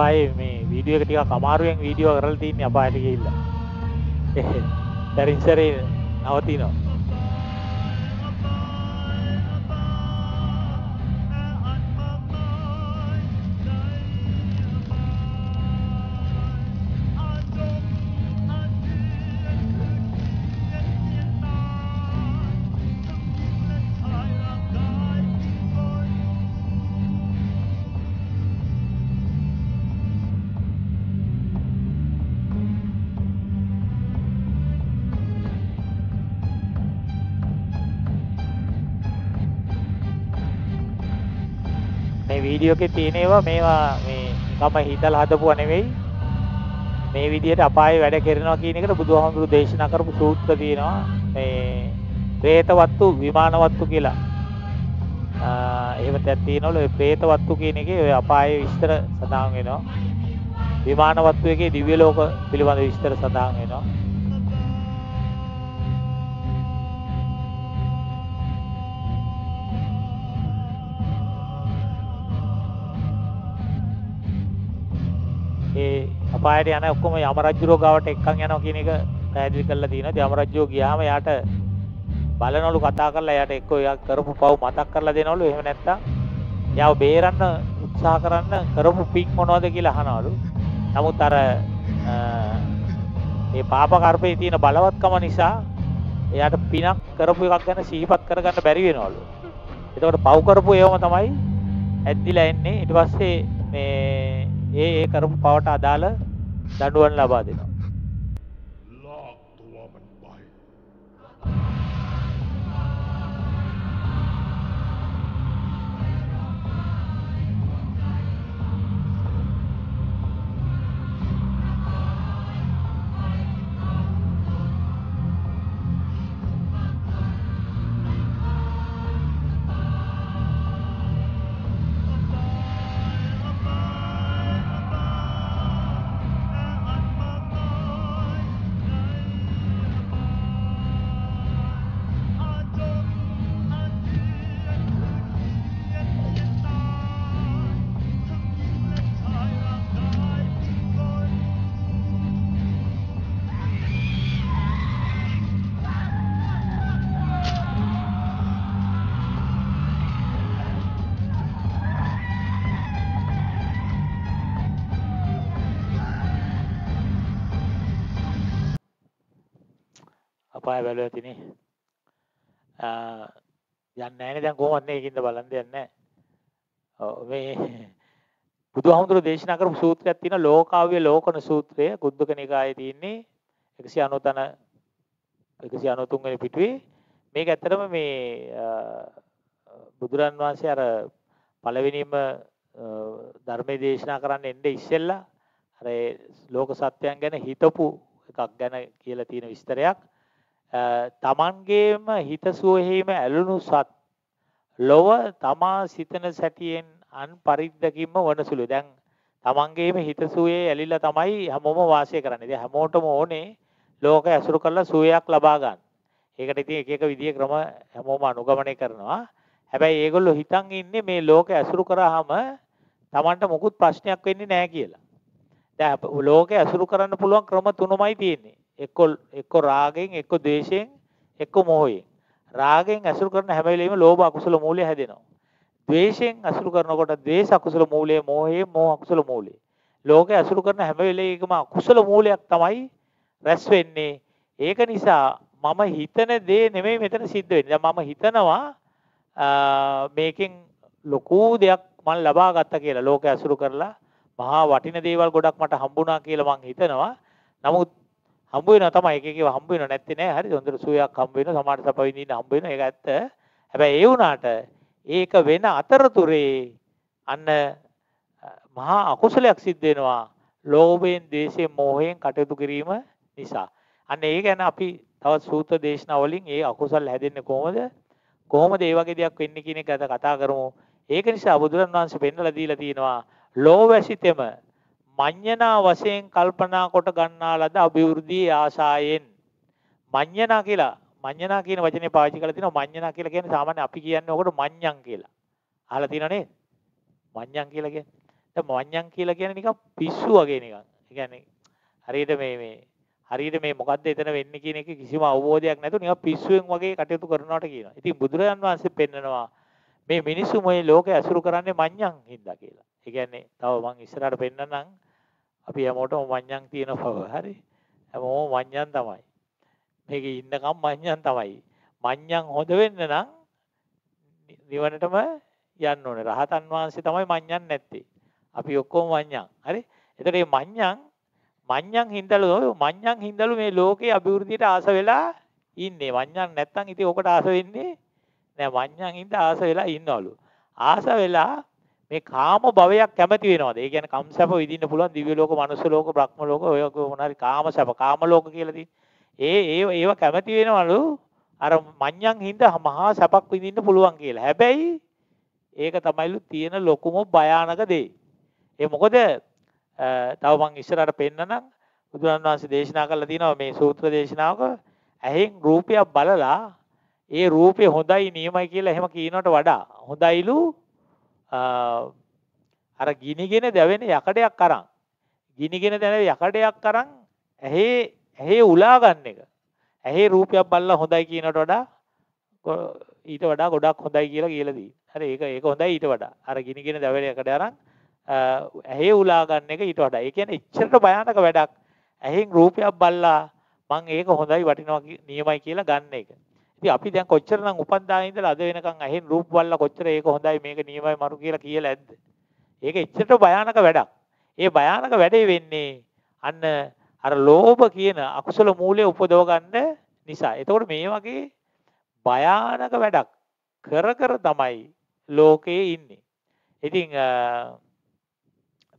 අපායේ මේ වීඩියෝ එක ටිකක් අමාරුවෙන් වීඩියෝ කරලා තින්නේ අපායට ගිහිල්ලා. සරින් සරේ නවතිනවා. වීඩියෝ එකේ තියෙන ඒවා මේවා මේ මම හිතලා හදපුවා නෙවෙයි. මේ විදිහට අපායේ වැඩ කරනවා කියන එකට බුදුහාමුදුරු දේශනා කරපු සූත්‍ර තියෙනවා. මේ പ്രേතවත්තු විමානවත්තු කියලා. එහෙම තැත් තියෙනවලු ඒ പ്രേතවත්තු කියන එකේ ඔය අපායේ විස්තර සඳහන් වෙනවා. විමානවත්තු එකේ දිව්‍ය ලෝක පිළිබඳ විස්තර සඳහන් වෙනවා. අපායට යන ඔක්කොම යම රජුරෝ ගාවට එක්කන් යනවා කියන එක පැහැදිලි කරලා තියෙනවා. යම රජුෝ ගියාම යාට බලනවලු කතා කරලා යාට එක්ක එයා කරපු පව් මතක් කරලා දෙනවලු. එහෙම නැත්තම් යාව බේරන්න උත්සාහ කරන්න කරපු පින් මොනවද කියලා අහනවලු. නමුත් අර ඒ පාප කර්මයේ තියෙන බලවත්කම නිසා එයාට පිනක් කරපු එකක් ගැන සිහිපත් කරගන්න බැරි වෙනවලු. එතකොට පව් කරපු ඒවම තමයි ඇද්දිලා එන්නේ. ඊට පස්සේ මේ ඒ ඒ කරපු පවට අදාළ දඬුවම් ලබා දෙනවා. අපාය බැලුවා ඇතිනේ. අ යන්නේ නැහැනේ දැන් කොහොමද නේ ඒකින්ද බලන් දෙයක් නැහැ. ඔව් මේ බුදුහාමුදුරුවෝ දේශනා කරපු සූත්‍රයක් තියෙනවා. ලෝකාව්‍ය ලෝකන සූත්‍රය කුද්දක නිකායේ තියෙන්නේ 193 193 වෙනි පිටුවේ. මේක ඇත්තටම මේ බුදුරන් වහන්සේ අර පළවෙනිම ධර්මයේ දේශනා කරන්න එන්නේ ඉස්සෙල්ලා. අර ලෝක සත්‍යයන් ගැන හිතපු එකක් ගැන කියලා තියෙන විස්තරයක්. තමන්ගේම හිතසුවෙහිම ඇලුණු සත් ලොව තමා සිතන සැටියෙන් අන් පරිද්දකින්ම වනසුළු. දැන් තමන්ගේම හිතසුවේ ඇලිලා තමයි හැමෝම වාසය කරන්නේ. ඉතින් හැමෝටම ඕනේ ලෝක ඇසුරු කරලා සුවයක් ලබා ගන්න. ඒකට ඉතින් එක එක විදිහේ ක්‍රම හැමෝම අනුගමනය කරනවා. හැබැයි ඒගොල්ලෝ හිතන් ඉන්නේ මේ ලෝක ඇසුරු කරාම Tamanට මොකුත් ප්‍රශ්නයක් වෙන්නේ නැහැ කියලා. දැන් ලෝකේ ඇසුරු කරන්න පුළුවන් ක්‍රම තුනමයි තියෙන්නේ. එක්ක එක්ක රාගෙන්, එක්ක ද්වේෂයෙන්, එක්ක මොහයෙන්. රාගෙන් ඇසුරු කරන හැම වෙලෙම ලෝභ අකුසල මූලය හැදෙනවා. ද්වේෂයෙන් අසුරු කරනකොට ද්වේෂ අකුසල මූලය, මෝහය මෝහ අකුසල මූලය. ලෝකේ අසුරු කරන හැම වෙලෙකම අකුසල මූලයක් තමයි රැස් වෙන්නේ. ඒක නිසා මම හිතන දේ නෙමෙයි මෙතන සිද්ධ වෙන්නේ. දැන් මම හිතනවා මේකෙන් ලොකු දෙයක් මම ලබා ගත්තා කියලා ලෝකේ අසුරු කරලා මහා වටින දේවල් ගොඩක් මට හම්බුණා කියලා මං හිතනවා. නමුත් හම්බ වෙනවා තමයි එක එකව හම්බ වෙනව නැත්තේ නෑ. හරි හොඳට සුවයක් හම්බ වෙනවා. සමාජ සප විඳින්න හම්බ වෙනවා. ඒක ඇත්ත. හැබැයි ඒ වුණාට ඒක වෙන අතරතුරේ අන්න මහා අකුසලයක් සිද්ධ වෙනවා. ලෝභයෙන්, ද්වේෂයෙන්, මෝහයෙන් කටයුතු කිරීම නිසා. අන්න ඒ ගැන අපි තවත් සූත්‍ර දේශනා වලින් ඒ අකුසල් හැදෙන්නේ කොහොමද? කොහොමද ඒ වගේ දෙයක් වෙන්නේ කියන එක කතා කරමු. ඒක නිසා බුදුරන් වහන්සේ පෙන්නලා දීලා තියෙනවා ලෝවැසිතෙම මඤ්ඤණා වශයෙන් කල්පනා කොට ගන්නා ලද අභිවෘද්ධි ආශායෙන් මඤ්ඤණා කියලා මඤ්ඤණා කියන වචනේ පාවිච්චි කරලා තිනවා මඤ්ඤණා කියලා කියන්නේ සාමාන්‍ය අපි කියන්නේ ඔකට මඤ්ඤං කියලා. අහලා තියෙනව නේද? මඤ්ඤං කියලා කියන්නේ. දැන් මඤ්ඤං කියලා කියන්නේ නිකන් පිස්සු වගේ නිකන්. ඒ කියන්නේ හරියට මේ මේ හරියට මේ මොකද්ද එතන වෙන්නේ කියන එක කිසිම අවබෝධයක් නැතුව නිකන් පිස්සුවෙන් වගේ කටයුතු කරනවට කියනවා. ඉතින් බුදුරජාන් වහන්සේ පෙන්නනවා මේ මිනිස්සු මේ ලෝකේ ඇසුරු කරන්නේ මඤ්ඤං හින්දා කියලා. ඒ කියන්නේ තව මං ඉස්සරහට පෙන්නනම් අපි හැමෝටම මඤ්ඤං තියෙන බව. හරි. හැමෝම මඤ්ඤං තමයි. මේකේ ඉන්නකම් මඤ්ඤං තමයි. මඤ්ඤං හොඳ වෙන්න නම් නිවනටම යන්න ඕනේ. රහතන් වහන්සේ තමයි මඤ්ඤං නැත්තේ. අපි ඔක්කොම මඤ්ඤං. හරි. එතකොට මේ මඤ්ඤං මඤ්ඤං හින්දලු මඤ්ඤං හින්දලු මේ ලෝකේ අභිවෘද්ධියට ආස වෙලා ඉන්නේ. මඤ්ඤං නැත්තම් ඉතින් ඔකට ආස වෙන්නේ නෑ. මඤ්ඤං හින්දා ආස වෙලා ඉන්නවලු. ආස වෙලා මේ කාම භවයක් කැමති වෙනවද? ඒ කියන්නේ කම් සැප විඳින්න පුළුවන් දිව්‍ය ලෝක, මනුස්ස ලෝක, බ්‍රහ්ම ලෝක ඔය මොනාරි කාම සැප, කාම ලෝක කියලා තියෙන. ඒ ඒ ඒව කැමති වෙනවලු අර මඤ්ඤං හින්දා මහා සැපක් විඳින්න පුළුවන් කියලා. හැබැයි ඒක තමයිලු තියෙන ලොකුම භයානක දේ. ඒ මොකද තව මං ඉස්සරහට පෙන්නනම් බුදුරන් වහන්සේ දේශනා කළා තියෙනවා මේ සූත්‍ර දේශනාවක ඇහෙන් රූපයක් බලලා ඒ රූපේ හොඳයි නියමයි කියලා එහෙම කියනවට වඩා හොඳයිලු අර ගිනිගෙන දැවෙන යකඩයක් අරන් ගිනිගෙන දැවෙන යකඩයක් අරන් ඇහි ඇහි උලා ගන්න එක. ඇහි රූපයක් බලලා හොඳයි කියනට වඩා ඊට වඩා ගොඩක් හොඳයි කියලා කියලා දී. හරි ඒක ඒක හොඳයි ඊට වඩා. අර ගිනිගෙන දැවෙන යකඩ අරන් ඇහි උලා ගන්න එක ඊට වඩා. ඒ කියන්නේ එච්චරට භයානක වැඩක්. ඇහෙන් රූපයක් බලලා මං ඒක හොඳයි වටිනවා නියමයි කියලා ගන්න එක. ඉතින් අපි දැන් කොච්චරනම් උපන්දා ඉඳලා අද වෙනකන් ඇහෙන් රූප බලලා කොච්චර ඒක හොඳයි මේක නියමයි මරු කියලා කියලා ඇද්ද? ඒක එච්චරට භයානක වැඩක්. ඒ භයානක වැඩේ වෙන්නේ අන්න අර ලෝභ කියන අකුසල මූලයේ උපදව ගන්න නිසා. එතකොට මේ වගේ භයානක වැඩක් කර කර තමයි ලෝකේ ඉන්නේ. ඉතින්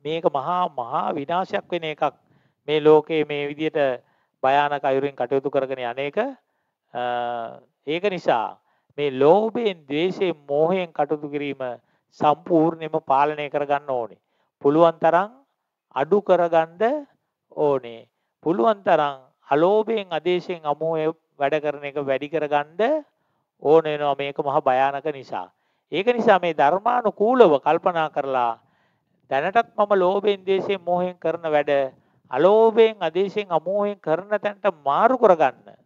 මේක මහා මහා විනාශයක් වෙන එකක්. මේ ලෝකේ මේ විදිහට භයානක අයුරින් කටයුතු කරගෙන යන්නේක ඒක නිසා මේ ලෝභයෙන්, ද්වේෂයෙන්, මෝහයෙන් කටයුතු කිරීම සම්පූර්ණයෙන්ම පාලනය කරගන්න ඕනේ. පුළුවන් තරම් අඩු කරගන්න ඕනේ. පුළුවන් තරම් අලෝභයෙන්, අදේශයෙන්, අමෝහයෙන් වැඩ කරන එක වැඩි කරගන්න ඕන වෙනවා මේක මහ භයානක නිසා. ඒක නිසා මේ ධර්මානුකූලව කල්පනා කරලා දැනටත් මම ලෝභයෙන්, ද්වේෂයෙන්, මෝහයෙන් කරන වැඩ අලෝභයෙන්, අදේශයෙන්, අමෝහයෙන් කරන තැනට මාරු කරගන්න.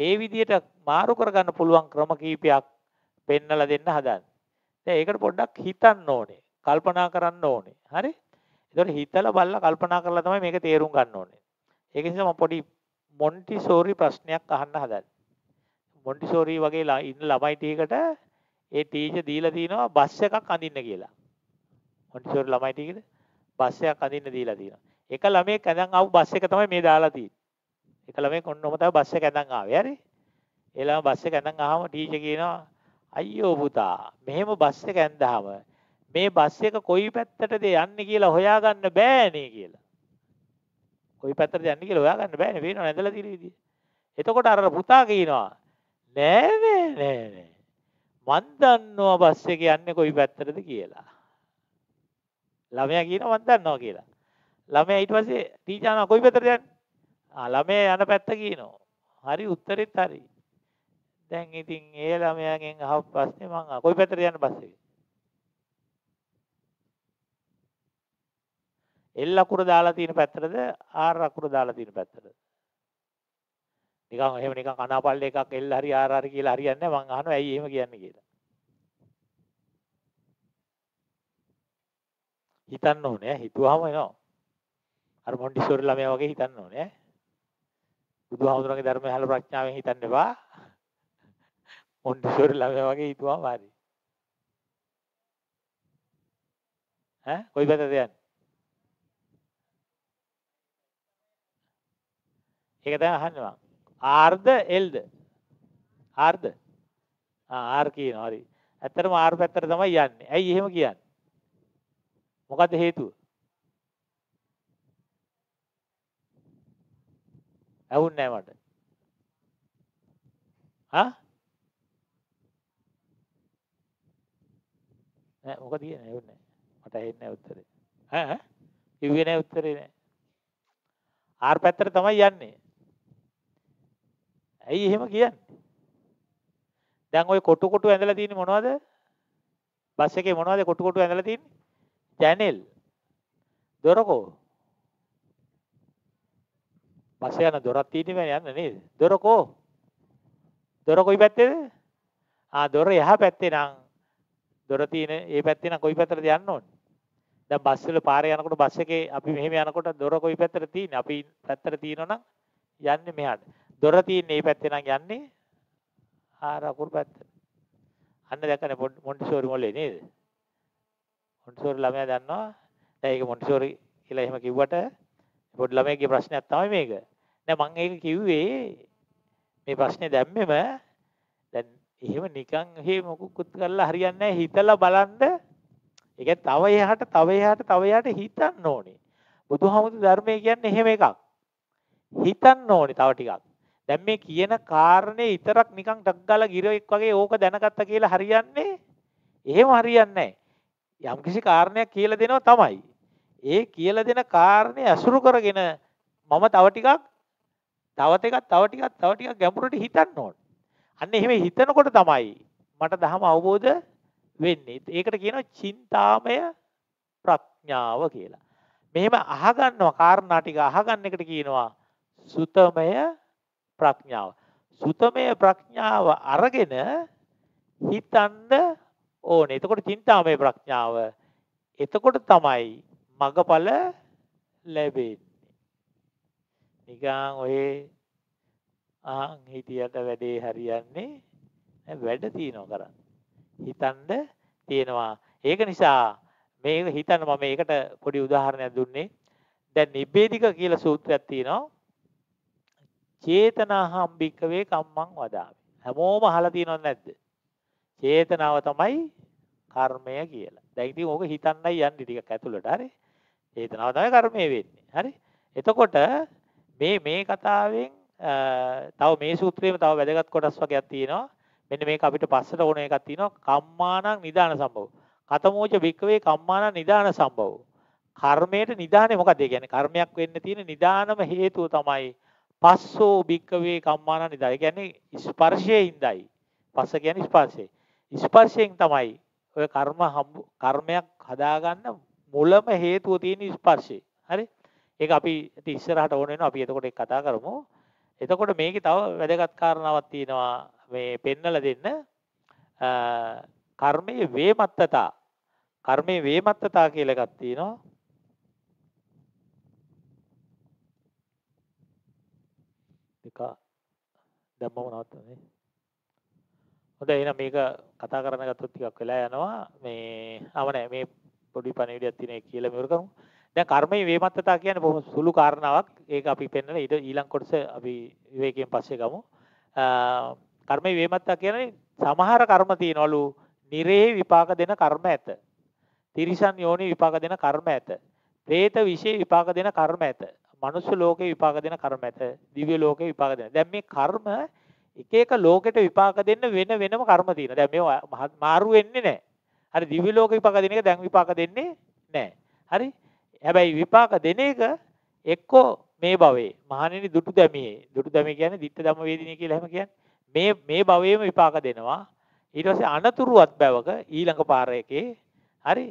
ඒ විදිහට මාරු කරගන්න පුළුවන් ක්‍රම කීපයක් පෙන්නලා දෙන්න හදන්නේ. දැන් ඒකට පොඩ්ඩක් හිතන්න ඕනේ. කල්පනා කරන්න ඕනේ. හරි? ඒතකොට හිතලා බලලා කල්පනා කරලා තමයි මේක තේරුම් ගන්න ඕනේ. ඒක නිසා මම පොඩි මොන්ටිසෝරි ප්‍රශ්නයක් අහන්න හදන්නේ. මොන්ටිසෝරි වගේ ලා- ඉන්න ළමයි ටිකකට ඒ ටීචර් දීලා තිනවා බස් එකක් අඳින්න කියලා. මොන්ටිසෝරි ළමයි ටිකට බස් එකක් අඳින්න දීලා තිනවා. එක ළමයෙක් ඇඳන් ආපු බස් එක තමයි මේ දාලා තියෙන්නේ. එක ළමයෙක් ඔන්නෝම තමයි බස් එක ඇඳන් ආවේ. හරි? ඒ ළමයා බස් එක ඇඳන් ආවම ටීචර් කියනවා අයියෝ පුතා මෙහෙම බස් එක ඇඳාම මේ බස් එක කොයි පැත්තටද යන්නේ කියලා හොයාගන්න බෑනේ කියලා. කොයි පැත්තටද යන්නේ කියලා හොයාගන්න බෑනේ පේනව නැදලා තියෙන විදිය. එතකොට අර පුතා කියනවා නෑ නෑ නෑ නෑ. මන් දන්නවා බස් එක යන්නේ කොයි පැත්තටද කියලා. ළමයා කියනවා මන් දන්නවා කියලා. ළමයා ඊට පස්සේ ටීචර් අහනවා කොයි පැත්තටද යන්නේ? ආ ළමයා යන පැත්ත කියනවා. හරි උත්තරෙත් හරි. දැන් ඉතින් ඒ ළමයාගෙන් අහපු ප්‍රශ්නේ මං අහ කොයි පැත්තට යන බස් එක? එල් අකුර දාලා තියෙන පැත්තටද ආර් අකුර දාලා තියෙන පැත්තටද? නිකන් එහෙම නිකන් කනාපල්ල එකක් එල් හරි ආර් හරි කියලා හරියන්නේ නැහැ මං අහනවා ඇයි එහෙම කියන්නේ කියලා. හිතන්න ඕනේ ඈ හිතුවාම එනවා. අර මොන්ටිසෝරි ළමයා වගේ හිතන්න ඕනේ ඈ. බුදුහාමුදුරන්ගේ ධර්මය අහලා ප්‍රඥාවෙන් හිතන්න එපා. මොන්ටිසෝරි ළමයා වගේ හිතුවාම හරි. ඈ කොයි පැත්තද යන්නේ? ඒක තමයි අහන්නේ මං. ආර්ද එල්ද? ආර්ද? ආ ආර් කියනවා හරි. ඇත්තටම ආර් පැත්තට තමයි යන්නේ. ඇයි එහෙම කියන්නේ? මොකද්ද හේතුව? ඇහුන්නේ නැහැ මට. හා? නෑ මොකද කියන්නේ ඇහුන්නේ නැහැ. මට ඇහෙන්නේ නැහැ උත්තරේ. ඈ ඈ? කිව්වේ නැහැ උත්තරේ නෑ. ආර් පැත්තට තමයි යන්නේ. ඇයි එහෙම කියන්නේ? දැන් ওই කොටු කොටු ඇඳලා තියෙන්නේ මොනවද? බස් එකේ මොනවද කොටු කොටු ඇඳලා තියෙන්නේ? ජැනෙල්. දොරකෝ. බස් යන දොරක් තියෙන්නේ යන්න නේද? දොරකෝ. දොර කොයි පැත්තේද? ආ දොර එහා පැත්තේ නම් දොර තියෙන ඒ පැත්තේ නම් කොයි පැත්තටද යන්න ඕනේ? දැන් බස් වල පාරේ යනකොට බස් එකේ අපි මෙහෙම යනකොට දොර කොයි පැත්තට තියෙන්නේ? අපි පැත්තට තියෙනවා නම් යන්නේ මෙහාට. දොර තියෙන්නේ මේ පැත්තේ නම් යන්නේ ආර අකුරු පැත්තට. අන්න දැක්කනේ මොන්ටිසෝරි මොලේ නේද? මොන්ටිසෝරි ළමයා දන්නවා. දැන් ඒක මොන්ටිසෝරි කියලා එහෙම කිව්වට පොඩි ළමයාගේ ප්‍රශ්නයක් තමයි මේක. නෑ මම ඒක කිව්වේ මේ ප්‍රශ්නේ දැම්මෙම දැන් එහෙම නිකන් එහෙ මොකුත් කරලා හරියන්නේ නැහැ හිතලා බලන්න ඒ කියන්නේ තව එහාට තව එහාට තව එහාට හිතන්න ඕනේ. බුදුහාමුදුරු ධර්මයේ කියන්නේ එහෙම එකක්. හිතන්න ඕනේ තව ටිකක්. දැන් මේ කියන කාරණේ විතරක් නිකන් ටක් ගාලා ගිරෙක් වගේ ඕක දැනගත්තා කියලා හරියන්නේ එහෙම හරියන්නේ නැහැ. යම්කිසි කාරණයක් කියලා දෙනවා තමයි. ඒ කියලා දෙන කාරණේ අසුරු කරගෙන මම තව ටිකක් තව ටිකක් තව ටිකක් තව ටිකක් ගැඹුරට හිතන්න ඕන. අන්න එහෙම හිතනකොට තමයි මට ධහම අවබෝධ වෙන්නේ. ඒකට කියනවා චින්තාමය ප්‍රඥාව කියලා. මෙහෙම අහගන්නවා කාරණා ටික අහගන්න එකට කියනවා සුතමය ප්‍රඥාව. සුතමය ප්‍රඥාව අරගෙන හිතන්න ඕනේ. එතකොට චින්තාමය ප්‍රඥාව. එතකොට තමයි මගඵල ලැබෙන්නේ. නිකන් ඔය ආන් හිටියට වැඩේ හරියන්නේ වැඩ තියනවා කරන්න. හිතන්න තියෙනවා. ඒක නිසා මේක හිතන්න මම මේකට පොඩි උදාහරණයක් දුන්නේ. දැන් නිබ්බේධික කියලා සූත්‍රයක් තියෙනවා. චේතනාහම් භික්කවේ කම්මං වදාමි. හැමෝම අහලා තියෙනවද නැද්ද? චේතනාව තමයි කර්මය කියලා. දැන් ඉතින් ඕක හිතන්නයි යන්නේ ටිකක් ඇතුළට හරි. චේතනාව තමයි කර්මය වෙන්නේ. හරි. එතකොට මේ මේ කතාවෙන් තව මේ සූත්‍රයේම තව වැදගත් කොටස් වර්ගයක් තියෙනවා. මෙන්න මේක අපිට පස්සට ඕන එකක් තියෙනවා. කම්මානං නිදාන සම්භව. කතමෝච භික්කවේ කම්මානං නිදාන සම්භව. කර්මයට නිදානේ මොකද? ඒ කියන්නේ කර්මයක් වෙන්න තියෙන නිදානම හේතුව තමයි පස්සෝ භික්කවේ කම්මාන නිදා. ඒ කියන්නේ ස්පර්ශයේ ඉඳයි. පස්ස කියන්නේ ස්පර්ශය. ස්පර්ශයෙන් තමයි ඔය කර්ම කර්මයක් හදාගන්න මුලම හේතුව තියෙන ස්පර්ශය. හරි? ඒක අපි ඉතින් ඉස්සරහට ඕන වෙනවා. අපි එතකොට ඒක කතා කරමු. එතකොට මේකේ තව වැදගත් කාරණාවක් තියෙනවා මේ පෙන්නලා දෙන්න. කර්මයේ වේමත්තතා. කර්මයේ වේමත්තතා කියලා එකක් තියෙනවා. දෙක දැම්මම නවත්තන්නේ. හොඳයි එහෙනම් මේක කතා කරන්න ගත්තොත් ටිකක් වෙලා යනවා. මේ ආව නෑ මේ පොඩි පණිවිඩයක් තියෙන එක කියලා මෙවර කරමු. දැන් කර්මයේ වේමත්තතා කියන්නේ බොහොම සුළු කාරණාවක්. ඒක අපි පෙන්නන ඊට ඊළඟ කොටස අපි විවේකයෙන් පස්සේ ගමු. කර්මයේ වේමත්තා කියන්නේ සමහර කර්ම තියනවලු නිරේ විපාක දෙන කර්ම ඇත. තිරිසන් යෝනි විපාක දෙන කර්ම ඇත. പ്രേත විශේෂ විපාක දෙන කර්ම ඇත. මනුෂ්‍ය ලෝකේ විපාක දෙන කර්ම ඇත. දිව්‍ය ලෝකේ විපාක දෙන. දැන් මේ කර්ම එක එක ලෝකෙට විපාක දෙන්න වෙන වෙනම කර්ම තියෙනවා. දැන් මේවා මාරු වෙන්නේ නැහැ. හරි දිව්‍ය ලෝක විපාක දෙන එක දැන් විපාක දෙන්නේ නැහැ. හරි හැබැයි විපාක දෙන එක එක්කෝ මේ භවයේ මහණෙනි දුටු දැමියේ දුටු දැමිය කියන්නේ ditta ධම්ම වේදිනිය කියලා එහෙම කියන්නේ මේ මේ භවයේම විපාක දෙනවා ඊට පස්සේ අනතුරුවත් බැවක ඊළඟ පාර එකේ හරි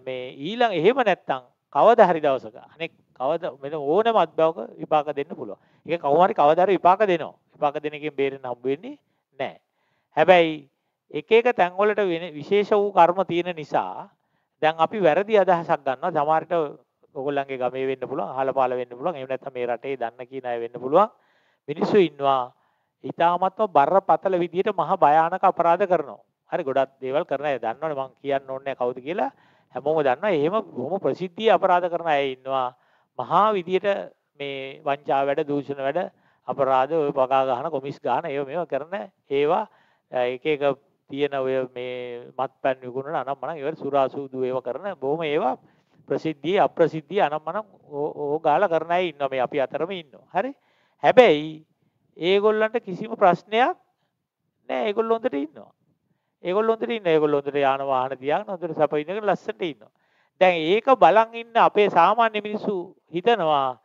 මේ ඊළඟ එහෙම නැත්තම් කවදා හරි දවසක අනෙක් කවදා මෙන්න ඕනම අත්බවක විපාක දෙන්න පුළුවන්. ඒක කවුරු හරි කවදා හරි විපාක දෙනවා. විපාක දෙන එකෙන් බේරෙන්න හම්බ වෙන්නේ නැහැ. හැබැයි එක එක තැන්වලට විශේෂ වූ කර්ම තියෙන නිසා දැන් අපි වැරදි අදහසක් ගන්නවා. සමහරට ඔයගොල්ලන්ගේ ගමේ වෙන්න පුළුවන්, අහල පාල වෙන්න පුළුවන්. එහෙම නැත්නම් මේ රටේ දන්න කියන අය වෙන්න පුළුවන්. මිනිස්සු ඉන්නවා ඊටාමත්ම බරපතල විදියට මහ භයානක අපරාධ කරනවා. හරි ගොඩක් දේවල් කරන අය දන්නවනේ මං කියන්න ඕනේ කවුද කියලා. හැමෝම දන්නවා. එහෙම බොහොම ප්‍රසිද්ධිය අපරාධ කරන අය ඉන්නවා. මහා විදියට මේ වංචා වැඩ, දූෂණ වැඩ, අපරාධ ඔය පගා ගන්න, කොමිස් ගන්න ඒව මේව කරන ඒවා එක එක තියෙන ඔය මේ මත්පැන් විකුණන අනම්මනම් ඒවට සුරා සූදු ඒව කරන බොහොම ඒවා ප්‍රසිද්ධිය අප්‍රසිද්ධිය අනම්මනම් ඕ ගාලා කරන අය ඉන්නවා මේ අපි අතරම ඉන්නවා. හරි. හැබැයි ඒගොල්ලන්ට කිසිම ප්‍රශ්නයක් නෑ ඒගොල්ලෝ හොඳට ඉන්නවා. ඒගොල්ලෝ හොඳට ඉන්නවා. ඒගොල්ලෝ හොඳට යාන වාහන තියාගෙන හොඳට සැප ඉඳගෙන ලස්සනට ඉන්නවා. දැන් ඒක බලන් ඉන්න අපේ සාමාන්‍ය මිනිස්සු හිතනවා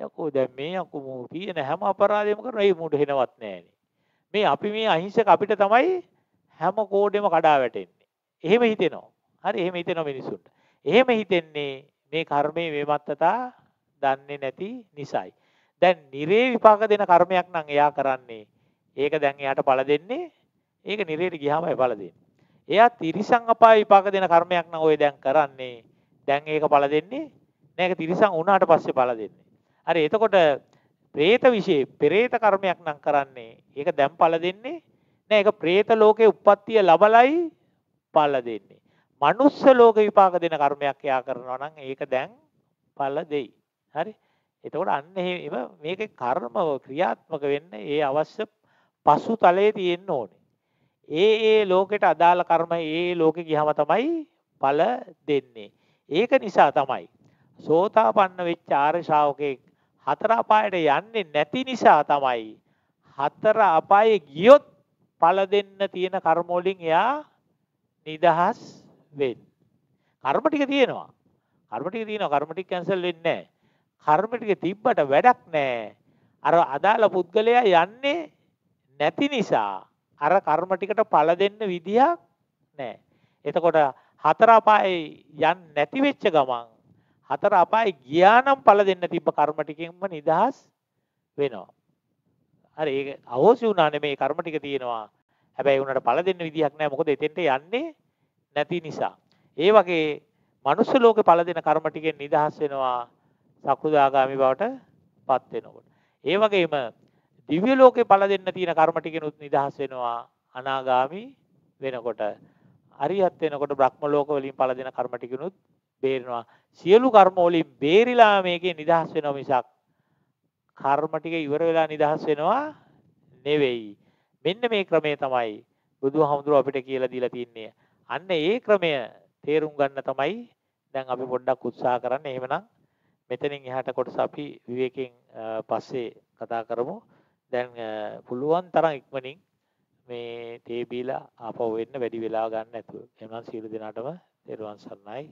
යකෝ දැන් මේ යකෝ තියෙන හැම අපරාධයක්ම කරනවා ඒ මූඩ හෙනවත් නෑනේ. මේ අපි මේ අහිංසක අපිට තමයි හැම කෝඩෙම කඩා වැටෙන්නේ. එහෙම හිතෙනවා. හරි එහෙම හිතෙනවා මිනිස්සුන්ට. එහෙම හිතෙන්නේ මේ කර්මයේ වේමත්තතා දන්නේ නැති නිසායි. දැන් නිරේ විපාක දෙන කර්මයක් නම් එයා කරන්නේ. ඒක දැන් එයාට පළ දෙන්නේ. ඒක නිරේට ගියාමයි පළ දෙන්නේ. එයා තිරිසං අපාය විපාක දෙන කර්මයක් නම් ඔය දැන් කරන්නේ. දැන් ඒක පළ දෙන්නේ. නෑ ඒක තිරිසං වුණාට පස්සේ පළ දෙන්නේ. හරි එතකොට പ്രേත વિશે പ്രേත කර්මයක් නම් කරන්නේ. ඒක දැන් පළ දෙන්නේ. නෑ ඒක പ്രേත ලෝකේ උප්පත්තිය ලබලයි පළ දෙන්නේ. මනුස්ස ලෝක විපාක දෙන කර්මයක් එයා කරනවා නම් ඒක දැන් ඵල දෙයි. හරි? එතකොට අන්න එහෙම මේකේ කර්ම ක්‍රියාත්මක වෙන්න ඒ අවශ්‍ය පසුතලයේ තියෙන්න ඕනේ. ඒ ඒ ලෝකෙට අදාළ කර්ම ඒ ලෝකෙ ගියාම තමයි ඵල දෙන්නේ. ඒක නිසා තමයි සෝතාපන්න වෙච්ච ආර්ය ශ්‍රාවකෙක් හතර අපායට යන්නේ නැති නිසා තමයි හතර අපායේ ගියොත් ඵල දෙන්න තියෙන කර්ම වලින් එයා නිදහස් වෙන්නේ. කර්ම ටික තියෙනවා. කර්ම ටික තියෙනවා. කර්ම ටික කැන්සල් වෙන්නේ නැහැ. කර්ම ටික තිබ්බට වැඩක් නැහැ. අර අදාළ පුද්ගලයා යන්නේ නැති නිසා අර කර්ම ටිකට ඵල දෙන්න විදියක් නැහැ. එතකොට හතර අපායේ යන්නේ නැති වෙච්ච ගමන් හතර අපායේ ගියා නම් ඵල දෙන්න තිබ්බ කර්ම ටිකෙන්ම නිදහස් වෙනවා. හරි ඒක අවශ්‍ය වුණා නෙමේ කර්ම ටික තියෙනවා. හැබැයි උනට ඵල දෙන්න විදියක් නැහැ. මොකද එතෙන්ට යන්නේ නැති නිසා. ඒ වගේ මනුස්ස ලෝකේ ඵල දෙන කර්ම ටිකෙන් නිදහස් වෙනවා. සකෘදාගාමි බවට පත් වෙනකොට. ඒ වගේම දිව්‍ය ලෝකේ ඵල දෙන්න තියෙන කර්ම ටිකෙනුත් නිදහස් වෙනවා අනාගාමි වෙනකොට. අරියත් වෙනකොට බ්‍රහ්ම ලෝක වලින් ඵල දෙන කර්ම ටිකෙනුත් බේරෙනවා. සියලු කර්ම වලින් බේරිලා මේකේ නිදහස් වෙනවා මිසක් කර්ම ටික ඉවර වෙලා නිදහස් වෙනවා නෙවෙයි. මෙන්න මේ ක්‍රමය තමයි බුදුහාමුදුරුව අපිට කියලා දීලා තින්නේ. අන්න ඒ ක්‍රමය තේරුම් ගන්න තමයි දැන් අපි පොඩ්ඩක් උත්සාහ කරන්නේ. එහෙමනම් මෙතනින් එහාට කොටස අපි විවේකයෙන් පස්සේ කතා කරමු. දැන් පුළුවන් තරම් ඉක්මනින් මේ තේ බීලා ආපහු වෙන්න වැඩි වෙලා ගන්න නැතුව. එහෙනම් සියලු දෙනාටම තෙරුවන් සරණයි.